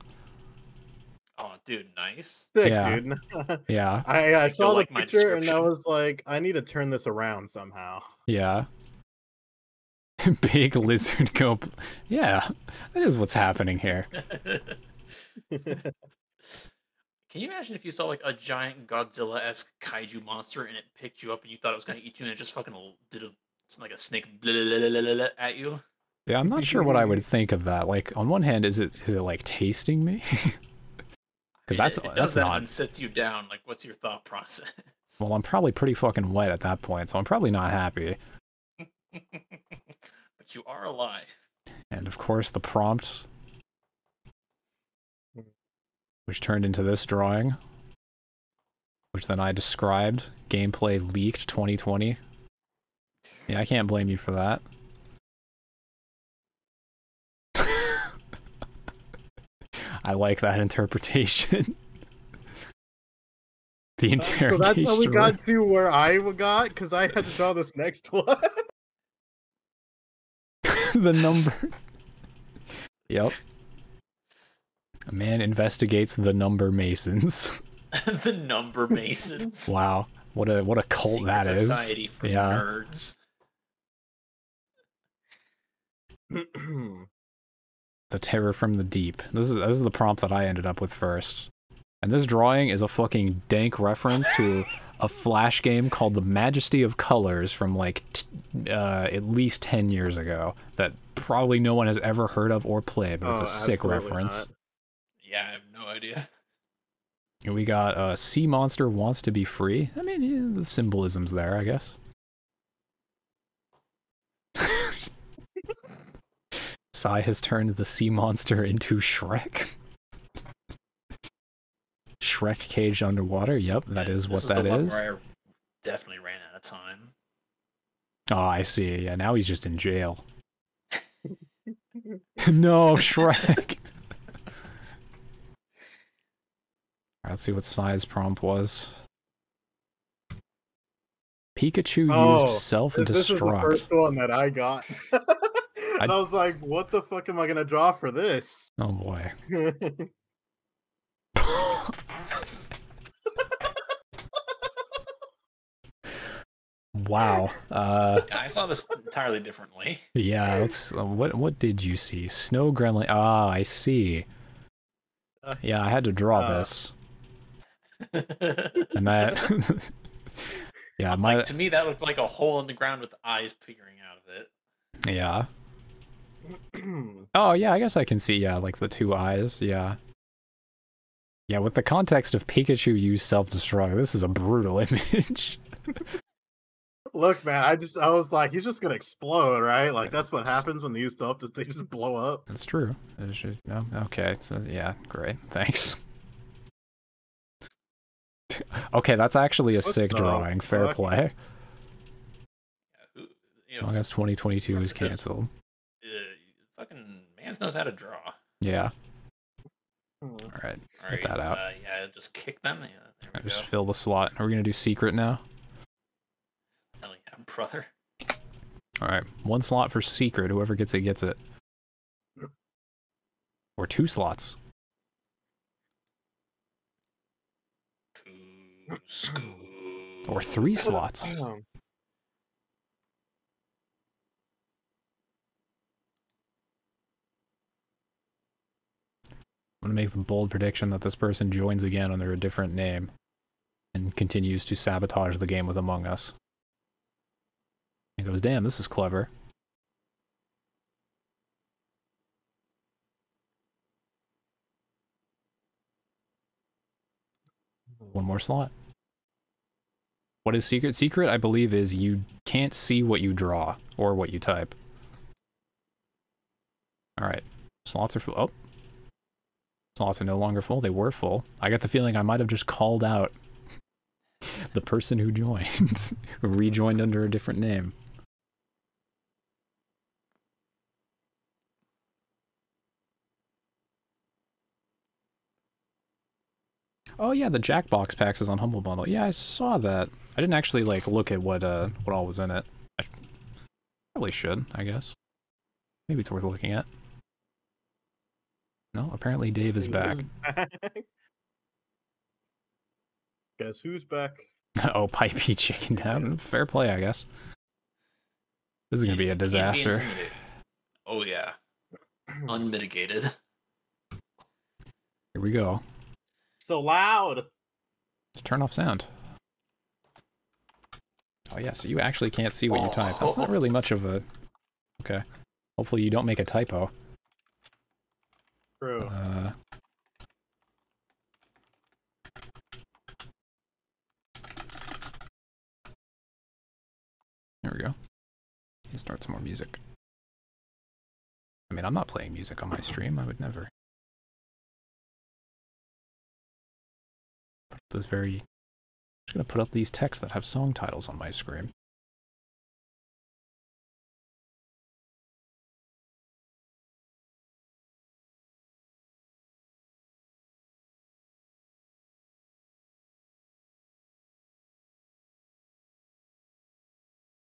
Oh, dude, nice. Sick, Yeah. dude. (laughs) Yeah, I, I You saw the like my picture and I was like, I need to turn this around somehow. yeah. (laughs) Big lizard go. Yeah, that is what's happening here. Can you imagine if you saw like a giant Godzilla-esque kaiju monster and it picked you up and you thought it was gonna eat you and it just fucking did a like a snake blah, blah, blah, at you? Yeah, I'm not sure what I would think of that. Like, on one hand, is it is it like tasting me? (laughs) Because that's it, it that's does that not. and sits you down. Like, what's your thought process? Well, I'm probably pretty fucking wet at that point, so I'm probably not happy. (laughs) but you are alive. And of course, the prompt, which turned into this drawing, which then I described. Gameplay leaked 2020. Yeah, I can't blame you for that. (laughs) I like that interpretation. (laughs) the Uh, so that's how we got to where I got because I had to draw this next (laughs) one. the number. Yep. A man investigates the number masons. (laughs) (laughs) the number masons. Wow, what a what a cult Secret that is. Society for Yeah. nerds. (clears throat) The terror from the deep. This is this is the prompt that I ended up with first. And this drawing is a fucking dank reference to a (laughs) flash game called The Majesty of Colors from like t- uh, at least 10 years ago that probably no one has ever heard of or played, but it's Oh, a sick reference. not. Yeah, I have no idea. And we got uh, Sea Monster Wants to Be Free. I mean, yeah, the symbolism's there, I guess. (laughs) Sai has turned the sea monster into Shrek. Shrek caged underwater. Yep, that is what is that is. Where I definitely ran out of time. Oh, I see. Yeah, now he's just in jail. (laughs) no, Shrek. Alright, let's see what Sai's prompt was. Pikachu Oh, used self This, this was the destruct. first one that I got. (laughs) I- I was like, what the fuck am I gonna draw for this? Oh boy. (laughs) wow. Uh Yeah, I saw this entirely differently. yeah, let's uh, what what did you see? Snow gremlin. Ah, I see. Uh, Yeah, I had to draw uh, this. And that (laughs) (laughs) Yeah, my like to me, that looked like a hole in the ground with eyes peering out of it. yeah. (clears throat) Oh yeah, I guess I can see. Yeah, like the two eyes. Yeah. Yeah, with the context of Pikachu use self-destruct, this is a brutal (laughs) image. Look, man, I just I was like, he's just gonna explode, right? Like that's what happens when they use self they just blow up. That's true. It should, no, okay, so yeah, great. Thanks. (laughs) okay, that's actually a What sick the drawing. Fair fuck? play. Yeah, who, you know, August 2022 is Represents- canceled. uh, fucking man's knows how to draw. Yeah. Hmm. All right. Get that out. Uh, yeah, just kick them. Yeah, there I just go. fill the slot. Are we gonna do secret now? Hell yeah, brother. All right, one slot for secret. Whoever gets it gets it. Or two slots. To school. Or three slots. I'm gonna make the bold prediction that this person joins again under a different name and continues to sabotage the game with Among Us. And goes, damn, this is clever. One more slot. What is secret? Secret, I believe, is you can't see what you draw or what you type. Alright. Slots are full. Oh. Slots are no longer full. They were full. I got the feeling I might have just called out (laughs) the person who joined, (laughs) who rejoined under a different name. Oh yeah, the Jackbox packs is on Humble Bundle. Yeah, I saw that. I didn't actually like look at what uh what all was in it. I probably should, I guess. Maybe it's worth looking at. No, apparently Dave is back. Back? (laughs) Guess who's back? (laughs) oh, pipey chicken down. Fair play, I guess. This is gonna be a disaster. oh yeah, (clears throat) unmitigated. Here we go. So loud. Let's turn off sound. Oh yeah, so you actually can't see what you type. That's not really much of a. Okay. Hopefully you don't make a typo. True. Uh, there we go. You start some more music. I mean, I'm not playing music on my stream. I would never. Those very. I'm just gonna put up these texts that have song titles on my screen.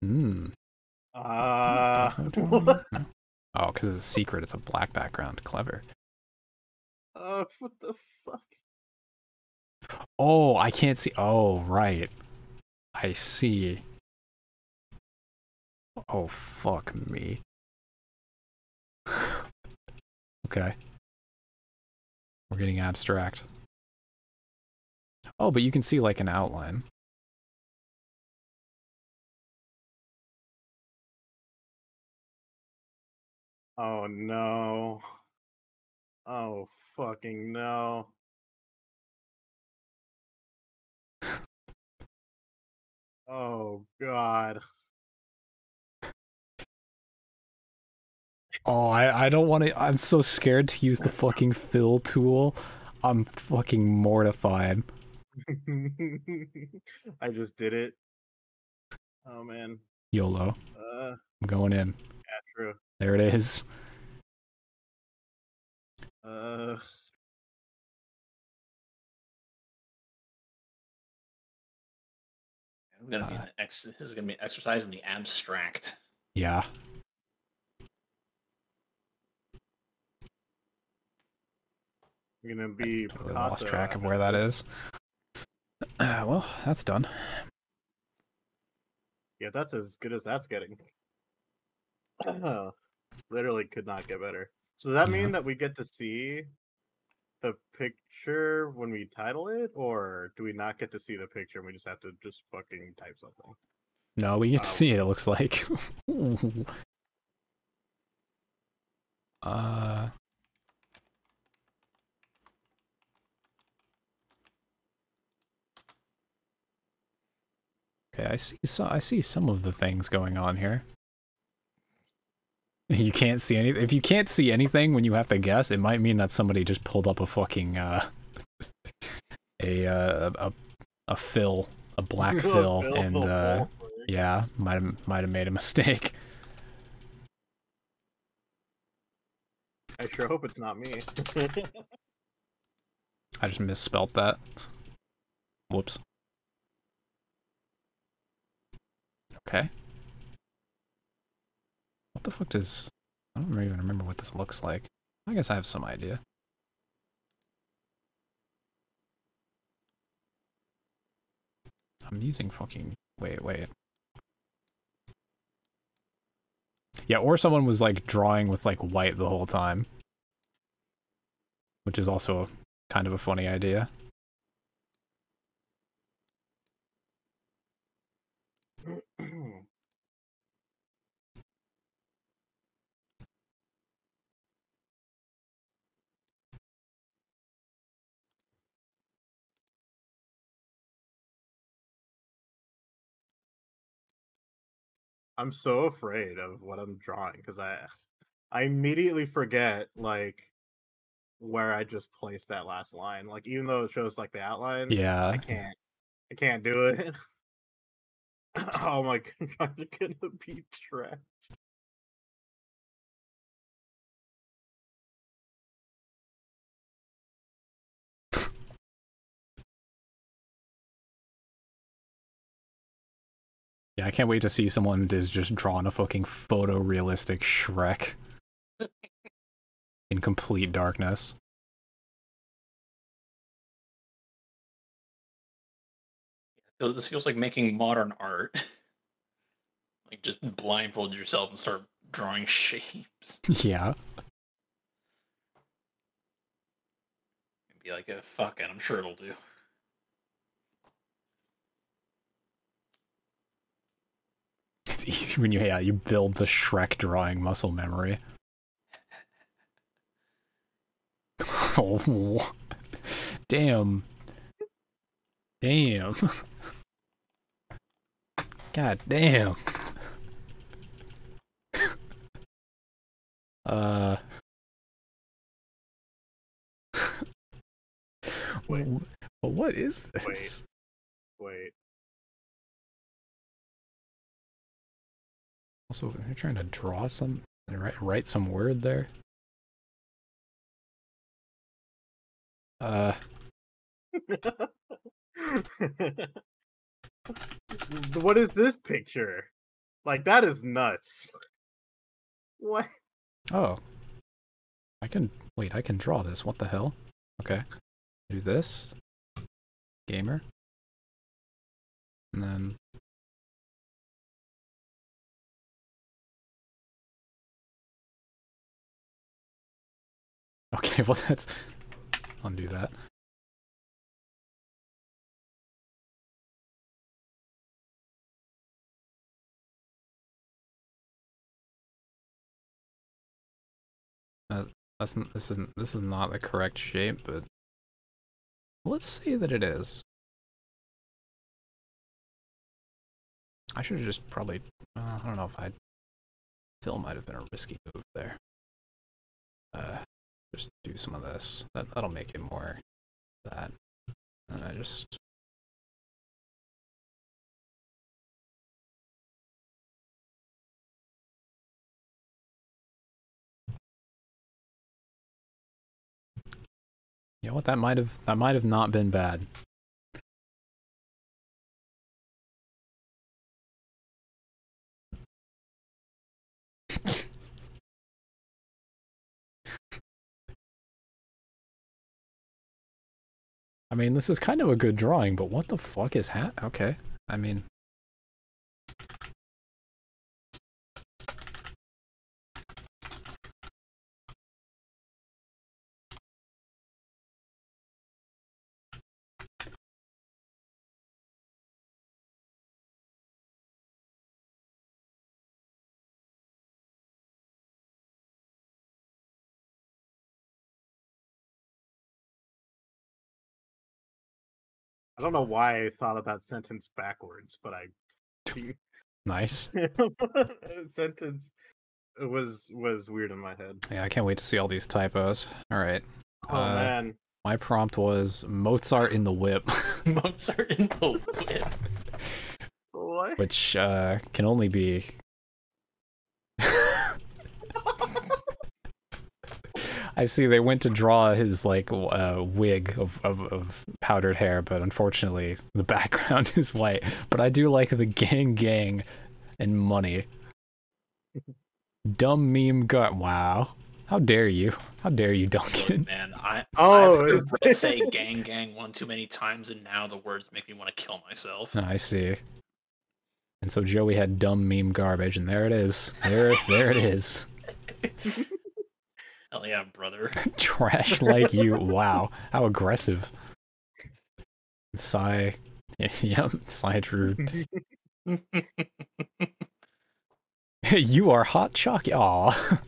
Hmm. Ah. (laughs) Oh, because it's a secret. It's a black background. Clever. uh, what the fuck? Oh, I can't see. Oh, right. I see. Oh, fuck me. (sighs) okay. We're getting abstract. Oh, but you can see like an outline. Oh no. Oh fucking no. Oh god. Oh, I, I don't want to. I'm so scared to use the fucking fill tool. I'm fucking mortified. (laughs) I just did it. Oh man. YOLO. Uh I'm going in. yeah, true. There it is. Uh I'm gonna be Uh, an ex- this is gonna be an exercise in the abstract. Yeah. you're gonna be Totally lost track of where that is. Uh, (clears throat) well, that's done. Yeah, that's as good as that's getting. (clears throat) Literally could not get better. So does that Yeah. mean that we get to see the picture when we title it, or do we not get to see the picture and we just have to just fucking type something? No, we get to Wow. see it. It looks like. (laughs) uh. Okay, I see. So I see some of the things going on here. You can't see anything. If you can't see anything when you have to guess, it might mean that somebody just pulled up a fucking uh, (laughs) a uh, a a fill, a black (laughs) fill, Fill and uh, hole for it. yeah, might have might have made a mistake. (laughs) I sure hope it's not me. I just misspelt that. Whoops. Okay. What the fuck does... I don't even remember what this looks like. I guess I have some idea. I'm using fucking... Wait, wait. Yeah, or someone was like drawing with like white the whole time. Which is also kind of a funny idea. I'm so afraid of what I'm drawing because I I immediately forget like where I just placed that last line. Like even though it shows like the outline, Yeah. I can't I can't do it. (laughs) oh my (laughs) god, you're gonna be trash. Yeah, I can't wait to see someone is just drawing a fucking photorealistic Shrek in complete darkness. So this feels like making modern art. (laughs) like just blindfold yourself and start drawing (laughs) shapes. yeah. And be like, oh, fuck it, I'm sure it'll do. It's (laughs) easy when you yeah, you build the Shrek drawing muscle memory. (laughs) oh, damn. Damn. (laughs) God damn. uh Wait. what is this? Wait. Wait. Also, are you trying to draw some, write, write some word there? Uh, (laughs) what is this picture? Like that is nuts. What? oh. I can, wait, I can draw this. What the hell? Okay. Do this. Gamer. And then. Okay, (laughs) well that's, undo that. That's n- this isn't this is not the correct shape, but let's say that it is. I should have just probably. Uh, I don't know if I. Fill might have been a risky move there. Uh, just do some of this. That that'll make it more that. And I just. You know what? That might have that might have not been bad. I mean, this is kind of a good drawing, but what the fuck is hat? Okay, I mean, I don't know why I thought of that sentence backwards, but I (laughs) nice. (laughs) sentence was was weird in my head. Yeah, I can't wait to see all these typos. All right, Oh Uh, man, my prompt was Mozart in the Whip, (laughs) Mozart in the whip. what? which uh, can only be. I see they went to draw his like w- uh, wig of, of, of powdered hair, but unfortunately the (laughs) background is white. But I do like the gang gang and money. Dumb meme gut. Wow. How dare you? How dare you, Look, Duncan? (laughs) man, I (laughs) Oh, I've heard say "gang gang" one too many times, and now the words make me want to kill myself. I see. And so Joey had dumb meme garbage, and there it is. There, there it is. Hell yeah, brother. (laughs) Trash like you. Wow. How aggressive. Sigh. (laughs) Yep, Sigh True. (laughs) you are hot chalky. Aw.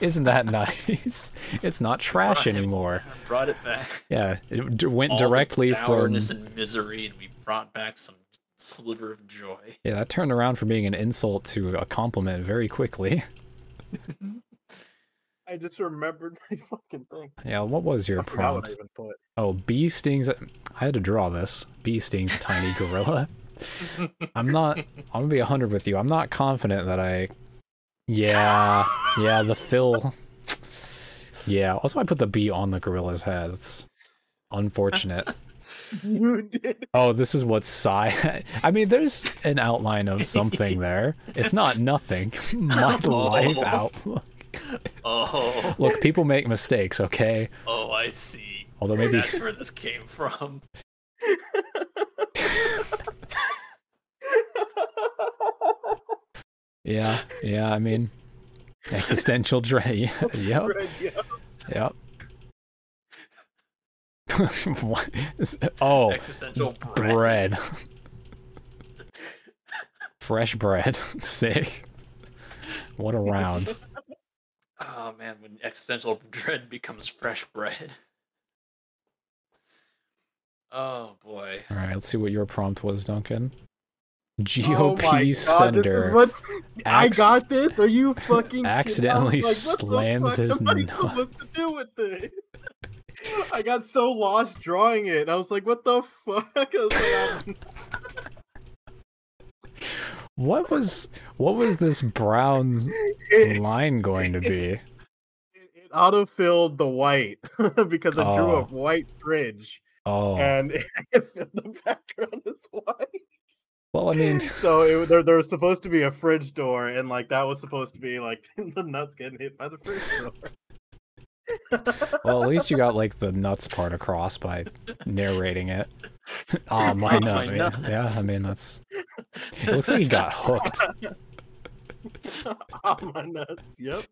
Isn't that nice? It's not trash anymore. Brought it back. Yeah, it d- went All the directly from. dourness and misery, and we brought back some sliver of joy. Yeah, that turned around from being an insult to a compliment very quickly. I just remembered my (laughs) fucking thing. Yeah, what was your prompt? Oh, bee stings. I had to draw this. Bee stings a tiny (laughs) gorilla. I'm not. I'm gonna be hundred with you. I'm not confident that I. Yeah, yeah. The fill. Yeah. Also, I put the bee on the gorilla's head. It's unfortunate. Oh, this is what Sai. I mean, there's an outline of (laughs) something there. It's not nothing. My life Oh. outlook. (laughs) Oh, Look, people make mistakes. Okay. oh, I see. Although maybe That's where this came from. (laughs) Yeah, yeah, I mean, existential dread. (laughs) Yeah, yep, Right, yeah. yep. What is- oh, Existential bread. bread. Fresh bread. Sick. What a round. Oh man, when existential (laughs) dread becomes fresh bread. Oh boy. All right, let's see what your prompt was, Duncan. Oh GOP my God, this is senator what I got this. Are you fucking accidentally like, slams his fuck am I nut. supposed to do with this? I got so lost drawing it. I was like, what the fuck? (laughs) (laughs) I was like, What was what was this brown it, line going to be? it, it autofilled the white (laughs) because I drew a Oh. white fridge Oh, and (laughs) it filled the background is white. well, I mean, So it, there, there was supposed to be a fridge door, and like that was supposed to be like (laughs) the nuts getting hit by the fridge door. (laughs) well, at least you got like the nuts part across by narrating it. (laughs) Ah, (laughs) my Ah, nuts. my I mean, Yeah, I mean that's. It looks like he got hooked. oh, my nuts. Yep.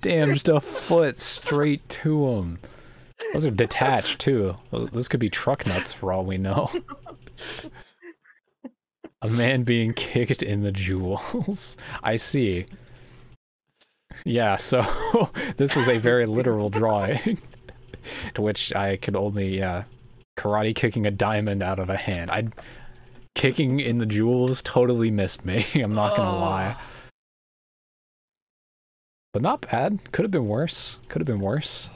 Damn, just a foot straight to him. Those are detached too. Those, those could be truck nuts for all we know. A man being kicked in the jewels. I see. Yeah, so (laughs) this was a very literal drawing. (laughs) to which I could only uh karate kicking a diamond out of a hand. I kicking in the jewels totally missed me. (laughs) I'm not gonna lie. But not bad. Could have been worse. Could have been worse.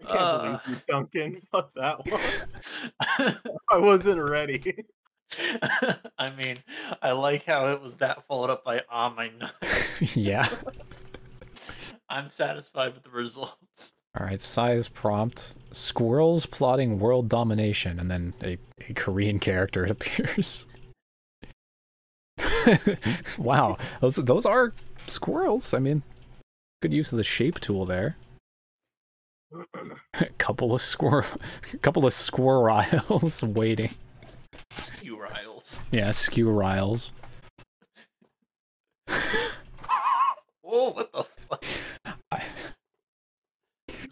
I can't Uh. believe you, Duncan. Fuck that one. I wasn't ready. (laughs) I mean, I like how it was that followed up by ah my nut. (laughs) yeah. (laughs) I'm satisfied with the results. All right, size prompt: squirrels plotting world domination, and then a, a Korean character appears. wow, those those are squirrels. I mean, good use of the shape tool there. a (clears throat) couple of squirrel, a couple of squirrels waiting. Skew riles. Yeah, squirrels. (laughs) Oh, what the fuck? I-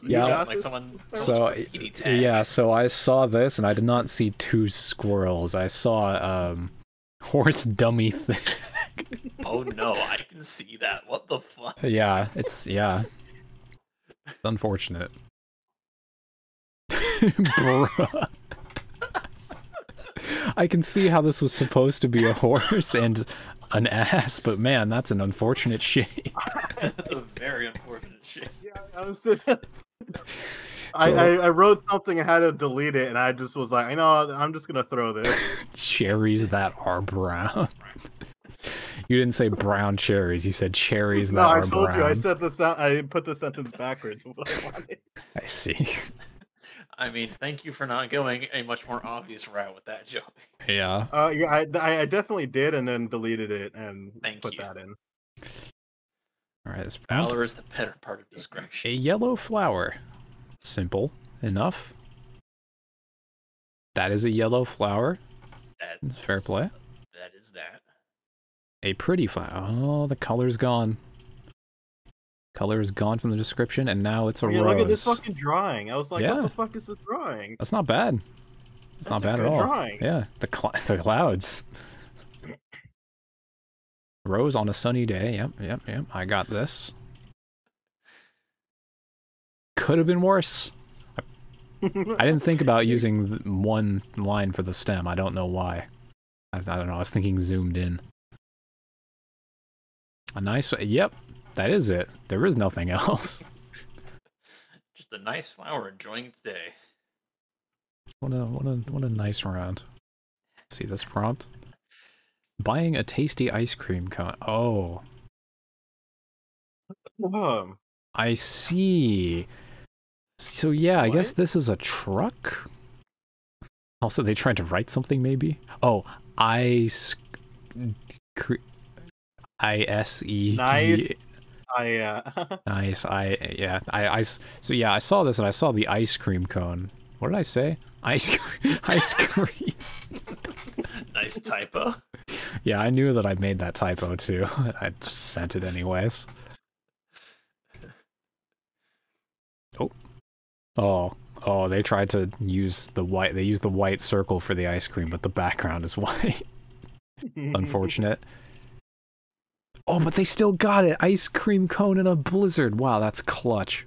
Yeah. Like someone. So yeah, so I saw this and I did not see two squirrels. I saw um horse dummy (laughs) thing. Oh no, I can see that. What the fuck? Yeah, it's yeah. It's unfortunate. (laughs) Bruh. (laughs) I can see how this was supposed to be a horse and an ass, but man, that's an unfortunate shape. (laughs) That's a very unfortunate shape. Yeah, I was. (laughs) I, I, I wrote something and had to delete it, and I just was like, I know, I'm just gonna throw this. Cherries that are brown. You didn't say brown cherries. You said cherries that are brown. no, I told you. I said the sound. I put the sentence backwards. What I wanted. I see. I mean, thank you for not going a much more obvious route with that (laughs) joke. Yeah. Uh, yeah, I, I, I definitely did, and then deleted it and Thank put you. that in. All right. This prompt. Valor is the better part of discretion. A yellow flower. Simple enough. That is a yellow flower. That Fair play. That is that. A pretty flower. Oh, the color's gone. Color is gone from the description, and now it's a oh, Yeah, rose. look at this fucking drawing. I was like, Yeah. what the fuck is this drawing? That's not bad. It's not bad at all. drawing. Yeah, the cl- (laughs) the clouds. Rose on a sunny day. Yep, yep, yep. I got this. Could have been worse. I didn't think about (laughs) using one line for the stem. I don't know why. I, I don't know. I was thinking zoomed in. A nice. Yep, that is it. There is nothing (laughs) else. Just a nice flower enjoying its day. What a what a what a nice round. See this prompt? Buying a tasty ice cream cone. Oh, Um, I see. So yeah, I guess this is a truck. Also, they tried to write something maybe. Oh, ice. cre- I S E. Nice. I uh, (laughs) Nice. I yeah. I, I s- so yeah. I saw this and I saw the ice cream cone. What did I say? Ice cream. (laughs) ice cream. (laughs) Nice typo. Yeah, I knew that I made that typo too. I just sent it anyways. Oh. Oh. Oh, they tried to use the white they used the white circle for the ice cream, but the background is white. Unfortunate. Oh, but they still got it. Ice cream cone in a blizzard. Wow, that's clutch.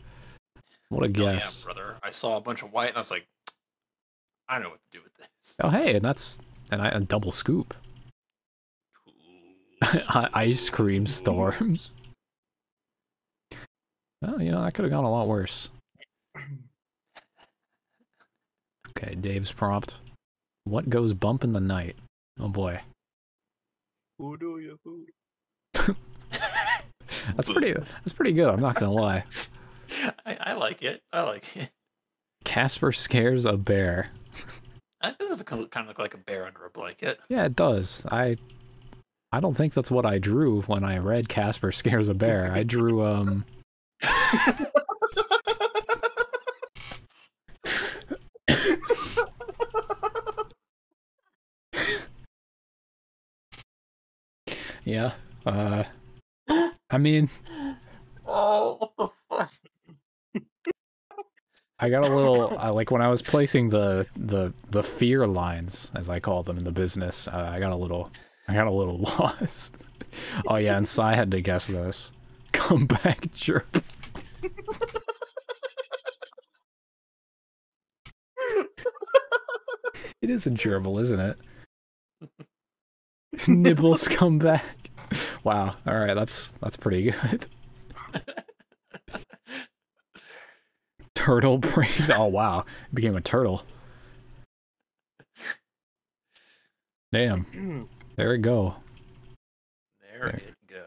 What a Oh, yeah, guess. brother. I saw a bunch of white and I was like, I know what to do with this. Oh, hey, and that's and I a double scoop. (laughs) Ice cream storm. Well, you know, that could have gone a lot worse. Okay, Dave's prompt. What goes bump in the night? Oh boy. Who do you who? That's pretty that's pretty good, I'm not gonna lie. I, I like it. I like it. Casper scares a bear. I- This is kind kind of look like a bear under a blanket. Yeah, it does. I I don't think that's what I drew when I read Casper scares a bear. I drew um (laughs) yeah. Uh I mean, Oh, what the fuck? I got a little I like when I was placing the the the fear lines as I call them in the business. Uh, I got a little I got a little (laughs) lost. oh yeah, and Sai had to guess this. (laughs) Come back, jerk. it is a gerbil, isn't it? (laughs) Nibbles come back. Wow. All right, that's that's pretty good. (laughs) Turtle brains. Oh wow, it became a turtle. Damn. Mm. There we go. There There. it go.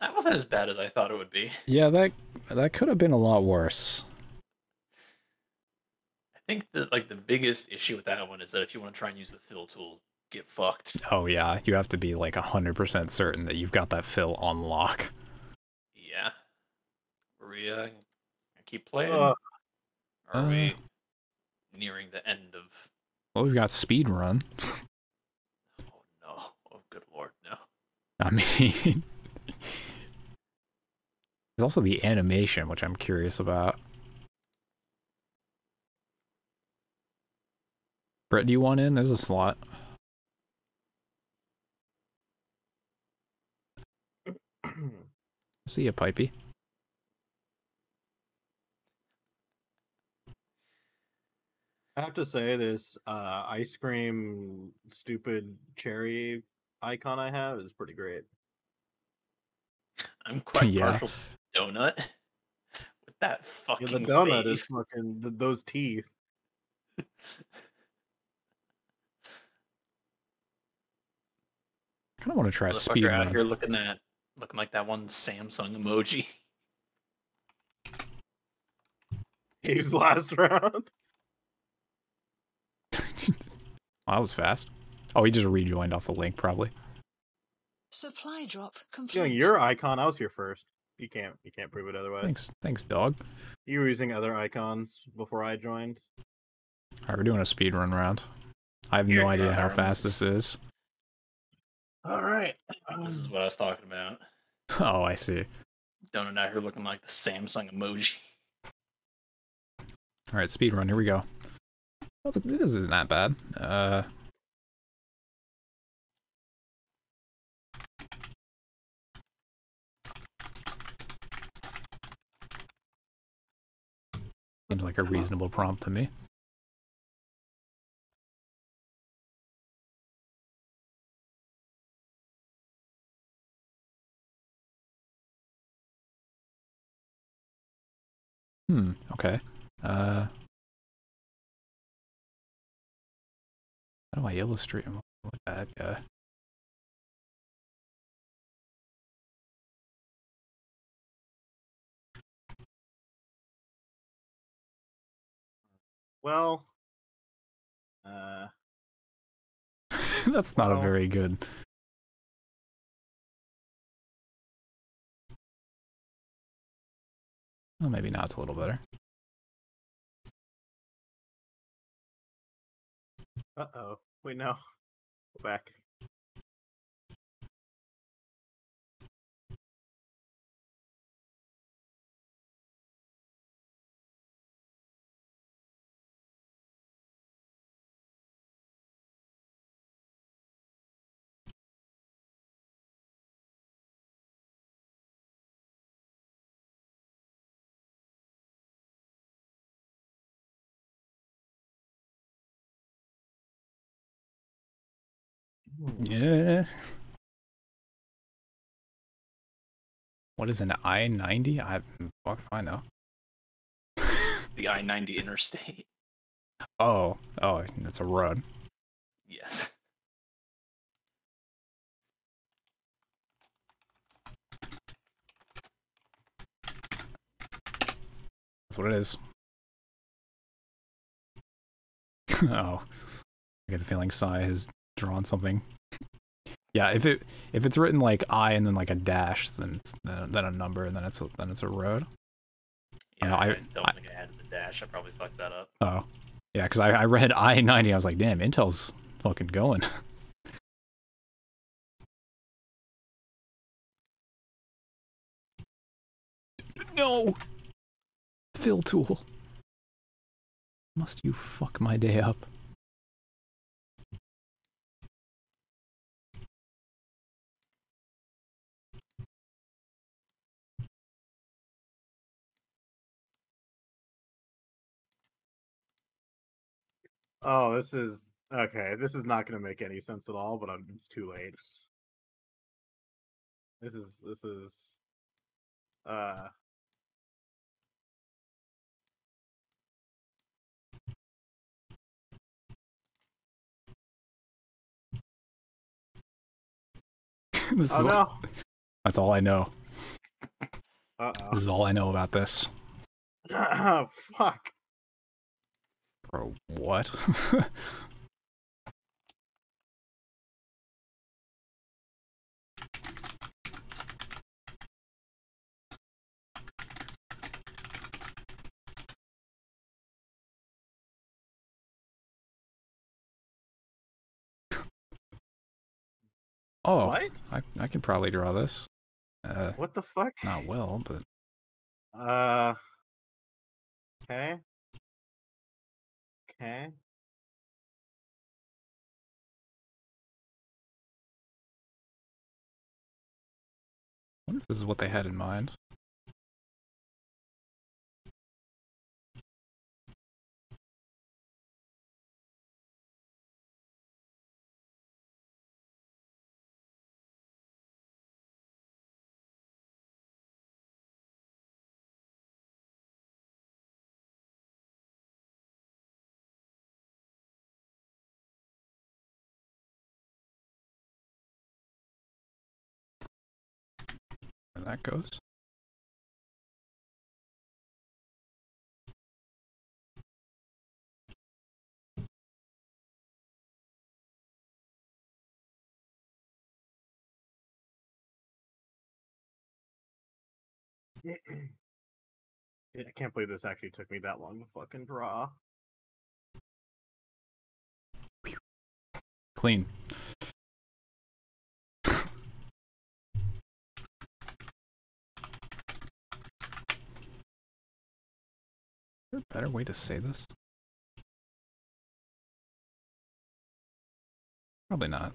That wasn't as bad as I thought it would be. Yeah, that that could have been a lot worse. I think that like the biggest issue with that one is that if you want to try and use the fill tool, get fucked. Oh yeah, you have to be like hundred percent certain that you've got that fill on lock. Yeah. Maria, we uh, keep playing? Uh, Are uh, we nearing the end of? Well, we've got speed run. Oh no! Oh good lord, no! I mean, (laughs) there's also the animation, which I'm curious about. Brett, do you want in? There's a slot. See ya, Pipey. I have to say this uh ice cream stupid cherry icon I have is pretty great. I'm quite Yeah. partial to donut. With that fucking. Yeah, the donut face. is fucking th- those teeth. I kind of want to try a speed out run. here looking at looking like that one Samsung emoji. (laughs) He's last round. (laughs) That was fast. Oh, he just rejoined off the link, probably. Supply drop You know, complete. your icon, I was here first. You can't you can't prove it otherwise. Thanks, thanks, dog. You were using other icons before I joined. All right, we're doing a speed run round. I have Here no idea how comes- fast this is. All right. This is what I was talking about. (laughs) Oh, I see. Donut out here looking like the Samsung emoji. All right, speed run. Here we go. This isn't that bad. Uh, seems like a reasonable prompt to me. Hmm. Okay. Uh. How do I illustrate him with that guy? Well, uh, (laughs) That's not a very good. Well, maybe not. It's a little better. uh oh. Wait, no. Go back. Yeah. What is an I ninety? I fuck I know. (laughs) The I ninety interstate. Oh, oh, it's a road. Yes. That's what it is. (laughs) oh, I get the feeling Sai has drawn something. Yeah, if it if it's written like I and then like a dash, then it's, then, then a number, and then it's a, then it's a road. Yeah, I, I- don't I- think I added the dash. I probably fucked that up. Oh, yeah, because I, I read I ninety, I was like, damn, Intel's fucking going. (laughs) no. Fill tool. Must you fuck my day up? Oh, this is okay. This is not going to make any sense at all, but I'm, it's too late. This is this is uh (laughs) this oh is all, that's all I know. Uh This is all I know about this. oh. (coughs) Fuck. Bro, what? (laughs) oh, What? I, I can probably draw this. Uh, What the fuck? not well, but (laughs) Uh. Okay. Okay. I wonder if this is what they had in mind. That goes. I can't believe this actually took me that long to fucking draw. Clean. There a better way to say this? Probably not.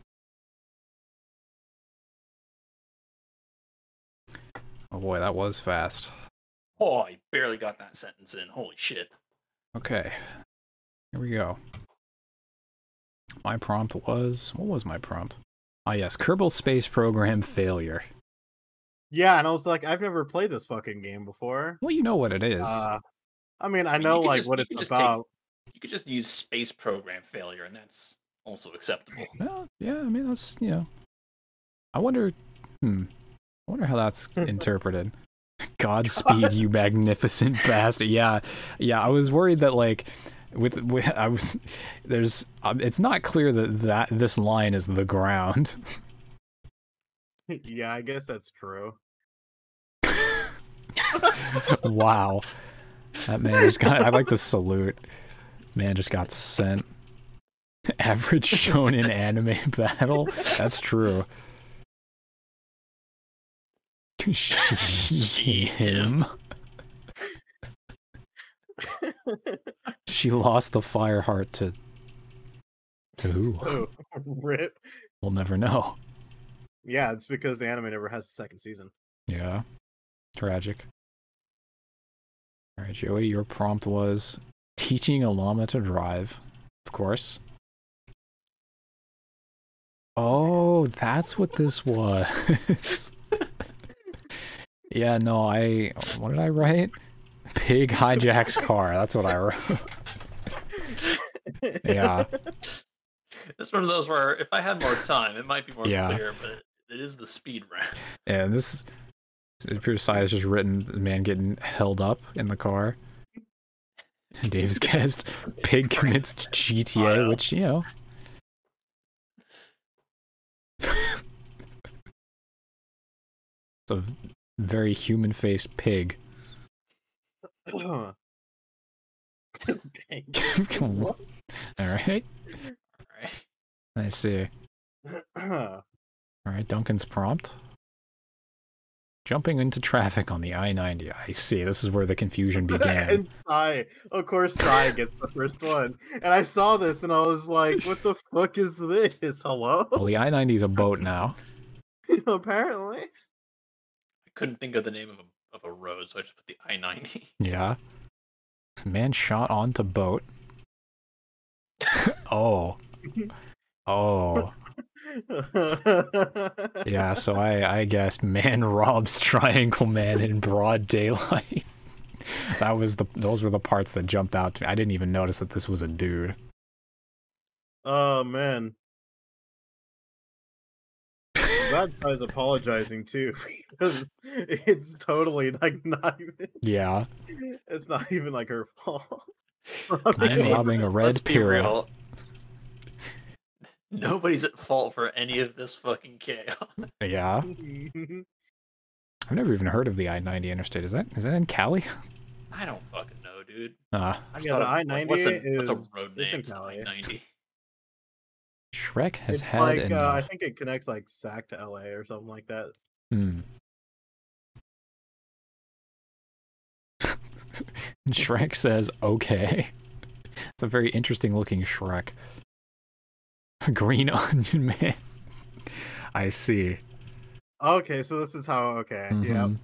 Oh boy, that was fast. Oh, I barely got that sentence in. Holy shit. Okay. Here we go. My prompt was what was my prompt? Ah yes, Kerbal Space Program failure. Yeah, and I was like, I've never played this fucking game before. Well, you know what it is. Uh, I mean, I mean, know could like just- what it's could just take- about. You could just use space program failure, and that's also acceptable. Well, yeah, I mean that's you know. I wonder. Hmm. I wonder how that's (laughs) interpreted. Godspeed, (laughs) you magnificent bastard. Yeah, yeah. I was worried that like, with, with I was there's um, it's not clear that that this line is the ground. (laughs) yeah, I guess that's true. wow, that man just got. I like the salute. Man just got sent. (laughs) Average shown in anime battle. That's true. Him. She lost the fire heart to. To who? (laughs) oh, rip. We'll never know. Yeah, it's because the anime never has a second season. Yeah. Tragic. Alright, Joey, your prompt was teaching a llama to drive. Of course. Oh, that's what this was. (laughs) yeah, no, I. What did I write? Pig hijacks car. That's what I wrote. (laughs) Yeah. It's one of those where if I had more time, it might be more Yeah. clear, but it is the speed round. And this Pure Sai is just written the man getting held up in the car. (laughs) Dave's guest pig commits (laughs) GTA, Wow. which you know. it's a very human faced pig. (coughs) (laughs) Dang. All right. I see. (coughs) All right, Duncan's prompt. Jumping into traffic on the I-90. I see. This is where the confusion (laughs) began. and Sai, of course, Sai gets the first one. And I saw this and I was like, what the fuck is this? (laughs) Hello? well, the I-90 is a boat now. (laughs) Apparently. I couldn't think of the name of a of a road, so I just put the I ninety. Yeah. Man shot onto boat. oh. Oh. Yeah, so (laughs) I I guessed man (laughs) robs Triangle Man in broad daylight. (laughs) that was the those were the parts that jumped out to me. I didn't even notice that this was a dude. Oh man. Glad Sai's apologizing too, because it's totally like not even Yeah. it's not even like her fault. I am robbing a red Let's be period. real. Nobody's at fault for any of this fucking chaos. Yeah. I've never even heard of the I-90 interstate. Is that is that in Cali? (laughs) I don't fucking know, dude. Uh, I just Yeah, the thought of, like, what's a, I-90 what's a road it's in name? Cali. ninety. Shrek has it's had like uh, I think it connects like Sac to LA or something like that. Hmm. And (laughs) Shrek says, okay. (laughs) It's a very interesting looking Shrek. (laughs) Green Onion Man. I see. Okay, so this is how okay, yeah. Mhm.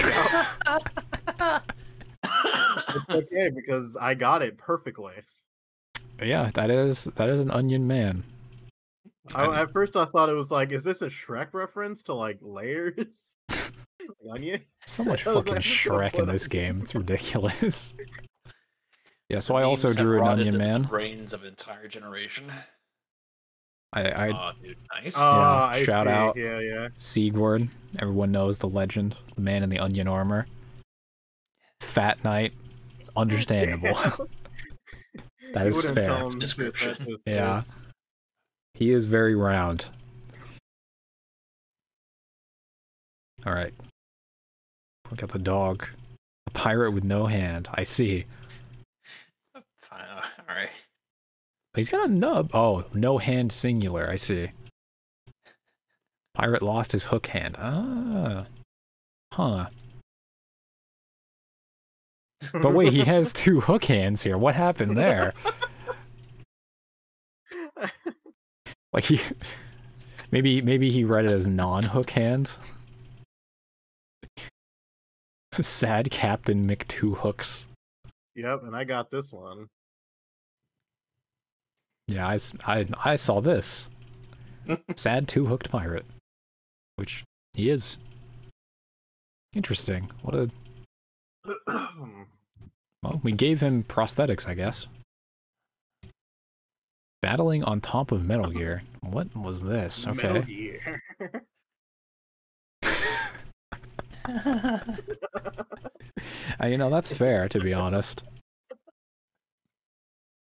Yeah. (laughs) It's okay because I got it perfectly. Yeah, that is that is an Onion Man. I, at first I thought it was like, is this a Shrek reference to like layers? (laughs) Like onion? So much fucking like, I'm just gonna Shrek in this game. It's ridiculous. Yeah, so The I also drew an Onion into the Man. Brains of an entire generation. I, I Aw, dude, nice. Ah, I shout see. out. Yeah, yeah. Sigurd. Everyone knows the legend, the man in the onion armor. Fat Knight. Understandable. (laughs) (laughs) that You is fair. tell him to Description. Yeah. He is very round. All right. Look got the dog. A pirate with no hand. I see. Fine. All right. He's got a nub. Oh, no hand singular. I see. Pirate lost his hook hand. Ah. Huh. But wait, he has (laughs) two hook hands here. What happened there? Like he maybe maybe he read it as non-hook hand. (laughs) Sad Captain Mick Two Hooks. Yep, and I got this one. Yeah, I I saw this. (laughs) Sad two hooked pirate. Which he is. Interesting. What a (clears throat) well, we gave him prosthetics, I guess. Battling on top of Metal Gear. (laughs) What was this? Okay. Metal. Gear. (laughs) You know, that's fair, to be honest.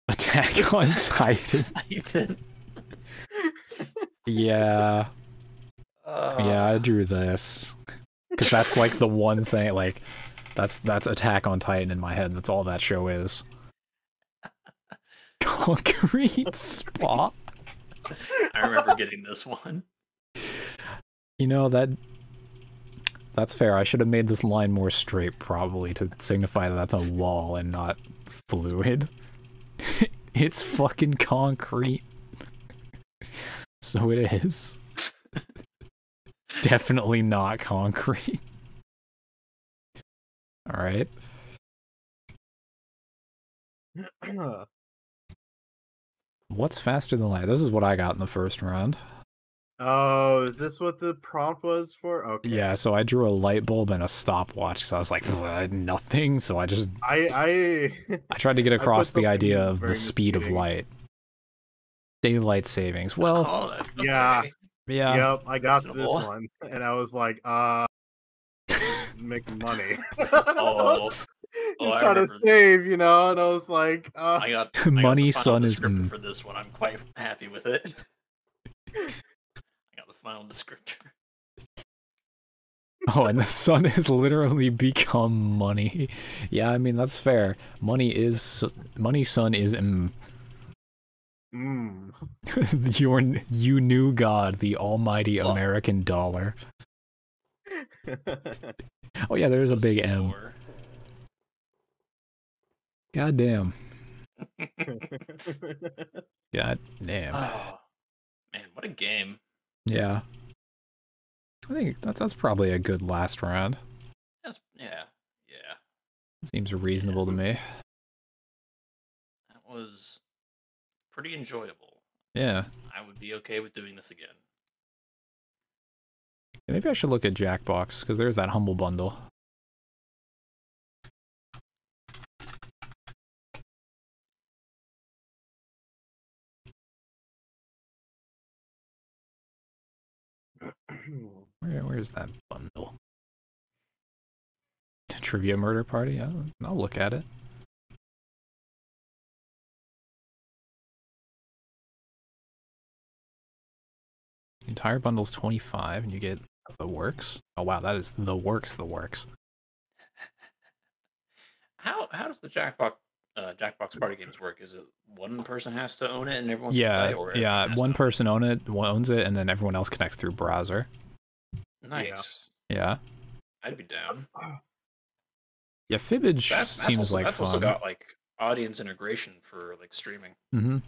Attack (laughs) on Titan. Titan. Yeah, Uh, yeah, I drew this. Because that's like the one thing, like, that's that's Attack on Titan in my head. That's all that show is. (laughs) Concrete spot. I remember getting this one. You know that. That's fair. I should have made this line more straight, probably, to signify that that's a wall and not fluid. (laughs) it's fucking concrete. So it is. Definitely not concrete. (laughs) Alright. (clears throat) What's faster than light? This is what I got in the first round. Oh, is this what the prompt was for? Okay. Yeah, so I drew a light bulb and a stopwatch because I was like, nothing. So I just I I I tried to get (laughs) across the idea of the speed of light. Daylight savings. Well, oh, that's yeah. okay. yeah. Yep, I got this Reasonable. one, and I was like, uh, make money. (laughs) (laughs) Oh, He's oh, I trying to save, you know, and I was like, uh, I got I got the Money, final son, is for this one. I'm quite happy with it. I final descriptor. (laughs) Oh, and the sun has literally become money. Yeah, I mean that's fair. Money is money. Sun is mm, (laughs) mm. your you knew God, the almighty Well- American dollar. (laughs) Oh yeah, there's a big M. God damn. God damn. oh, man, what a game! Yeah. I think that's that's probably a good last round. That's yeah, yeah. Seems reasonable to me. That was pretty enjoyable. Yeah. I would be okay with doing this again. Maybe I should look at Jackbox because there's that humble bundle. (clears throat) Where, where's that bundle? Trivia Murder Party? I'll, I'll look at it. The entire bundle's 25 and you get the works. Oh wow, that is the works, the works. (laughs) How how does the Jackbox uh, Jackbox party games work? Is it one person has to own it and everyone can Yeah, play, or yeah. everyone One person own it, one owns it, and then everyone else connects through browser. Nice. Yeah, I'd be down. yeah. Fibbage That's, that's seems also, like that's fun. also got like audience integration for like streaming. Mm-hmm.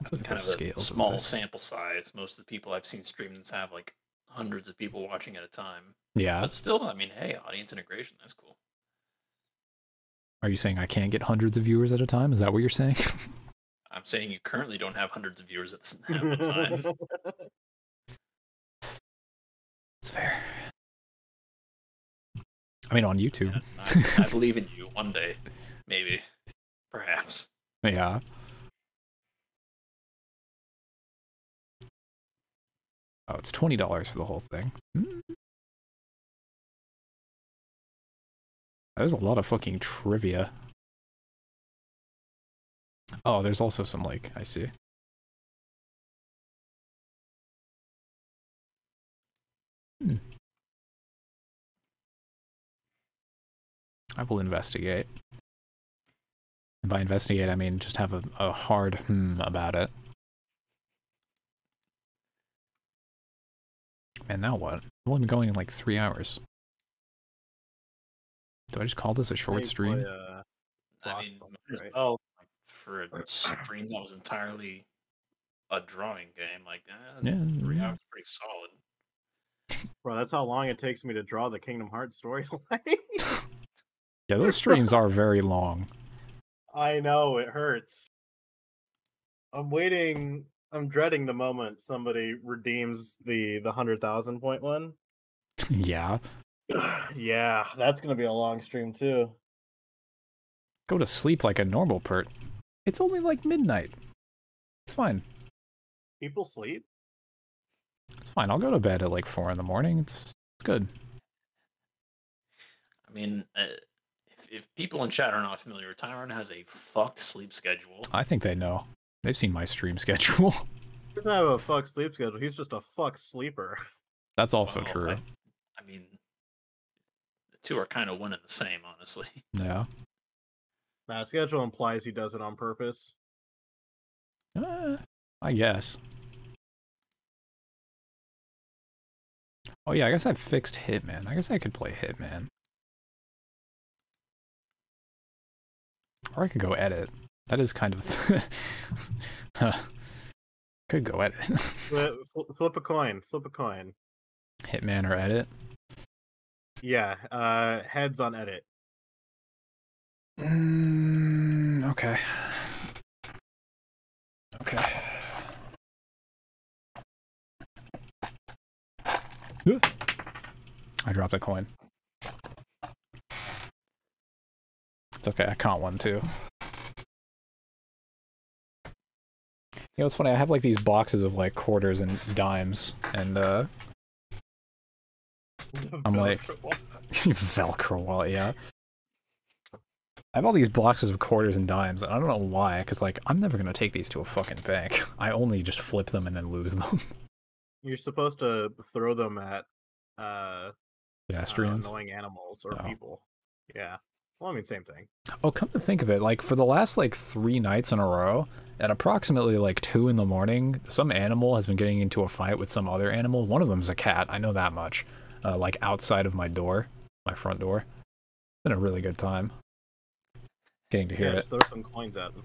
Let's kind of a scales. small this. sample size. Most of the people I've seen stream this have like hundreds of people watching at a time. Yeah. But still, I mean, hey, audience integration, that's cool. Are you saying I can't get hundreds of viewers at a time? Is that what you're saying? I'm saying you currently don't have hundreds of viewers at the s- at one time. It's fair. I mean, on YouTube. And I, I (laughs) believe in you. One day, maybe, perhaps. Yeah. Oh, it's twenty dollars for the whole thing. Hmm. There's a lot of fucking trivia. Oh, there's also some like I see. Hmm. I will investigate. And by investigate, I mean just have a, a hard hmm about it. And now what? I've only been going in like three hours. Do I just call this a short stream? play, uh, I mean, Frostpunk, right? well, like, for a (clears throat) stream that was entirely a drawing game, like eh, Yeah, three yeah. hours, is pretty solid. Bro, that's how long it takes me to draw the Kingdom Hearts storyline. (laughs) Yeah, those streams are very long. I know it hurts. I'm waiting. I'm dreading the moment somebody redeems the the hundred thousand point one. (laughs) yeah. (sighs) yeah, that's gonna be a long stream too. Go to sleep like a normal pert. It's only like midnight. It's fine. People sleep. It's fine. I'll go to bed at like four in the morning. It's, it's good. I mean, uh, if, if people in chat are not familiar, Tyron has a fucked sleep schedule. I think they know. They've seen my stream (laughs) schedule. He doesn't have a fuck sleep schedule. He's just a fuck sleeper. (laughs) That's also Well, true. I, I mean, the two are kind of one and the same, honestly. (laughs) Yeah. Nah, schedule implies he does it on purpose. Uh, I guess. Oh yeah, I guess I've fixed Hitman. I guess I could play Hitman. Or I could go edit. That is kind of. (laughs) Huh. could go edit. (laughs) Flip, flip a coin. Flip a coin. Hitman or edit. Yeah. Uh, heads on edit. Mm, okay. Okay. I dropped a coin. It's okay, I caught one too. You know, it's funny, I have like these boxes of like quarters and dimes, and uh, (laughs) I'm like- Velcro wallet, (laughs) yeah. I have all these boxes of quarters and dimes, and I don't know why, because like I'm never gonna take these to a fucking bank. (laughs) I only just flip them and then lose them. You're supposed to throw them at uh, uh, Pedestrians. annoying animals or Oh. people. Yeah. Well, I mean, same thing. Oh, come to think of it, like for the last like three nights in a row, at approximately like two in the morning, some animal has been getting into a fight with some other animal. One of them is a cat. I know that much. Uh, like outside of my door, my front door. It's been a really good time. Getting to hear Yeah, it. throw some coins at them.